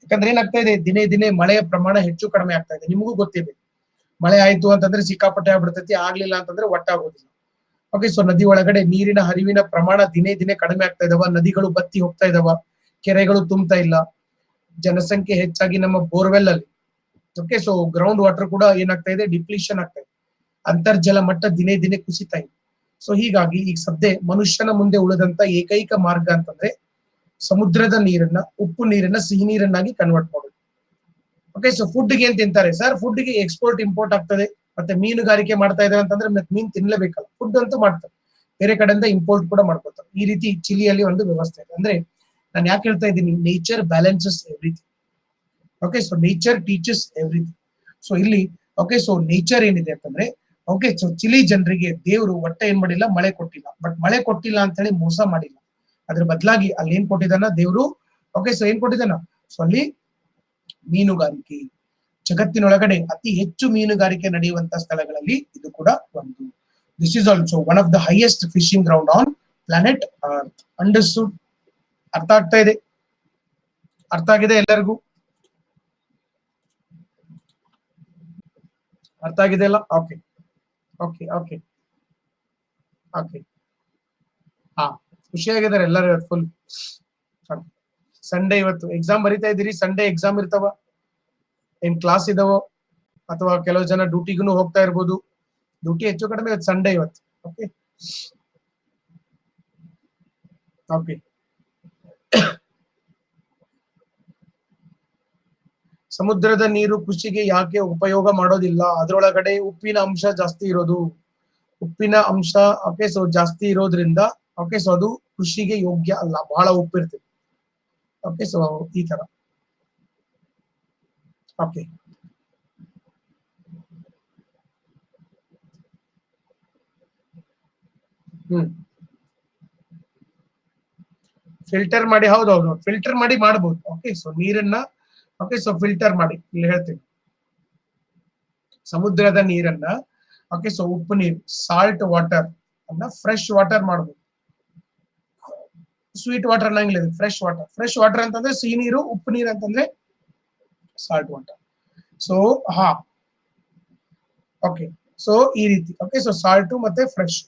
ಯಾಕಂದ್ರೆ ಏನಾಗ್ತಾ ಇದೆ? ದಿನೇ ದಿನೇ ಮಳೆಯ ಪ್ರಮಾಣ ಹೆಚ್ಚು ಕಡಿಮೆ ಆಗ್ತಾ ಇದೆ. ನಿಮಗೂ ಗೊತ್ತಿದೆ. ಮಳೆ ಆಯ್ತು ಅಂತಂದ್ರೆ ಸಿಕ್ಕಾಪಟ್ಟೆ ಆಗ್ಬಿಡ್ತೈತಿ. ಆಗ್ಲಿಲ್ಲ ಅಂತಂದ್ರೆ ಒಟ್ಟಾಗೋದಿಲ್ಲ. ಓಕೆ ಸೊ ನದಿ ಒಳಗಡೆ ನೀರಿನ ಹರಿವಿನ ಪ್ರಮಾಣ ದಿನೇ ದಿನೇ ಕಡಿಮೆ ಆಗ್ತಾ ಇದಾವ. ನದಿಗಳು ಬತ್ತಿ ಹೋಗ್ತಾ ಇದಾವ. ಕೆರೆಗಳು ತುಂಬ್ತಾ ಇಲ್ಲ. ಜನಸಂಖ್ಯೆ ಹೆಚ್ಚಾಗಿ ನಮ್ಮ ಬೋರ್ವೆಲ್ ಅಲ್ಲಿ ಓಕೆ ಸೊ ಗ್ರೌಂಡ್ ವಾಟರ್ ಕೂಡ ಏನಾಗ್ತಾ ಇದೆ? ಡಿಪ್ಲೀಷನ್ ಆಗ್ತಾ ಇದೆ. ಅಂತರ್ಜಲ ಮಟ್ಟ ದಿನೇ ದಿನೇ ಕುಸಿತಾ ಇದೆ. ಸೊ ಹೀಗಾಗಿ ಈಗ ಸದ್ಯ ಮನುಷ್ಯನ ಮುಂದೆ ಉಳಿದಂತ ಏಕೈಕ ಮಾರ್ಗ ಅಂತಂದ್ರೆ ಸಮುದ್ರದ ನೀರನ್ನ, ಉಪ್ಪು ನೀರನ್ನ, ಸಿಹಿ ನೀರನ್ನಾಗಿ ಕನ್ವರ್ಟ್ ಮಾಡೋದು. ಓಕೆ ಸೊ ಫುಡ್ಗೆ ಏನ್ ತಿಂತಾರೆ? ಸರ್ ಫುಡ್ಗೆ ಎಕ್ಸ್ಪೋರ್ಟ್ ಇಂಪೋರ್ಟ್ ಆಗ್ತದೆ. ಮತ್ತೆ ಮೀನುಗಾರಿಕೆ ಮಾಡ್ತಾ ಇದಾರೆ ಅಂತಂದ್ರೆ ಮತ್ತೆ ಮೀನ್ ತಿನ್ಲೇಬೇಕಲ್ಲ. ಫುಡ್ ಅಂತೂ ಮಾಡ್ತಾರೆ. ಬೇರೆ ಕಡೆಯಿಂದ ಇಂಪೋರ್ಟ್ ಕೂಡ ಮಾಡ್ಕೊತಾರೆ. ಈ ರೀತಿ ಚಿಲಿಯಲ್ಲಿ ಒಂದು ವ್ಯವಸ್ಥೆ ಇದೆ. ಅಂದ್ರೆ ನಾನು ಯಾಕೆ ಹೇಳ್ತಾ ಇದ್ದೀನಿ? Nature balances everything okay so nature teaches everything so ಇಲ್ಲಿ ಓಕೆ ಸೊ ನೇಚರ್ ಏನಿದೆ ಅಂತಂದ್ರೆ ಓಕೆ ಸೊ ಚಿಲಿ ಜನರಿಗೆ ದೇವರು ಒಟ್ಟೆ ಏನ್ ಮಾಡಿಲ್ಲ? ಮಳೆ ಕೊಟ್ಟಿಲ್ಲ. ಬಟ್ ಮಳೆ ಕೊಟ್ಟಿಲ್ಲ ಅಂತ ಹೇಳಿ ಮೋಸ ಮಾಡಿಲ್ಲ. ಅದ್ರ ಬದಲಾಗಿ ಅಲ್ಲಿ ಏನ್ ಕೊಟ್ಟಿದ್ದಾನ? ದೇವರು. ಓಕೆ ಸೊ ಏನ್ ಕೊಟ್ಟಿದ್ದಾನ? ಸೊ ಅಲ್ಲಿ ಮೀನುಗಾರಿಕೆ. ಜಗತ್ತಿನೊಳಗಡೆ ಅತಿ ಹೆಚ್ಚು ಮೀನುಗಾರಿಕೆ ನಡೆಯುವಂತ ಸ್ಥಳಗಳಲ್ಲಿ ಇದು ಕೂಡ ಒಂದು. This is also one of the highest fishing ground on planet earth ಅರ್ಥ ಆಗ್ತಾ ಇದೆ? ಅರ್ಥ ಆಗಿದೆ ಎಲ್ಲರಿಗೂ? ಅರ್ಥ ಆಗಿದೆ ಅಲ್ಲ? ಓಕೆ ಓಕೆ ಓಕೆ ಓಕೆ ಖುಷಿಯಾಗಿದ್ದಾರೆ ಎಲ್ಲರೂ ಫುಲ್ ಸಂಡೇ ಇವತ್ತು ಎಕ್ಸಾಮ್ ಬರಿತಾ ಇದ್ದೀರಿ? ಸಂಡೇ ಎಕ್ಸಾಮ್ ಇರ್ತಾವ? ಏನ್ ಕ್ಲಾಸ್ ಇದಾವೋ? ಅಥವಾ ಕೆಲವು ಜನ ಡ್ಯೂಟಿಗೂ ಹೋಗ್ತಾ ಇರ್ಬೋದು? ಡ್ಯೂಟಿ ಹೆಚ್ಚು ಕಡಿಮೆ ಇವತ್ತು ಸಂಡೇ ಇವತ್ತು. ಓಕೆ ಓಕೆ ಸಮುದ್ರದ ನೀರು ಕೃಷಿಗೆ ಯಾಕೆ ಉಪಯೋಗ ಮಾಡೋದಿಲ್ಲ? ಅದರೊಳಗಡೆ ಉಪ್ಪಿನ ಅಂಶ ಜಾಸ್ತಿ ಇರೋದು. ಉಪ್ಪಿನ ಅಂಶ ಓಕೆ ಸೊ ಜಾಸ್ತಿ ಇರೋದ್ರಿಂದ ಓಕೆ ಸೊ ಅದು ಕೃಷಿಗೆ ಯೋಗ್ಯ ಅಲ್ಲ. ಬಹಳ ಉಪ್ಪು ಇರ್ತದೆ ಓಕೆ ಸೊ ಈ ತರ. ಓಕೆ ಹ್ಮ್. ಫಿಲ್ಟರ್ ಮಾಡಿ, ಹೌದು ಹೌದು. ಫಿಲ್ಟರ್ ಮಾಡಿ ಮಾಡಬಹುದು ಓಕೆ ಸೊ ನೀರನ್ನ ಓಕೆ ಸೊ ಫಿಲ್ಟರ್ ಮಾಡಿ. ಇಲ್ಲಿ ಹೇಳ್ತೀನಿ. ಸಮುದ್ರದ ನೀರನ್ನ ಓಕೆ ಸೊ ಉಪ್ಪು ನೀರು ಸಾಲ್ಟ್ ವಾಟರ್ ಅನ್ನ ಫ್ರೆಶ್ ವಾಟರ್ ಮಾಡಬಹುದು ಸ್ವೀಟ್ ವಾಟರ್ ಅನ್ನಂಗಿಲ್ಲ ಫ್ರೆಶ್ ವಾಟರ್ ಫ್ರೆಶ್ ವಾಟರ್ ಅಂತಂದ್ರೆ ಸಿಹಿ ನೀರು, ಉಪ್ಪು ನೀರು ಅಂತಂದ್ರೆ ಸಾಲ್ಟ್ ವಾಟರ್ ಸೊ ಹಾ. ಓಕೆ ಸೊ ಈ ರೀತಿ. ಓಕೆ ಸೊ ಸಾಲ್ಟ್ ಮತ್ತೆ ಫ್ರೆಶ್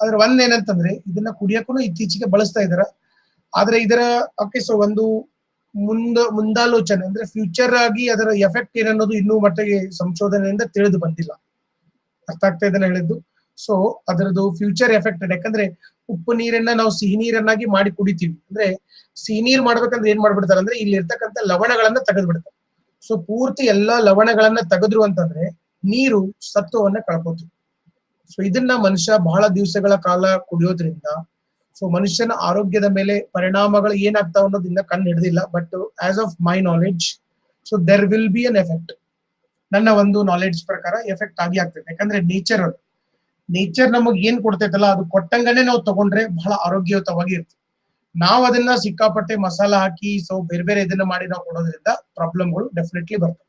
ಅದ್ರ ಒಂದ್ ಏನಂತಂದ್ರೆ, ಇದನ್ನ ಕುಡಿಯಕ್ಕೂ ಇತ್ತೀಚೆಗೆ ಬಳಸ್ತಾ ಇದಾರ. ಆದ್ರೆ ಇದರ ಓಕೆ ಸೊ ಒಂದು ಮುಂದ, ಮುಂದಾಲೋಚನೆ, ಅಂದ್ರೆ ಫ್ಯೂಚರ್ ಆಗಿ ಅದರ ಎಫೆಕ್ಟ್ ಏನನ್ನೋದು ಇನ್ನೂ ಮಟ್ಟಿಗೆ ಸಂಶೋಧನೆಯಿಂದ ತಿಳಿದು ಬಂದಿಲ್ಲ. ಅರ್ಥ ಆಗ್ತಾ ಇದನ್ನ ಹೇಳಿದ್ದು? ಸೊ ಅದರದ್ದು ಫ್ಯೂಚರ್ ಎಫೆಕ್ಟ್ ಯಾಕಂದ್ರೆ ಉಪ್ಪು ನೀರನ್ನ ನಾವು ಸಿಹಿ ನೀರನ್ನಾಗಿ ಮಾಡಿ ಕುಡಿತೀವಿ. ಅಂದ್ರೆ ಸಿಹಿ ನೀರ್ ಮಾಡ್ಬೇಕಂದ್ರೆ ಏನ್ ಮಾಡ್ಬಿಡ್ತಾರೆ ಅಂದ್ರೆ ಇಲ್ಲಿ ಇರ್ತಕ್ಕಂತ ಲವಣಗಳನ್ನ ತೆಗೆದು ಬಿಡ್ತಾರೆ ಸೊ ಪೂರ್ತಿ ಎಲ್ಲಾ ಲವಣಗಳನ್ನ ತೆಗೆದ್ರು ಅಂತಂದ್ರೆ ನೀರು ಸತ್ವವನ್ನ ಕಳ್ಕೋತು. ಸೊ ಇದನ್ನ ಮನುಷ್ಯ ಬಹಳ ದಿವಸಗಳ ಕಾಲ ಕುಡಿಯೋದ್ರಿಂದ ಸೊ ಮನುಷ್ಯನ ಆರೋಗ್ಯದ ಮೇಲೆ ಪರಿಣಾಮಗಳು ಏನಾಗ್ತಾವ ಅನ್ನೋದಿಂದ ಇನ್ನ ಕಣ್ಣು ಹಿಡಿದಿಲ್ಲ. But as of my knowledge so there will be an effect ನನ್ನ ಒಂದು ನಾಲೆಡ್ಜ್ ಪ್ರಕಾರ ಎಫೆಕ್ಟ್ ಆಗಿ ಆಗ್ತದೆ. ಯಾಕಂದ್ರೆ ನೇಚರ್ ಅದು ನೇಚರ್ ನಮಗ್ ಏನ್ ಕೊಡ್ತೈತಲ್ಲ, ಅದು ಕೊಟ್ಟಂಗನೆ ನಾವು ತಗೊಂಡ್ರೆ ಬಹಳ ಆರೋಗ್ಯಯುತವಾಗಿ ಇರ್ತದೆ ನಾವು ಅದನ್ನ ಸಿಕ್ಕಾಪಟ್ಟೆ ಮಸಾಲ ಹಾಕಿ ಸೊ ಬೇರೆ ಬೇರೆ ಇದನ್ನ ಮಾಡಿ ನಾವು ಕೊಡೋದ್ರಿಂದ ಪ್ರಾಬ್ಲಮ್ಗಳು ಡೆಫಿನೆಟ್ಲಿ ಬರ್ತವೆ.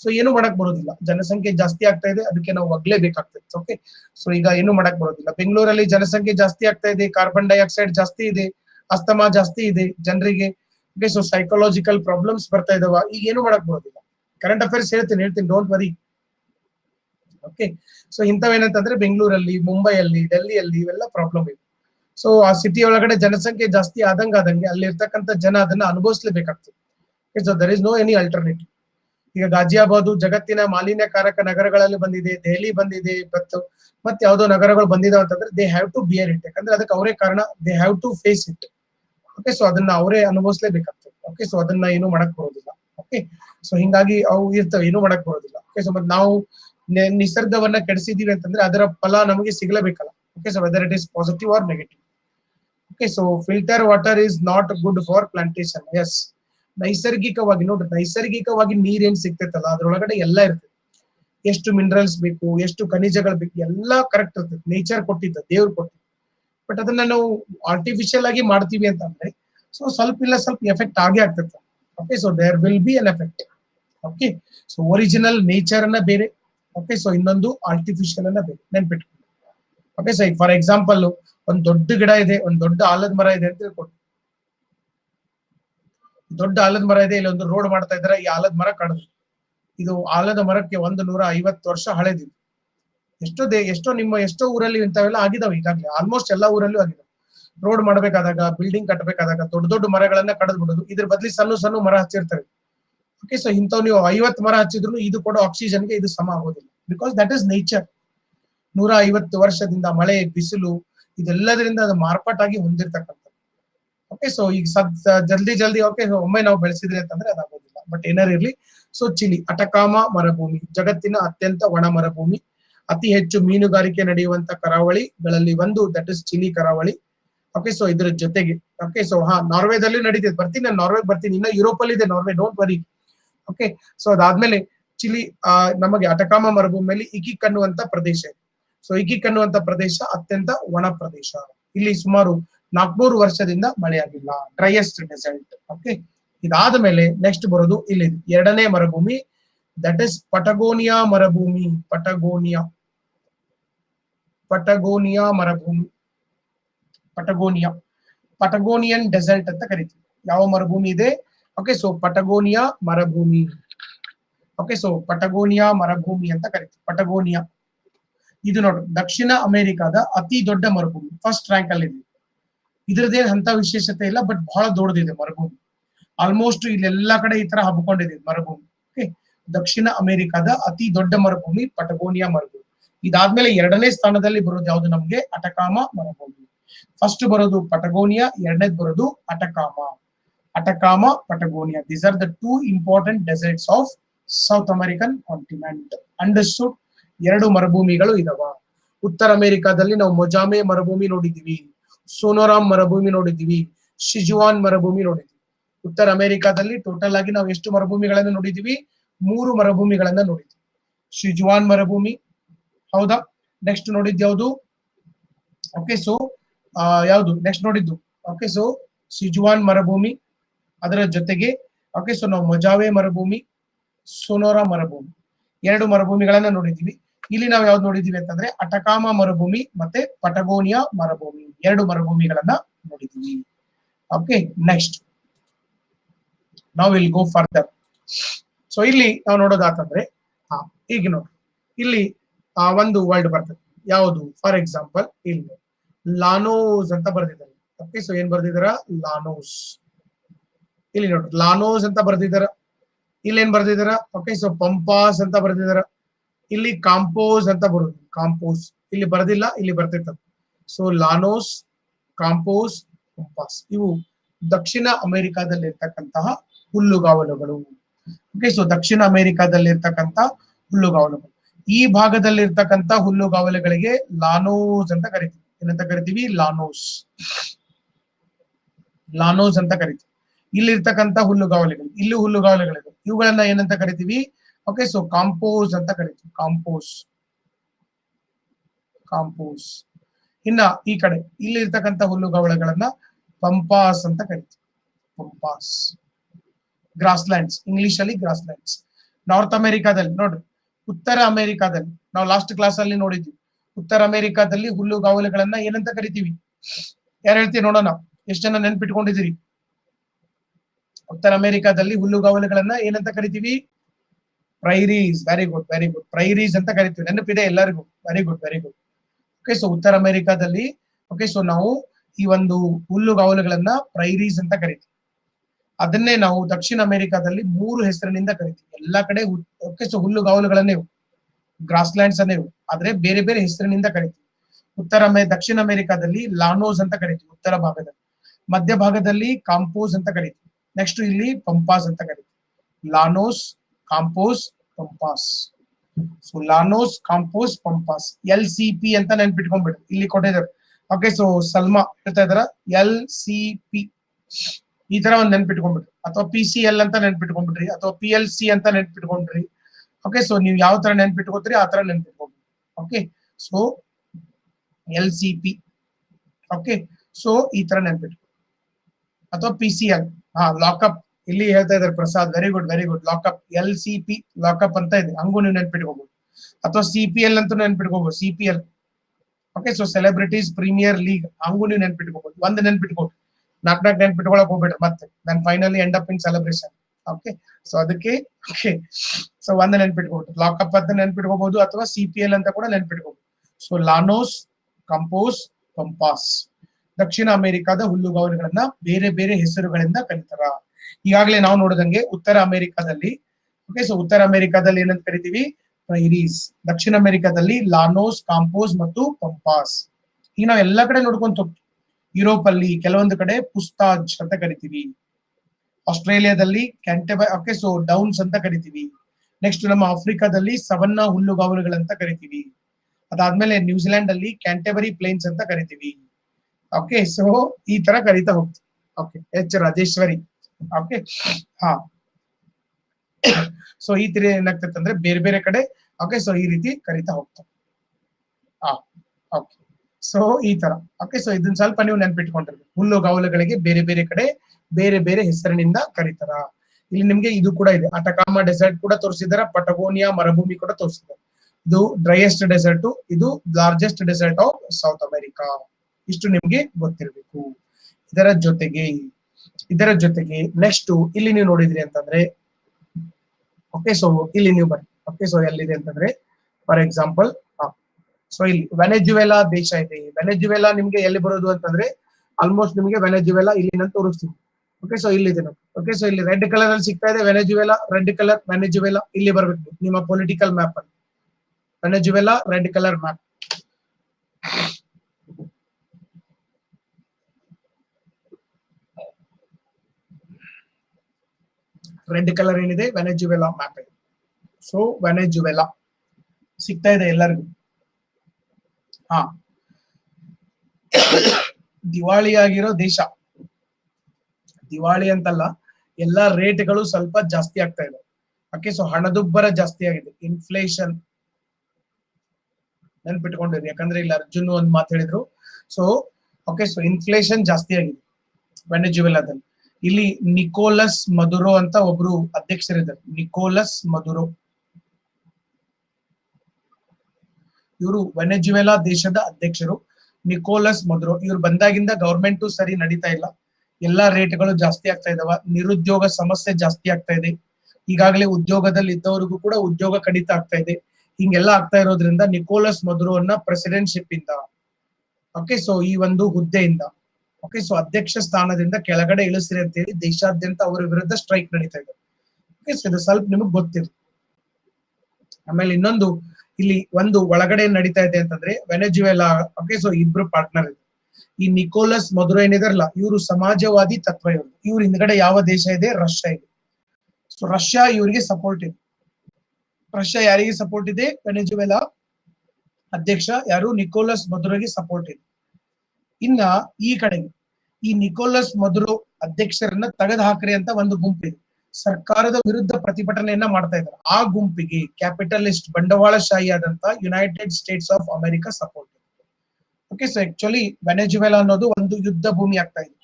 ಸೊ ಏನು ಮಾಡಕ್ ಬರೋದಿಲ್ಲ. ಜನಸಂಖ್ಯೆ ಜಾಸ್ತಿ ಆಗ್ತಾ ಇದೆ, ಅದಕ್ಕೆ ನಾವು ಒಗ್ಲೇಬೇಕಾಗ್ತದೆ ಓಕೆ ಸೊ ಈಗ ಏನು ಮಾಡಕ್ ಬರೋದಿಲ್ಲ. ಬೆಂಗಳೂರಲ್ಲಿ ಜನಸಂಖ್ಯೆ ಜಾಸ್ತಿ ಆಗ್ತಾ ಇದೆ ಕಾರ್ಬನ್ ಡೈಆಕ್ಸೈಡ್ ಜಾಸ್ತಿ ಇದೆ, ಅಸ್ತಮಾ ಜಾಸ್ತಿ ಇದೆ ಜನರಿಗೆ. ಸೊ ಸೈಕಾಲಜಿಕಲ್ ಪ್ರಾಬ್ಲಮ್ಸ್ ಬರ್ತಾ ಇದಾವ. ಈಗ ಏನು ಮಾಡಕ್ ಬರೋದಿಲ್ಲ. ಕರೆಂಟ್ ಅಫೇರ್ಸ್ ಹೇಳ್ತೀನಿ ಹೇಳ್ತೀನಿ ಡೋಂಟ್ ವರಿ ಓಕೆ ಸೊ ಇಂಥವೇನಂತಂದ್ರೆ ಬೆಂಗಳೂರಲ್ಲಿ, ಮುಂಬೈಯಲ್ಲಿ ಡೆಲ್ಲಿಯಲ್ಲಿ ಇವೆಲ್ಲ ಪ್ರಾಬ್ಲಮ್ ಇದೆ ಸೊ ಆ ಸಿಟಿ ಒಳಗಡೆ ಜನಸಂಖ್ಯೆ ಜಾಸ್ತಿ ಆದಂಗ ಆದಂಗೆ ಅಲ್ಲಿ ಇರ್ತಕ್ಕಂತ ಜನ ಅದನ್ನ ಅನುಭವಿಸ್ಲೇಬೇಕಾಗ್ತದೆ. So there is no any alternative ಈಗ ಗಾಜಿಯಾಬಾದ್ ಜಗತ್ತಿನ ಮಾಲಿನ್ಯಕಾರಕ ನಗರಗಳಲ್ಲಿ ಬಂದಿದೆ, ದೆಹಲಿ ಬಂದಿದೆ ಮತ್ತು ಮತ್ತೆ ಯಾವುದೋ ನಗರಗಳು ಬಂದಿದಾವೆ ಅಂತಂದ್ರೆ they have to bear it ಯಾಕಂದ್ರೆ ಅದಕ್ಕೆ ಅವರೇ ಕಾರಣ they have to face it okay so ಅದನ್ನ ಅವರೇ ಅನುಭವಿಸ್ಲೇಬೇಕಾಗ್ತದೆ. ಓಕೆ ಸೊ ಅದನ್ನ ಏನು ಮಾಡಕ್ ಬರೋದಿಲ್ಲ. ಓಕೆ ಸೊ ಹಿಂಗಾಗಿ ಅವು ಇರ್ತವೆ, ಏನು ಮಾಡಕ್ ಬರೋದಿಲ್ಲ. ಓಕೆ ಸೊ ಮತ್ತೆ ನಾವು ನಿಸರ್ಗವನ್ನ ಕೆಡಿಸಿದೀವಿ ಅಂತಂದ್ರೆ ಅದರ ಫಲ ನಮಗೆ ಸಿಗಲೇಬೇಕಲ್ಲ. Okay so weather it is positive or negative okay so filter water is not good for plantation S ನೈಸರ್ಗಿಕವಾಗಿ ನೋಡ್ರಿ, ನೈಸರ್ಗಿಕವಾಗಿ ನೀರೇನ್ ಸಿಗ್ತೈತಲ್ಲ, ಅದ್ರೊಳಗಡೆ ಎಲ್ಲ ಇರ್ತದೆ ಎಷ್ಟು ಮಿನರಲ್ಸ್ ಬೇಕು, ಎಷ್ಟು ಖನಿಜಗಳು ಬೇಕು, ಎಲ್ಲ ಕರೆಕ್ಟ್ ಇರ್ತದೆ ನೇಚರ್ ಕೊಟ್ಟಿದ್ದ, ದೇವ್ರು ಕೊಟ್ಟಿದ್ದ. ಬಟ್ ಅದನ್ನ ನಾವು ಆರ್ಟಿಫಿಷಿಯಲ್ ಆಗಿ ಮಾಡ್ತೀವಿ ಅಂತಂದ್ರೆ ಸೊ ಸ್ವಲ್ಪ ಇಲ್ಲ ಸ್ವಲ್ಪ ಎಫೆಕ್ಟ್ ಆಗೇ ಆಗ್ತದೆ okay so there will be an effect okay so original nature ಅನ್ನ ಬೇರೆ ಓಕೆ ಸೊ ಇನ್ನೊಂದು ಆರ್ಟಿಫಿಷಿಯಲ್ ಅನ್ನ ನೆನ್ಪಿಟ್ಕೊಂಡು ಓಕೆ ಸೊ ಈಗ ಫಾರ್ ಎಕ್ಸಾಂಪಲ್ ಒಂದ್ ದೊಡ್ಡ ಗಿಡ ಇದೆ, ಒಂದ್ ದೊಡ್ಡ ಆಲದ ಮರ ಇದೆ ಅಂತ ತಿಳ್ಕೊಂಡು ದೊಡ್ಡ ಆಲದ ಮರ ಇದೆ ಇಲ್ಲಿ ಒಂದು ರೋಡ್ ಮಾಡ್ತಾ ಇದ್ದಾರೆ, ಈ ಆಲದ ಮರ ಕಡದು. ಇದು ಆಲದ ಮರಕ್ಕೆ ಒಂದು ನೂರ ಐವತ್ತು ವರ್ಷ ಹಳೆದಿದೆ ಎಷ್ಟೋ ದೇ ಎಷ್ಟೋ ನಿಮ್ಮ ಎಷ್ಟೋ ಊರಲ್ಲಿ ಇಂಥವೆಲ್ಲ ಆಗಿದಾವೆ ಈಗಾಗಲೇ. ಆಲ್ಮೋಸ್ಟ್ ಎಲ್ಲಾ ಊರಲ್ಲೂ ಆಗಿದಾವೆ. ರೋಡ್ ಮಾಡಬೇಕಾದಾಗ ಬಿಲ್ಡಿಂಗ್ ಕಟ್ಟಬೇಕಾದಾಗ ದೊಡ್ಡ ದೊಡ್ಡ ಮರಗಳನ್ನ ಕಡದ್ ಬಿಡೋದು ಇದ್ರ ಬದ್ಲಿ ಸಣ್ಣ ಸಣ್ಣ ಮರ ಹಚ್ಚಿರ್ತಾರೆ. ಓಕೆ ಸೊ ಇಂಥವ್ ನೀವು ಐವತ್ತು ಮರ ಹಚ್ಚಿದ್ರು ಇದು ಕೊಡೋ ಆಕ್ಸಿಜನ್ಗೆ ಇದು ಸಮ ಆಗೋದಿಲ್ಲ. ಬಿಕಾಸ್ ದಟ್ ಇಸ್ ನೇಚರ್ ನೂರ ಐವತ್ತು ವರ್ಷದಿಂದ ಮಳೆ, ಬಿಸಿಲು ಇದೆಲ್ಲದರಿಂದ ಅದು ಮಾರ್ಪಾಟಾಗಿ ಹೊಂದಿರ್ತಕ್ಕಂಥ ಓಕೆ ಸೊ ಈಗ ಸದ್ ಜಲ್ದಿ ಜಲ್ದಿ ಓಕೆ ಒಮ್ಮೆ ನಾವು ಬೆಳೆಸಿದ್ರೆ ಅಂತಂದ್ರೆ ಅದಾಗೋದಿಲ್ಲ. ಬಟ್ ಏನಾರು ಇರ್ಲಿ ಸೊ ಚಿಲಿ, ಅಟಕಾಮ ಮರುಭೂಮಿ, ಜಗತ್ತಿನ ಅತ್ಯಂತ ಒಣ ಮರುಭೂಮಿ, ಅತಿ ಹೆಚ್ಚು ಮೀನುಗಾರಿಕೆ ನಡೆಯುವಂತ ಕರಾವಳಿಗಳಲ್ಲಿ ಒಂದು ದಟ್ ಇಸ್ ಚಿಲಿ ಕರಾವಳಿ. ಓಕೆ ಸೊ ಇದ್ರ ಜೊತೆಗೆ ಓಕೆ ಸೊ ಹಾ, ನಾರ್ವೆದಲ್ಲಿ ನಡೀತಿದೆ, ಬರ್ತೀನಿ, ನಾನು ನಾರ್ವೆಗೆ ಬರ್ತೀನಿ, ಇನ್ನ ಯುರೋಪ್ ಅಲ್ಲಿ ಇದೆ Norway don't worry okay so ಅದಾದ್ಮೇಲೆ ಚಿಲಿ ನಮಗೆ ಅಟಕಾಮ ಮರುಭೂಮಿಯಲ್ಲಿ ಇಕಿಕ್ ಅನ್ನುವಂತ ಪ್ರದೇಶ ಇದೆ. ಸೊ ಇಕಿಕ್ ಅನ್ನುವಂತ ಪ್ರದೇಶ ಅತ್ಯಂತ ಒಣ ಪ್ರದೇಶ. ಇಲ್ಲಿ ಸುಮಾರು ನಾಲ್ಕನೂರು ವರ್ಷದಿಂದ ಮಳೆಯಾಗಿಲ್ಲ. ಡ್ರೈಯೆಸ್ಟ್ ಡೆಸರ್ಟ್ ಓಕೆ ಇದಾದ ಮೇಲೆ ನೆಕ್ಸ್ಟ್ ಬರೋದು ಇಲ್ಲಿ ಎರಡನೇ ಮರುಭೂಮಿ ದಟ್ ಇಸ್ ಪಟಗೋನಿಯಾ ಮರುಭೂಮಿ. ಪಟಗೋನಿಯಾ ಪಟಗೋನಿಯಾ ಮರುಭೂಮಿ. ಪಟಗೋನಿಯಾ ಪಟಗೋನಿಯನ್ ಡೆಸರ್ಟ್ ಅಂತ ಕರಿತೀವಿ. ಯಾವ ಮರುಭೂಮಿ ಇದೆ? ಓಕೆ ಸೊ ಪಟಗೋನಿಯಾ ಮರಭೂಮಿ ಓಕೆ ಸೊ ಪಟಗೋನಿಯಾ ಮರಭೂಮಿ ಅಂತ ಕರಿತೀವಿ. ಪಟಗೋನಿಯಾ ಇದು ನೋಡು, ದಕ್ಷಿಣ ಅಮೆರಿಕಾದ ಅತಿ ದೊಡ್ಡ ಮರುಭೂಮಿ. ಫಸ್ಟ್ ರ್ಯಾಂಕ್ ಅಲ್ಲಿ ಇದೆ. ಅಂತ ವಿಶೇಷತೆ ಇಲ್ಲ ಬಟ್ ಬಹಳ ದೊಡ್ಡದಿದೆ ಮರುಭೂಮಿ. ಆಲ್ಮೋಸ್ಟ್ ಇಲ್ಲೆಲ್ಲಾ ಕಡೆ ಈ ತರ ಹಬ್ಕೊಂಡಿದೆ ಮರುಭೂಮಿ. ಓಕೆ ದಕ್ಷಿಣ ಅಮೆರಿಕಾದ ಅತಿ ದೊಡ್ಡ ಮರುಭೂಮಿ ಪಟಗೋನಿಯಾ ಮರುಭೂಮಿ. ಇದಾದ್ಮೇಲೆ ಎರಡನೇ ಸ್ಥಾನದಲ್ಲಿ ಬರೋದು ಯಾವುದು ನಮ್ಗೆ? ಅಟಕಾಮ ಮರುಭೂಮಿ. ಫಸ್ಟ್ ಬರೋದು ಪಟಗೋನಿಯಾ ಎರಡನೇದ್ ಬರೋದು Atacama Atacama Patagonia these are the two important deserts of South American continent understood ಎರಡು ಮರುಭೂಮಿಗಳು ಇದಾವ. ಉತ್ತರ ಅಮೆರಿಕಾದಲ್ಲಿ ನಾವು ಮೊಜಾಮೆ ಮರುಭೂಮಿ ನೋಡಿದೀವಿ ಸೋನೋರಾಮ್ ಮರುಭೂಮಿ ನೋಡಿದೀವಿ ಶಿಜುವಾನ್ ಮರುಭೂಮಿ ನೋಡಿದೀವಿ ಉತ್ತರ ಅಮೆರಿಕಾದಲ್ಲಿ ಟೋಟಲ್ ಆಗಿ ನಾವು ಎಷ್ಟು ಮರುಭೂಮಿಗಳನ್ನ ನೋಡಿದೀವಿ ಮೂರು ಮರುಭೂಮಿಗಳನ್ನ ನೋಡಿದ್ವಿ ಶಿಜುವಾನ್ ಮರುಭೂಮಿ. ಹೌದಾ? ನೆಕ್ಸ್ಟ್ ನೋಡಿದ್ ಯಾವುದು? ಓಕೆ ಸೊ ಯಾವುದು? ನೆಕ್ಸ್ಟ್ ನೋಡಿದ್ದು. ಓಕೆ ಸೊ ಸಿಜುವಾನ್ ಮರುಭೂಮಿ. ಅದರ ಜೊತೆಗೆ ಓಕೆ ಸೊ ನಾವು ಮೊಜಾವೆ ಮರುಭೂಮಿ ಸೋನೋರಾ ಮರುಭೂಮಿ ಎರಡು ಮರುಭೂಮಿಗಳನ್ನ ನೋಡಿದೀವಿ ಇಲ್ಲಿ ನಾವು ಯಾವ್ದು ನೋಡಿದೀವಿ ಅಂತಂದ್ರೆ ಅಟಕಾಮ ಮರುಭೂಮಿ ಮತ್ತೆ ಪಟಗೋನಿಯಾ ಮರುಭೂಮಿ ಎರಡು ಮರುಭೂಮಿಗಳನ್ನ ನೋಡಿದೀವಿ ಓಕೆ ನೆಕ್ಸ್ಟ್ ನಾವು ವಿಲ್ ಗೋ ಫರ್ದರ್ ಸೊ ಇಲ್ಲಿ ನಾವು ನೋಡೋದಾತಂದ್ರೆ ಹಾ ಈಗ ನೋಡಿ. ಇಲ್ಲಿ ಆ, ಒಂದು ವರ್ಡ್ ಬರ್ತದೆ. ಯಾವುದು? ಫಾರ್ ಎಕ್ಸಾಂಪಲ್ ಇಲ್ಲಿ ಲಾನೋಸ್ ಅಂತ ಬರ್ದಿದ್ದಾರೆ. ಓಕೆ ಸೊ ಏನ್ ಬರ್ದಿದಾರ ಲಾನೋಸ್ ಇಲ್ಲಿ ನೋಡ್ರಿ ಲಾನೋಸ್ ಅಂತ ಬರ್ದಿದಾರ ಇಲ್ಲಿ ಏನ್ ಬರ್ದಿದಾರ ಓಕೆ ಸೊ ಪಂಪಾಸ್ ಅಂತ ಬರ್ದಿದಾರ ಇಲ್ಲಿ ಕಾಂಪೋಸ್ ಅಂತ ಬರುದು. ಕಾಂಪೋಸ್. ಇಲ್ಲಿ ಬರ್ದಿಲ್ಲ, ಇಲ್ಲಿ ಬರ್ತಿತ್ತ. So Llanos, Campos, Pampas. ಇವು ದಕ್ಷಿಣ ಅಮೆರಿಕಾದಲ್ಲಿ ಇರ್ತಕ್ಕಂತಹ ಹುಲ್ಲುಗಾವಲುಗಳು. ಓಕೆ ಸೊ ದಕ್ಷಿಣ ಅಮೆರಿಕಾದಲ್ಲಿ ಇರ್ತಕ್ಕಂತ ಹುಲ್ಲುಗಾವಲುಗಳು. ಈ ಭಾಗದಲ್ಲಿ ಇರ್ತಕ್ಕಂತ ಹುಲ್ಲುಗಾವಲುಗಳಿಗೆ ಲಾನೋಸ್ ಅಂತ ಕರಿತೀವಿ. ಏನಂತ ಕರಿತೀವಿ? ಲಾನೋಸ್. ಲಾನೋಸ್ ಅಂತ ಕರಿತೀವಿ. ಇಲ್ಲಿ ಹುಲ್ಲುಗಾವಲಿಗಳು, ಇಲ್ಲಿ ಹುಲ್ಲುಗಾವಲುಗಳಿವೆ. ಇವುಗಳನ್ನ ಏನಂತ ಕರಿತೀವಿ? ಓಕೆ ಸೊ ಕಾಂಪೋಸ್ ಅಂತ ಕರಿತೀವಿ. ಕಾಂಪೋಸ್ ಕಾಂಪೋಸ್ ಇನ್ನ ಈ ಕಡೆ ಇಲ್ಲಿ ಇರ್ತಕ್ಕಂಥ ಹುಲ್ಲುಗಾವಲುಗಳನ್ನ ಪಂಪಾಸ್ ಅಂತ ಕರಿತೀವಿ. ಪಂಪಾಸ್ ಗ್ರಾಸ್ಲ್ಯಾಂಡ್ಸ್ ಇಂಗ್ಲಿಷ್ ಅಲ್ಲಿ ಗ್ರಾಸ್ಲ್ಯಾಂಡ್ಸ್ ನಾರ್ತ್ ಅಮೆರಿಕಾದಲ್ಲಿ ನೋಡ್ರಿ. ಉತ್ತರ ಅಮೆರಿಕಾದಲ್ಲಿ ನಾವು ಲಾಸ್ಟ್ ಕ್ಲಾಸ್ ಅಲ್ಲಿ ನೋಡಿದ್ವಿ. ಉತ್ತರ ಅಮೆರಿಕಾದಲ್ಲಿ ಹುಲ್ಲುಗಾವಲುಗಳನ್ನ ಏನಂತ ಕರಿತೀವಿ? ಯಾರು ಹೇಳ್ತೀವಿ ನೋಡೋಣ. ಎಷ್ಟು ಜನ ನೆನ್ಪಿಟ್ಕೊಂಡಿದ್ದೀರಿ? ಉತ್ತರ ಅಮೆರಿಕಾದಲ್ಲಿ ಹುಲ್ಲುಗಾವಲುಗಳನ್ನ ಏನಂತ ಕರಿತೀವಿ? Prairies very good very good prairies ಅಂತ ಕರಿತೀವಿ. ನೆನಪಿದೆ ಎಲ್ಲರಿಗೂ. Very good very good okay so ಉತ್ತರ ಅಮೆರಿಕಾದಲ್ಲಿ ಓಕೆ ಸೊ ನಾವು ಈ ಒಂದು ಹುಲ್ಲುಗಾವಲುಗಳನ್ನ ಪ್ರೈರೀಸ್ ಅಂತ ಕರಿತೀವಿ. ಅದನ್ನೇ ನಾವು ದಕ್ಷಿಣ ಅಮೆರಿಕಾದಲ್ಲಿ ಮೂರು ಹೆಸರಿನಿಂದ ಕರಿತೀವಿ. ಎಲ್ಲಾ ಕಡೆ ಓಕೆ ಸೊ ಹುಲ್ಲುಗಾವಲುಗಳನ್ನೇ ಗ್ರಾಸ್ ಲ್ಯಾಂಡ್ಸ್ ಅನ್ನೇ. ಆದ್ರೆ ಬೇರೆ ಬೇರೆ ಹೆಸರಿನಿಂದ ಕರಿತೀವಿ. ಉತ್ತರ ದಕ್ಷಿಣ ಅಮೆರಿಕಾದಲ್ಲಿ ಲಾನೋಸ್ ಅಂತ ಕರಿತೀವಿ, ಉತ್ತರ ಭಾಗದಲ್ಲಿ. ಮಧ್ಯ ಭಾಗದಲ್ಲಿ ಕಾಂಪೋಸ್ ಅಂತ ಕರಿತೀವಿ. ನೆಕ್ಸ್ಟ್ ಇಲ್ಲಿ ಪಂಪಾಸ್ ಅಂತ ಕರೀತೀವಿ. Llanos Campos Pampas so Llanos Campos Pampas L C P ಅಂತ ನೆನ್ಪಿಟ್ಕೊಂಡ್ಬಿಡ್ರಿ ಇಲ್ಲಿ ಕೊಟ್ಟಿದ್ದಾರೆ. ಓಕೆ ಸೊ ಸಲ್ಮಾ ಹೇಳ್ತಾ ಇದಾರ ಎಲ್ ಸಿ ಪಿ ಈ ತರ ಒಂದ್ ನೆನ್ಪಿಟ್ಕೊಂಡ್ಬಿಡ್ರಿ ಅಥವಾ ಪಿ ಸಿ ಎಲ್ ಅಂತ ನೆನ್ಪಿಟ್ಕೊಂಡ್ಬಿಡ್ರಿ. ಅಥವಾ ಪಿ ಎಲ್ ಸಿ ಅಂತ ನೆನ್ಪಿಟ್ಕೊಂಡ್ರಿ. ಓಕೆ ಸೊ ನೀವು ಯಾವ ತರ ನೆನ್ಪಿಟ್ಕೋತೀರಿ, ಆ ತರ ನೆನ್ಪಿಟ್ಕೊಂಡ್ರಿ okay so L C P okay so ಈ ತರ ನೆನ್ಪಿಟ್ಟು ಅಥವಾ ಪಿ ಸಿ ಎಲ್ ಹಾ ಲಾಕಪ್ ಇಲ್ಲಿ ಹೇಳ್ತಾ ಇದ್ದಾರೆ Prasad very good very good lockup L C P lockup ಅಂತ ಇದೆ. ಹಂಗೂ ನೀವು ನೆನ್ಪಿಟ್ಕೋಬಹುದು ಅಥವಾ ಸಿ ಪಿ ಎಲ್ ಅಂತೂ ನೆನ್ಪಿಟ್ಕೋಬಹುದು C P L okay so celebrities premier league ಹಂಗೂ ನೀವು ನೆನ್ಪಿಟ್ಕೋಬಹುದು ಒಂದ್ ನೆನ್ಪಿಟ್ಕೊಂಡು ನಾಲ್ಕು ನಾಲ್ಕು ನೆನ್ಪಿಟ್ಕೊಳಕ್ ಹೋಗ್ಬೇಡ್ರಿ ಮತ್ತೆ. ನಾನು finally end up in celebration okay so ಅದಕ್ಕೆ ಓಕೆ ಸೊ ಒಂದ್ ನೆನ್ಪಿಟ್ಕೋಬಹುದು ಲಾಕಪ್ ಅಂತ ನೆನ್ಪಿಟ್ಕೋಬಹುದು ಅಥವಾ ಸಿ ಪಿ ಎಲ್ ಅಂತ ಕೂಡ ನೆನ್ಪಿಟ್ಕೋಬಹುದು ಸೊ ಲಾನೋಸ್ ಕಂಪೋಸ್ ಪಂಪಾಸ್ ದಕ್ಷಿಣ ಅಮೆರಿಕಾದ ಹುಲ್ಲುಗಾವಲುಗಳನ್ನ ಬೇರೆ ಬೇರೆ ಹೆಸರುಗಳಿಂದ ಕರೀತಾರ. ಈಗಾಗಲೇ ನಾವು ನೋಡಿದಂಗೆ ಉತ್ತರ ಅಮೆರಿಕಾದಲ್ಲಿ ಓಕೆ ಸೊ ಉತ್ತರ ಅಮೆರಿಕಾದಲ್ಲಿ ಏನಂತ ಕರಿತೀವಿ? ಪ್ರೈರೀಸ್ ದಕ್ಷಿಣ ಅಮೆರಿಕಾದಲ್ಲಿ ಲಾನೋಸ್ ಕಾಂಪೋಸ್ ಮತ್ತು ಪಂಪಾಸ್ ಈಗ ನಾವು ಎಲ್ಲಾ ಕಡೆ ನೋಡ್ಕೊಂತ ಯುರೋಪ್ ಅಲ್ಲಿ ಕೆಲವೊಂದು ಕಡೆ ಪುಸ್ತಾಜ್ ಅಂತ ಕರಿತೀವಿ. ಆಸ್ಟ್ರೇಲಿಯಾದಲ್ಲಿ ಕ್ಯಾಂಟೆಬ ಓಕೆ ಸೊ ಡೌನ್ಸ್ ಅಂತ ಕರಿತೀವಿ. ನೆಕ್ಸ್ಟ್ ನಮ್ಮ ಆಫ್ರಿಕಾದಲ್ಲಿ ಸವನ್ನ ಹುಲ್ಲುಗಾವಲುಗಳಂತ ಕರಿತೀವಿ. ಅದಾದ್ಮೇಲೆ ನ್ಯೂಜಿಲೆಂಡ್ ಅಲ್ಲಿ ಕ್ಯಾಂಟೆಬರಿ ಪ್ಲೇನ್ಸ್ ಅಂತ ಕರಿತೀವಿ. ಓಕೆ ಸೊ ಈ ತರ ಕರಿತಾ ಹೋಗ್ತೀವಿ ಓಕೆ ಎಚ್ ರಾಜೇಶ್ವರಿ. ಓಕೆ ಹಾ. ಸೊ ಈ ತರ ಏನಾಗ್ತೈತೆ ಅಂದ್ರೆ ಬೇರೆ ಬೇರೆ ಕಡೆ ಓಕೆ ಸೊ ಈ ರೀತಿ ಕರಿತಾ ಹೋಗ್ತಾ. ಹಾ ಓಕೆ ಸೊ ಈ ತರ ಓಕೆ ಸೊ ಇದನ್ನ ಸ್ವಲ್ಪ ನೀವು ನೆನ್ಪಿಟ್ಕೊಂಡಿರ್ಬೇಕು. ಹುಲ್ಲುಗಾವಲುಗಳಿಗೆ ಬೇರೆ ಬೇರೆ ಕಡೆ, ಬೇರೆ ಬೇರೆ ಹೆಸರಿನಿಂದ ಕರೀತಾರ. ಇಲ್ಲಿ ನಿಮ್ಗೆ ಇದು ಕೂಡ ಇದೆ. ಅಟಕಾಮ ಡೆಸರ್ಟ್ ಕೂಡ ತೋರಿಸಿದಾರೆ ಪಟಗೋನಿಯಾ ಮರುಭೂಮಿ ಕೂಡ ತೋರಿಸಿದ್ದಾರೆ ಇದು ಡ್ರೈಯೆಸ್ಟ್ ಡೆಸರ್ಟ್ ಇದು largest desert of South America ಇಷ್ಟು ನಿಮ್ಗೆ ಗೊತ್ತಿರಬೇಕು. ಇದರ ಜೊತೆಗೆ ಇದರ ಜೊತೆಗೆ ನೆಕ್ಸ್ಟ್ ಇಲ್ಲಿ ನೀವು ನೋಡಿದ್ರಿ ಅಂತಂದ್ರೆ ಓಕೆ ಸೊ ಇಲ್ಲಿ ನೀವು ಬನ್ನಿ. ಓಕೆ ಸೊ ಎಲ್ಲಿದೆ ಅಂತಂದ್ರೆ ಫಾರ್ ಎಕ್ಸಾಂಪಲ್ ಸೊ ಇಲ್ಲಿ ವೆನೆಜುವೆಲಾ ದೇಶ ಇದೆ. ವೆನೆಜುವೆಲಾ ನಿಮ್ಗೆ ಎಲ್ಲಿ ಬರೋದು ಅಂತಂದ್ರೆ ಆಲ್ಮೋಸ್ಟ್ ನಿಮ್ಗೆ ವೆನೆಜುವೆಲಾ ಇಲ್ಲಿ ನಾನು ತೋರಿಸ್ತೀನಿ. ಓಕೆ ಸೊ ಇಲ್ಲಿದೆ ಓಕೆ ಸೊ ಇಲ್ಲಿ ರೆಡ್ ಕಲರ್ ಅಲ್ಲಿ ಸಿಗ್ತಾ ಇದೆ. ವೆನೆಜುವೆಲಾ ರೆಡ್ ಕಲರ್ ವೆನೆಜುವೆಲಾ ಇಲ್ಲಿ ಬರ್ಬೇಕು ನಿಮ್ಮ ಪೊಲಿಟಿಕಲ್ ಮ್ಯಾಪ್ ಅಲ್ಲಿ. Venezuela red colour map red colour ಏನಿದೆ? ವೆನೆಜುವೆಲಾ ಮ್ಯಾಪ್ ಇದೆ ಸೊ ವೆನೆಜುವೆಲಾ ಸಿಗ್ತಾ ಇದೆ ಎಲ್ಲರಿಗೂ. ಹಾ. ದಿವಾಳಿ ಆಗಿರೋ ದೇಶ. ದಿವಾಳಿ ಅಂತಲ್ಲ, ಎಲ್ಲಾ ರೇಟ್ಗಳು ಸ್ವಲ್ಪ ಜಾಸ್ತಿ ಆಗ್ತಾ ಇದೆ. ಓಕೆ ಸೊ ಹಣದುಬ್ಬರ ಜಾಸ್ತಿ ಆಗಿದೆ. ಇನ್ಫ್ಲೇಷನ್ ನೆನ್ಪಿಟ್ಕೊಂಡಿರಿ, ಯಾಕಂದ್ರೆ ಇಲ್ಲಿ ಅರ್ಜುನ್ ಒಂದ್ ಹೇಳಿದ್ರು. ಸೊ ಓಕೆ ಸೊ ಇನ್ಫ್ಲೇಷನ್ ಜಾಸ್ತಿ ಆಗಿದೆ ವೆನೆಜುವೆಲಾದಲ್ಲಿ ಇಲ್ಲಿ ನಿಕೋಲಸ್ ಮಧುರೋ ಅಂತ ಒಬ್ರು ಅಧ್ಯಕ್ಷರಿದ್ದಾರೆ. ನಿಕೋಲಸ್ ಮಧುರೋ ಇವರು ವೆನೆಜುವೆಲಾ ದೇಶದ ಅಧ್ಯಕ್ಷರು. ನಿಕೋಲಸ್ ಮಧುರೋ ಇವ್ರು ಬಂದಾಗಿಂದ ಗವರ್ಮೆಂಟ್ ಸರಿ ನಡೀತಾ ಇಲ್ಲ. ಎಲ್ಲಾ ರೇಟ್ಗಳು ಜಾಸ್ತಿ ಆಗ್ತಾ ಇದಾವ. ನಿರುದ್ಯೋಗ ಸಮಸ್ಯೆ ಜಾಸ್ತಿ ಆಗ್ತಾ ಇದೆ. ಈಗಾಗಲೇ ಉದ್ಯೋಗದಲ್ಲಿ ಇದ್ದವರಿಗೂ ಕೂಡ ಉದ್ಯೋಗ ಕಡಿತ ಆಗ್ತಾ ಇದೆ. ಹಿಂಗೆಲ್ಲ ಆಗ್ತಾ ಇರೋದ್ರಿಂದ ನಿಕೋಲಸ್ ಮಧುರೋನ್ನ ಪ್ರೆಸಿಡೆಂಟ್ಶಿಪ್ ಇಂದ. ಓಕೆ ಸೊ ಈ ಒಂದು ಹುದ್ದೆಯಿಂದ. ಓಕೆ ಸೊ ಅಧ್ಯಕ್ಷ ಸ್ಥಾನದಿಂದ ಕೆಳಗಡೆ ಇಳಿಸ್ರಿ ಅಂತ ಹೇಳಿ ದೇಶಾದ್ಯಂತ ಅವರ ವಿರುದ್ಧ ಸ್ಟ್ರೈಕ್ ನಡೀತಾ ಇದೆ. ಓಕೆ ಸೊ ಇದು ಸ್ವಲ್ಪ ನಿಮಗೆ ಗೊತ್ತಿದೆ ಆಮೇಲೆ ಇನ್ನೊಂದು, ಇಲ್ಲಿ ಒಂದು ಒಳಗಡೆ ನಡೀತಾ ಇದೆ ಅಂತಂದ್ರೆ ವೆನೆಜುವೆಲಾ ಓಕೆ ಸೊ ಇಬ್ರು ಪಾರ್ಟ್ನರ್ ಇದೆ. ಈ ನಿಕೋಲಸ್ ಮಧುರ ಏನಿದಾರಲ್ಲ, ಇವರು ಸಮಾಜವಾದಿ ತತ್ವ ಇವರು ಇವ್ರ ಹಿಂದ್ಗಡೆ ಯಾವ ದೇಶ ಇದೆ? ರಷ್ಯಾ ಇದೆ. ಸೊ ರಷ್ಯಾ ಇವರಿಗೆ ಸಪೋರ್ಟ್ ಇದೆ. ರಷ್ಯಾ ಯಾರಿಗೆ ಸಪೋರ್ಟ್ ಇದೆ? ವೆನೆಜುವೆಲಾ ಅಧ್ಯಕ್ಷ ಯಾರು? ನಿಕೋಲಸ್ ಮಧುರಗೆ ಸಪೋರ್ಟ್ ಇದೆ. ಇನ್ನ ಈ ಕಡೆಗೆ ಈ ನಿಕೋಲಸ್ ಮಧುರೋ ಅಧ್ಯಕ್ಷರನ್ನ ತೆಗೆದು ಹಾಕ್ರಿ ಅಂತ ಒಂದು ಗುಂಪಿದೆ ಸರ್ಕಾರದ ವಿರುದ್ಧ ಪ್ರತಿಭಟನೆಯನ್ನ ಮಾಡ್ತಾ ಇದ್ದಾರೆ. ಆ ಗುಂಪಿಗೆ ಕ್ಯಾಪಿಟಲಿಸ್ಟ್ ಬಂಡವಾಳಶಾಹಿ ಆದಂತ United States of America support okay so actually Venezuela ಅನ್ನೋದು ಒಂದು ಯುದ್ಧ ಭೂಮಿ ಆಗ್ತಾ ಇದೆ.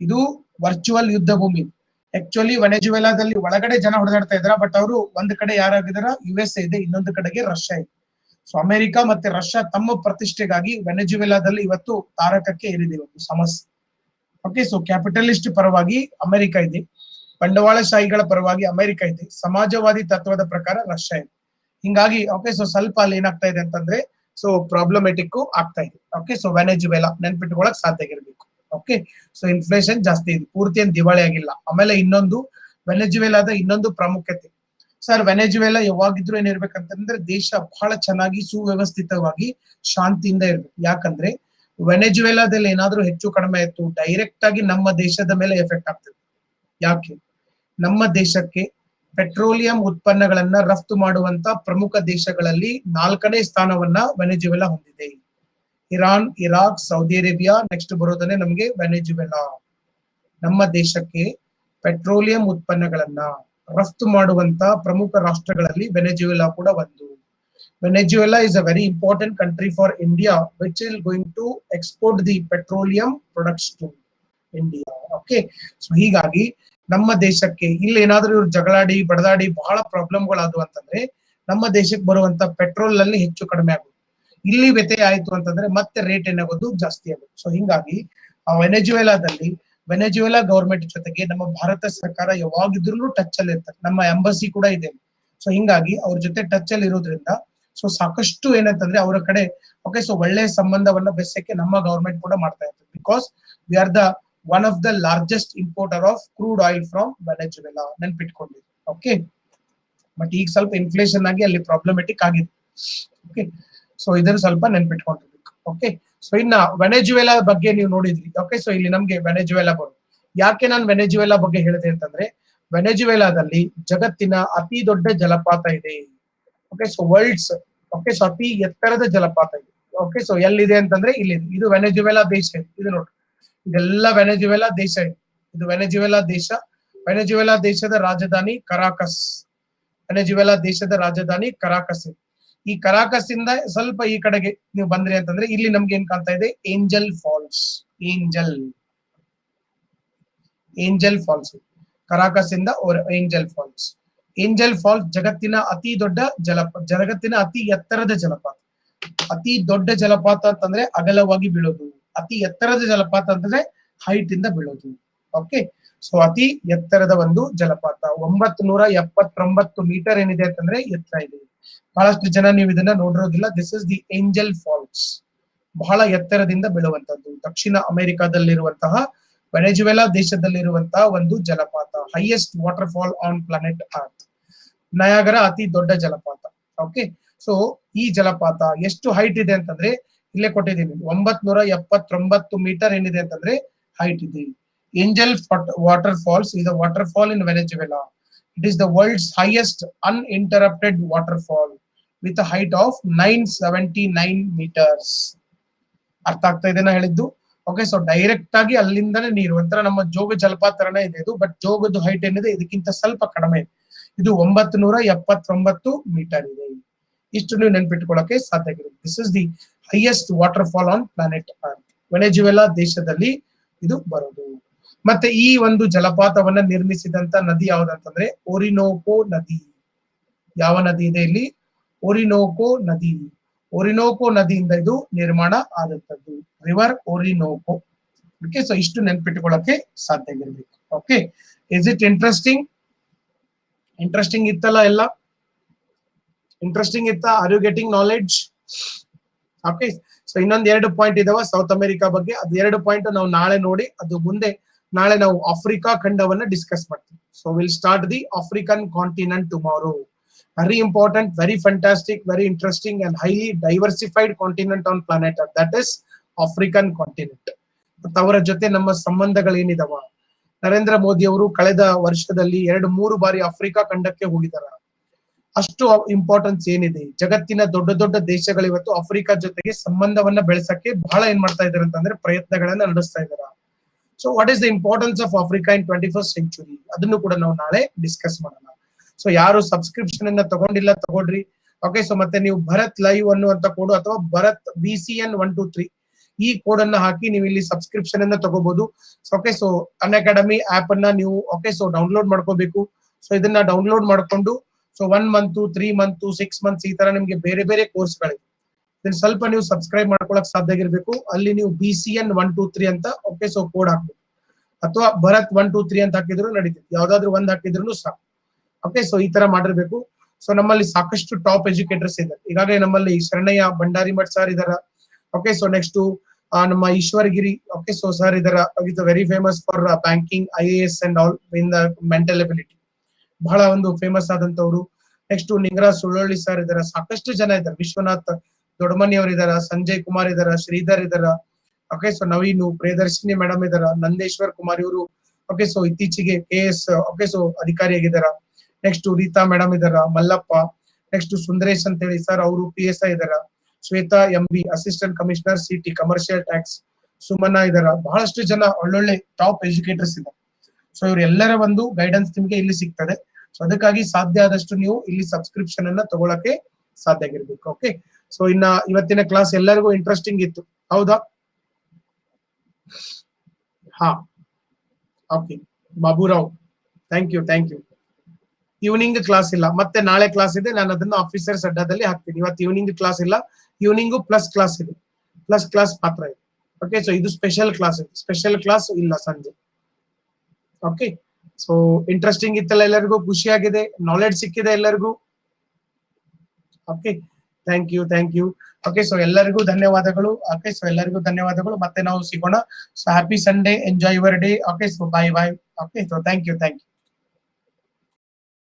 ಇದು ವರ್ಚುವಲ್ ಯುದ್ಧ ಭೂಮಿ ಆಕ್ಚುಲಿ ವೆನೆಜುವೆಲಾದಲ್ಲಿ ಒಳಗಡೆ ಜನ ಹೊಡೆದಾಡ್ತಾ ಇದಾರೆ ಬಟ್ ಅವರು ಒಂದ್ ಕಡೆ ಯಾರಾಗಿದಾರ ಯು ಎಸ್ ಎ ಇದೆ ಇನ್ನೊಂದು ಕಡೆಗೆ ರಷ್ಯಾ ಇದೆ. ಸೊ ಅಮೆರಿಕ ಮತ್ತೆ ರಷ್ಯಾ ತಮ್ಮ ಪ್ರತಿಷ್ಠೆಗಾಗಿ ವೆನೆಜುವೆಲಾದಲ್ಲಿ ಇವತ್ತು ತಾರಕಕ್ಕೆ ಏರಿದೆ ಇವತ್ತು ಸಮಸ್ಯೆ. ಓಕೆ ಸೊ ಕ್ಯಾಪಿಟಲಿಸ್ಟ್ ಪರವಾಗಿ ಅಮೆರಿಕ ಇದೆ. ಬಂಡವಾಳಶಾಹಿಗಳ ಪರವಾಗಿ ಅಮೆರಿಕ ಇದೆ. ಸಮಾಜವಾದಿ ತತ್ವದ ಪ್ರಕಾರ ರಷ್ಯಾ ಇದೆ. ಹಿಂಗಾಗಿ ಓಕೆ ಸೊ ಸ್ವಲ್ಪ ಅಲ್ಲಿ ಏನಾಗ್ತಾ ಇದೆ ಅಂತಂದ್ರೆ ಸೊ ಪ್ರಾಬ್ಲಮೆಟಿಕ್ ಆಗ್ತಾ ಇದೆ. ಓಕೆ ಸೊ ವೆನೆಜುವೆಲಾ ನೆನ್ಪಿಟ್ಕೊಳಕ್ ಸಾಧ್ಯ ಆಗಿರ್ಬೇಕು. ಓಕೆ ಸೊ ಇನ್ಫ್ಲೇಷನ್ ಜಾಸ್ತಿ ಇದೆ. ಪೂರ್ತಿ ಏನ್ ದಿವಾಳಿ ಆಗಿಲ್ಲ ಆಮೇಲೆ ಇನ್ನೊಂದು, ವೆನೆಜುವೆಲಾದ ಇನ್ನೊಂದು ಪ್ರಾಮುಖ್ಯತೆ. ಸರ್, ವೆನೆಜುವೆಲಾ ಯಾವಾಗಿದ್ರು ಏನಿರ್ಬೇಕಂತಂದ್ರೆ ದೇಶ ಬಹಳ ಚೆನ್ನಾಗಿ ಸುವ್ಯವಸ್ಥಿತವಾಗಿ ಶಾಂತಿಯಿಂದ ಇರ್ಬೇಕು. ಯಾಕಂದ್ರೆ ವೆನೆಜುವೆಲಾದಲ್ಲಿ ಏನಾದ್ರೂ ಹೆಚ್ಚು ಕಡಿಮೆ ಆಯ್ತು ಡೈರೆಕ್ಟ್ ಆಗಿ ನಮ್ಮ ದೇಶದ ಮೇಲೆ ಎಫೆಕ್ಟ್ ಆಗ್ತದೆ. ಯಾಕೆ? ನಮ್ಮ ದೇಶಕ್ಕೆ ಪೆಟ್ರೋಲಿಯಂ ಉತ್ಪನ್ನಗಳನ್ನ ರಫ್ತು ಮಾಡುವಂತ ಪ್ರಮುಖ ದೇಶಗಳಲ್ಲಿ ನಾಲ್ಕನೇ ಸ್ಥಾನವನ್ನ ವೆನೆಜುವೆಲಾ ಹೊಂದಿದೆ. Iran, Iraq, Saudi Arabia next ಬರೋದನ್ನೇ ನಮಗೆ ವೆನೆಜುವೆಲಾ. ನಮ್ಮ ದೇಶಕ್ಕೆ ಪೆಟ್ರೋಲಿಯಂ ಉತ್ಪನ್ನಗಳನ್ನ ರಫ್ತು ಮಾಡುವಂತ ಪ್ರಮುಖ ರಾಷ್ಟ್ರಗಳಲ್ಲಿ ವೆನೆಜುವೆಲಾ ಕೂಡ ಒಂದು. Venezuela is a very important country for India which will going to export the petroleum products to India okay so ಹೀಗಾಗಿ ನಮ್ಮ ದೇಶಕ್ಕೆ ಇಲ್ಲಿ ಏನಾದ್ರೂ ಇವ್ರು ಜಗಳಾಡಿ, ಬಡದಾಡಿ ಬಹಳ ಪ್ರಾಬ್ಲಮ್ಗಳಾದವು ಅಂತಂದ್ರೆ, ನಮ್ಮ ದೇಶಕ್ಕೆ ಬರುವಂತ ಪೆಟ್ರೋಲ್ ಅಲ್ಲಿ ಹೆಚ್ಚು ಕಡಿಮೆ ಆಗುತ್ತೆ. ಇಲ್ಲಿ ವ್ಯತ್ಯಯ ಆಯ್ತು ಅಂತಂದ್ರೆ ಮತ್ತೆ ರೇಟ್ ಏನಾಗೋದು ಜಾಸ್ತಿ ಆಗುತ್ತೆ. ಸೊ ಹಿಂಗಾಗಿ ವೆನೆಜುವೆಲಾದಲ್ಲಿ ವೆನೆಜುವೆಲಾ ಗವರ್ಮೆಂಟ್ ಜೊತೆಗೆ ನಮ್ಮ ಭಾರತ ಸರ್ಕಾರ ಯಾವಾಗಿದ್ರು ಟಚ್ ಅಲ್ಲಿ ಇರ್ತಾರೆ. ನಮ್ಮ ಎಂಬಸಿ ಕೂಡ ಇದೆ. ಸೊ ಹಿಂಗಾಗಿ ಅವ್ರ ಜೊತೆ ಟಚ್ ಅಲ್ಲಿ ಇರೋದ್ರಿಂದ ಸೊ ಸಾಕಷ್ಟು ಏನಂತಂದ್ರೆ ಅವರ ಕಡೆ ಓಕೆ ಸೊ ಒಳ್ಳೆ ಸಂಬಂಧವನ್ನ ಬೆಸಕ್ಕೆ ನಮ್ಮ ಗವರ್ಮೆಂಟ್ ಕೂಡ ಮಾಡ್ತಾ ಇರ್ತದೆ. Because we are the one of the largest importer of crude oil from Venezuela ನೆನ್ಪಿಟ್ಕೊಂಡಿದ್ವಿ okay but ಈಗ ಸ್ವಲ್ಪ ಇನ್ಫ್ಲೇಷನ್ ಆಗಿ ಅಲ್ಲಿ ಪ್ರಾಬ್ಲಮೆಟಿಕ್ ಆಗಿದೆ. ಓಕೆ ಸೊ ಇದನ್ನು ಸ್ವಲ್ಪ ನೆನ್ಪಿಟ್ಕೊಂಡಿರ್ಬೇಕು. ಓಕೆ ಸೊ ಇನ್ನ ವೆನೆಜುವೆಲಾ ಬಗ್ಗೆ ನೀವು ನೋಡಿದ್ರಿ. ಓಕೆ ಸೊ ಇಲ್ಲಿ ನಮ್ಗೆ ವೆನೆಜುವೆಲಾ ಬರುತ್ತೆ ಯಾಕೆ ನಾನು ವೆನೆಜುವೆಲಾ ಬಗ್ಗೆ ಹೇಳಿದೆ ಅಂತಂದ್ರೆ ವೆನೆಜುವೆಲಾದಲ್ಲಿ ಜಗತ್ತಿನ ಅತಿ ದೊಡ್ಡ ಜಲಪಾತ ಇದೆ. Okay so world's okay so ಅತಿ ಎತ್ತರದ ಜಲಪಾತ ಇದೆ. ಓಕೆ ಸೊ ಎಲ್ಲಿದೆ ಅಂತಂದ್ರೆ ಇಲ್ಲಿ ಇದು. ವೆನೆಜುವೆಲಾ ದೇಶ ಇದೆ. ಇದು ನೋಡಿ ಇದೆಲ್ಲ ವೆನೆಜುವೆಲಾ ದೇಶ ಇದೆ. ಇದು ವೆನೆಜುವೆಲಾ ದೇಶ. ವೆನೆಜುವೆಲಾ ದೇಶದ ರಾಜಧಾನಿ ಕರಾಕಸ್ ವೆನೆಜುವೆಲಾ ದೇಶದ ರಾಜಧಾನಿ ಕರಾಕಸ್ ಇದೆ. ಈ ಕರಾಕಸ್ ಇಂದ ಸ್ವಲ್ಪ ಈ ಕಡೆಗೆ ನೀವು ಬಂದ್ರಿ ಅಂತಂದ್ರೆ ಇಲ್ಲಿ ನಮ್ಗೆ ಏನ್ ಕಾಣ್ತಾ ಇದೆ? Angel Falls Angel Angel Falls Caracas ಇಂದ ಏಂಜಲ್ ಫಾಲ್ಸ್ ಏಂಜಲ್ ಫಾಲ್ಸ್ ಜಗತ್ತಿನ ಅತಿ ದೊಡ್ಡ ಜಲಪಾತ ಜಗತ್ತಿನ ಅತಿ ಎತ್ತರದ ಜಲಪಾತ. ಅತಿ ದೊಡ್ಡ ಜಲಪಾತ ಅಂತಂದ್ರೆ ಅಗಲವಾಗಿ ಬೀಳೋದು. ಅತಿ ಎತ್ತರದ ಜಲಪಾತ ಅಂತಂದ್ರೆ ಹೈಟ್ ಇಂದ ಬೀಳೋದು. ಓಕೆ ಸೊ ಅತಿ ಎತ್ತರದ ಒಂದು ಜಲಪಾತ. ಒಂಬತ್ ನೂರ ಎಪ್ಪತ್ತೊಂಬತ್ತು ಮೀಟರ್ ಏನಿದೆ ಅಂತಂದ್ರೆ ಎತ್ತರ ಇದೆ. ಬಹಳಷ್ಟು ಜನ ನೀವು ಇದನ್ನ ನೋಡಿರೋದಿಲ್ಲ. This is the Angel Falls ಬಹಳ ಎತ್ತರದಿಂದ ಬೀಳುವಂತದ್ದು ದಕ್ಷಿಣ ಅಮೆರಿಕಾದಲ್ಲಿರುವಂತಹ ವೆನೆಜುವೆಲಾ ದೇಶದಲ್ಲಿರುವಂತಹ ಒಂದು ಜಲಪಾತ. Highest water fall on planet earth Niagara ಅತಿ ದೊಡ್ಡ ಜಲಪಾತ. ಓಕೆ ಸೊ ಈ ಜಲಪಾತ ಎಷ್ಟು ಹೈಟ್ ಇದೆ ಅಂತಂದ್ರೆ, ಇಲ್ಲೇ ಕೊಟ್ಟಿದ್ದೀನಿ. ಒಂಬತ್ ನೂರ ಎಪ್ಪತ್ತೊಂಬತ್ತು ಮೀಟರ್ ಏನಿದೆ ಅಂತಂದ್ರೆ ಹೈಟ್ ಇದೆ. Angel water falls a waterfall it is the world's highest uninterrupted water fall with height of nine seventy nine metres ಅರ್ಥ ಆಗ್ತಾ ಇದೆ ನಾ ಹೇಳಿದ್ದು? ಓಕೆ ಸೊ ಡೈರೆಕ್ಟ್ ಆಗಿ ಅಲ್ಲಿಂದನೇ ನೀರು. ಒಂಥರ ನಮ್ಮ ಜೋಗ ಜಲಪಾತರನೇ ಇದೆ ಇದು ಬಟ್ ಜೋಗದ ಹೈಟ್ ಏನಿದೆ? ಇದಕ್ಕಿಂತ ಸ್ವಲ್ಪ ಕಡಿಮೆ. ಇದೆ ಇದು ಒಂಬತ್ತು ನೂರ ಎಪ್ಪತ್ತೊಂಬತ್ತು ಮೀಟರ್ ಇದೆ. ಇಷ್ಟು ನೀವು ನೆನ್ಪಿಟ್ಕೊಳ್ಳೋಕೆ ಸಾಧ್ಯ ಆಗಿದೆ this is the highest water fall on planet earth Venezuela ದೇಶದಲ್ಲಿ ಇದು ಬರೋದು. ಮತ್ತೆ ಈ ಒಂದು ಜಲಪಾತವನ್ನ ನಿರ್ಮಿಸಿದಂತ ನದಿ ಯಾವ್ದಂತಂದ್ರೆ ಒರಿನೋಕೋ ನದಿ. ಯಾವ ನದಿ ಇದೆ ಇಲ್ಲಿ? ಒರಿನೋಕೋ ನದಿ. ಒರಿನೋಕೋ ನದಿಯಿಂದ ಇದು ನಿರ್ಮಾಣ ಆದಂತದ್ದು. ರಿವರ್ ಒರಿನೋಕೋ ಓಕೆ ಸೊ ಇಷ್ಟು ನೆನ್ಪಿಟ್ಕೊಳ್ಳಕ್ಕೆ ಸಾಧ್ಯ ಆಗಿರ್ಬೇಕು. Okay is it interesting interesting ಇತ್ತಲ್ಲ ಎಲ್ಲ? ಇಂಟ್ರೆಸ್ಟಿಂಗ್ ಇತ್ತ? Are you getting knowledge okay so ಇನ್ನೊಂದ್ ಎರಡು ಪಾಯಿಂಟ್ ಇದಾವ ಸೌತ್ ಅಮೆರಿಕಾ ಬಗ್ಗೆ. ಅದ್ ಎರಡು ಪಾಯಿಂಟ್ ನಾವು ನಾಳೆ ನೋಡಿ, ಅದು ಮುಂದೆ ನಾಳೆ ನಾವು ಆಫ್ರಿಕಾ ಖಂಡವನ್ನ ಡಿಸ್ಕಸ್ ಮಾಡ್ತೀವಿ. So will start the African continent tomorrow very important very fantastic very interesting and highly diversified continent on planet that is African continent ಮತ್ತು ಅವರ ಜೊತೆ ನಮ್ಮ ಸಂಬಂಧಗಳೇನಿದಾವ? ನರೇಂದ್ರ ಮೋದಿ ಅವರು ಕಳೆದ ವರ್ಷದಲ್ಲಿ ಎರಡು ಮೂರು ಬಾರಿ ಆಫ್ರಿಕಾ ಖಂಡಕ್ಕೆ ಹೋಗಿದಾರ. ಅಷ್ಟು ಇಂಪಾರ್ಟೆನ್ಸ್ ಏನಿದೆ? ಜಗತ್ತಿನ ದೊಡ್ಡ ದೊಡ್ಡ ದೇಶಗಳು ಇವತ್ತು ಆಫ್ರಿಕಾ ಜೊತೆಗೆ ಸಂಬಂಧವನ್ನ ಬೆಳೆಸಕ್ಕೆ ಬಹಳ ಏನ್ ಮಾಡ್ತಾ ಇದಾರೆ ಅಂತಂದ್ರೆ ಪ್ರಯತ್ನಗಳನ್ನ ನಡೆಸ್ತಾ ಇದಾರ. So what is the importance of Africa in twenty first century ಅದನ್ನು ಕೂಡ ನಾವು ನಾಳೆ ಡಿಸ್ಕಸ್ ಮಾಡೋಣ. ಸೊ ಯಾರು ಸಬ್ಸ್ಕ್ರಿಪ್ಷನ್ ಅನ್ನ ತಗೊಂಡಿಲ್ಲ ತಗೊಳ್ರಿ. ಓಕೆ ಸೊ ಮತ್ತೆ ನೀವು ಭರತ್ ಲೈವ್ ಅನ್ನುವಂತ ಕೋಡ್ ಅಥವಾ Bharat B C N one two three ಈ ಕೋಡ್ ಅನ್ನ ಹಾಕಿ ನೀವು ಇಲ್ಲಿ ಸಬ್ಸ್ಕ್ರಿಪ್ಷನ್ ಅನ್ನ ತಗೋಬಹುದು okay so Unacademy app ಅನ್ನ ನೀವು ಓಕೆ ಸೊ ಡೌನ್ಲೋಡ್ ಮಾಡ್ಕೋಬೇಕು. ಸೊ ಇದನ್ನ ಡೌನ್ಲೋಡ್ ಮಾಡ್ಕೊಂಡು so one month three month six months ಈ ತರ ನಿಮ್ಗೆ ಬೇರೆ ಬೇರೆ ಕೋರ್ಸ್ಗಳಿವೆ ಇದನ್ನ ಸ್ವಲ್ಪ ನೀವು ಸಬ್ಸ್ಕ್ರೈಬ್ ಮಾಡ್ಕೊಳಕ್ ಸಾಧ್ಯ ಆಗಿರ್ಬೇಕು. ಅಲ್ಲಿ ನೀವು B C N one two three ಅಂತ ಓಕೆ ಸೊ ಕೋಡ್ ಹಾಕ್ಬೇಕು. ಅಥವಾ ಭರತ್ ಒನ್ ಟೂ ತ್ರೀ ಅಂತ ಹಾಕಿದ್ರು ನಡೀತು ಯಾವ್ದಾದ್ರು ಒಂದ್ ಹಾಕಿದ್ರು ಸಾಕು. ಓಕೆ ಸೊ ಈ ತರ ಮಾಡಿರ್ಬೇಕು. ಸೊ ನಮ್ಮಲ್ಲಿ ಸಾಕಷ್ಟು ಟಾಪ್ ಎಜುಕೇಟರ್ಸ್ ಇದ್ದಾರೆ. ಈಗಾಗಲೇ ನಮ್ಮಲ್ಲಿ ಶರಣಯ್ಯ ಭಂಡಾರಿ ಮಠ್ ಸರ್ ಇದಾರ. ಓಕೆ ಸೊ ನೆಕ್ಸ್ಟ್ ನಮ್ಮ ಈಶ್ವರಗಿರಿ. ಓಕೆ ಸೊ ಸರ್ ಇದರ. Is very famous for banking I S and all in the mental ability ಬಹಳ ಒಂದು ಫೇಮಸ್ ಆದಂತವ್ರು ನೆಕ್ಸ್ಟ್ ನಿಂಗರಾಜ್ ಸುಳ್ಳೊಳ್ಳಿ ಸರ್ ಇದಾರ. ಸಾಕಷ್ಟು ಜನ ಇದ್ದಾರೆ. ವಿಶ್ವನಾಥ್ ದೊಡ್ಡಮನಿ ಸಂಜಯ್ ಕುಮಾರ್ ಇದಾರ, ಶ್ರೀಧರ್ ಇದಾರ. Okay so Naveen Priyadarshini madam ಇದಾರ ನಂದೇಶ್ವರ್ ಕುಮಾರ್ ಇವರು ಓಕೆ ಸೊ ಇತ್ತೀಚೆಗೆ ಕೆ ಎಸ್ ಓಕೆ ಸೊ ಅಧಿಕಾರಿಯಾಗಿದ್ದಾರ ನೆಕ್ಸ್ಟ್ ರೀತಾ ಮೇಡಮ್ ಇದಾರ ಮಲ್ಲಪ್ಪ. ನೆಕ್ಸ್ಟ್ ಸುಂದರೇಶ್ ಅಂತ ಹೇಳಿ ಸರ್ ಅವರು ಪಿ ಎಸ್ ಐ ಇದಾರ Shweta M B assistant commissioner city commercial tax Sumana ಇದಾರ ಬಹಳಷ್ಟು ಜನ ಒಳ್ಳೊಳ್ಳೆ ಟಾಪ್ ಎಜುಕೇಟರ್ಸ್ ಇದ್ದಾರೆ. ಸೊ ಇವರೆಲ್ಲರ ಒಂದು ಗೈಡೆನ್ಸ್ ನಿಮ್ಗೆ ಇಲ್ಲಿ ಸಿಗ್ತದೆ. ಸೊ ಅದಕ್ಕಾಗಿ ಸಾಧ್ಯ ಆದಷ್ಟು ನೀವು ಇಲ್ಲಿ ಸಬ್ಸ್ಕ್ರಿಪ್ಷನ್ ಅನ್ನ ತಗೊಳಕ್ಕೆ ಸಾಧ್ಯ ಆಗಿರ್ಬೇಕು. ಓಕೆ ಸೊ ಇನ್ನ ಇವತ್ತಿನ ಕ್ಲಾಸ್ ಎಲ್ಲರಿಗೂ ಇಂಟ್ರೆಸ್ಟಿಂಗ್ ಇತ್ತು. ಹೌದಾ? ಹಾ okay Baburao thank you thank you evening class ಇಲ್ಲ. ಮತ್ತೆ ನಾಳೆ ಕ್ಲಾಸ್ ಇದೆ. ನಾನು ಅದನ್ನ ಆಫೀಸರ್ಸ್ ಅಡ್ಡಾದಲ್ಲಿ ಹಾಕ್ತೀನಿ. ಇವತ್ತು ಈವ್ನಿಂಗ್ ಕ್ಲಾಸ್ ಇಲ್ಲ. ಈವ್ನಿಂಗು ಪ್ಲಸ್ ಕ್ಲಾಸ್ ಇದೆ. ಪ್ಲಸ್ ಕ್ಲಾಸ್ ಮಾತ್ರ ಇದೆ. ಓಕೆ ಸೊ ಇದು ಸ್ಪೆಷಲ್ ಕ್ಲಾಸ್ ಇದೆ. ಸ್ಪೆಷಲ್ ಕ್ಲಾಸ್ ಇಲ್ಲ ಸಂಜೆ. ಓಕೆ ಸೊ ಇಂಟ್ರೆಸ್ಟಿಂಗ್ ಇತ್ತಲ್ಲ ಎಲ್ಲರಿಗೂ? ಖುಷಿಯಾಗಿದೆ ನಾಲೆಡ್ಜ್ ಸಿಕ್ಕಿದೆ ಎಲ್ಲರಿಗೂ? Okay thank you thank you okay so ಎಲ್ಲರಿಗೂ ಧನ್ಯವಾದಗಳು. ಓಕೆ ಸೊ ಎಲ್ಲರಿಗೂ ಧನ್ಯವಾದಗಳು. ಮತ್ತೆ ನಾವು ಸಿಗೋಣ. So happy Sunday enjoy your day okay so bye bye okay so thank you thank you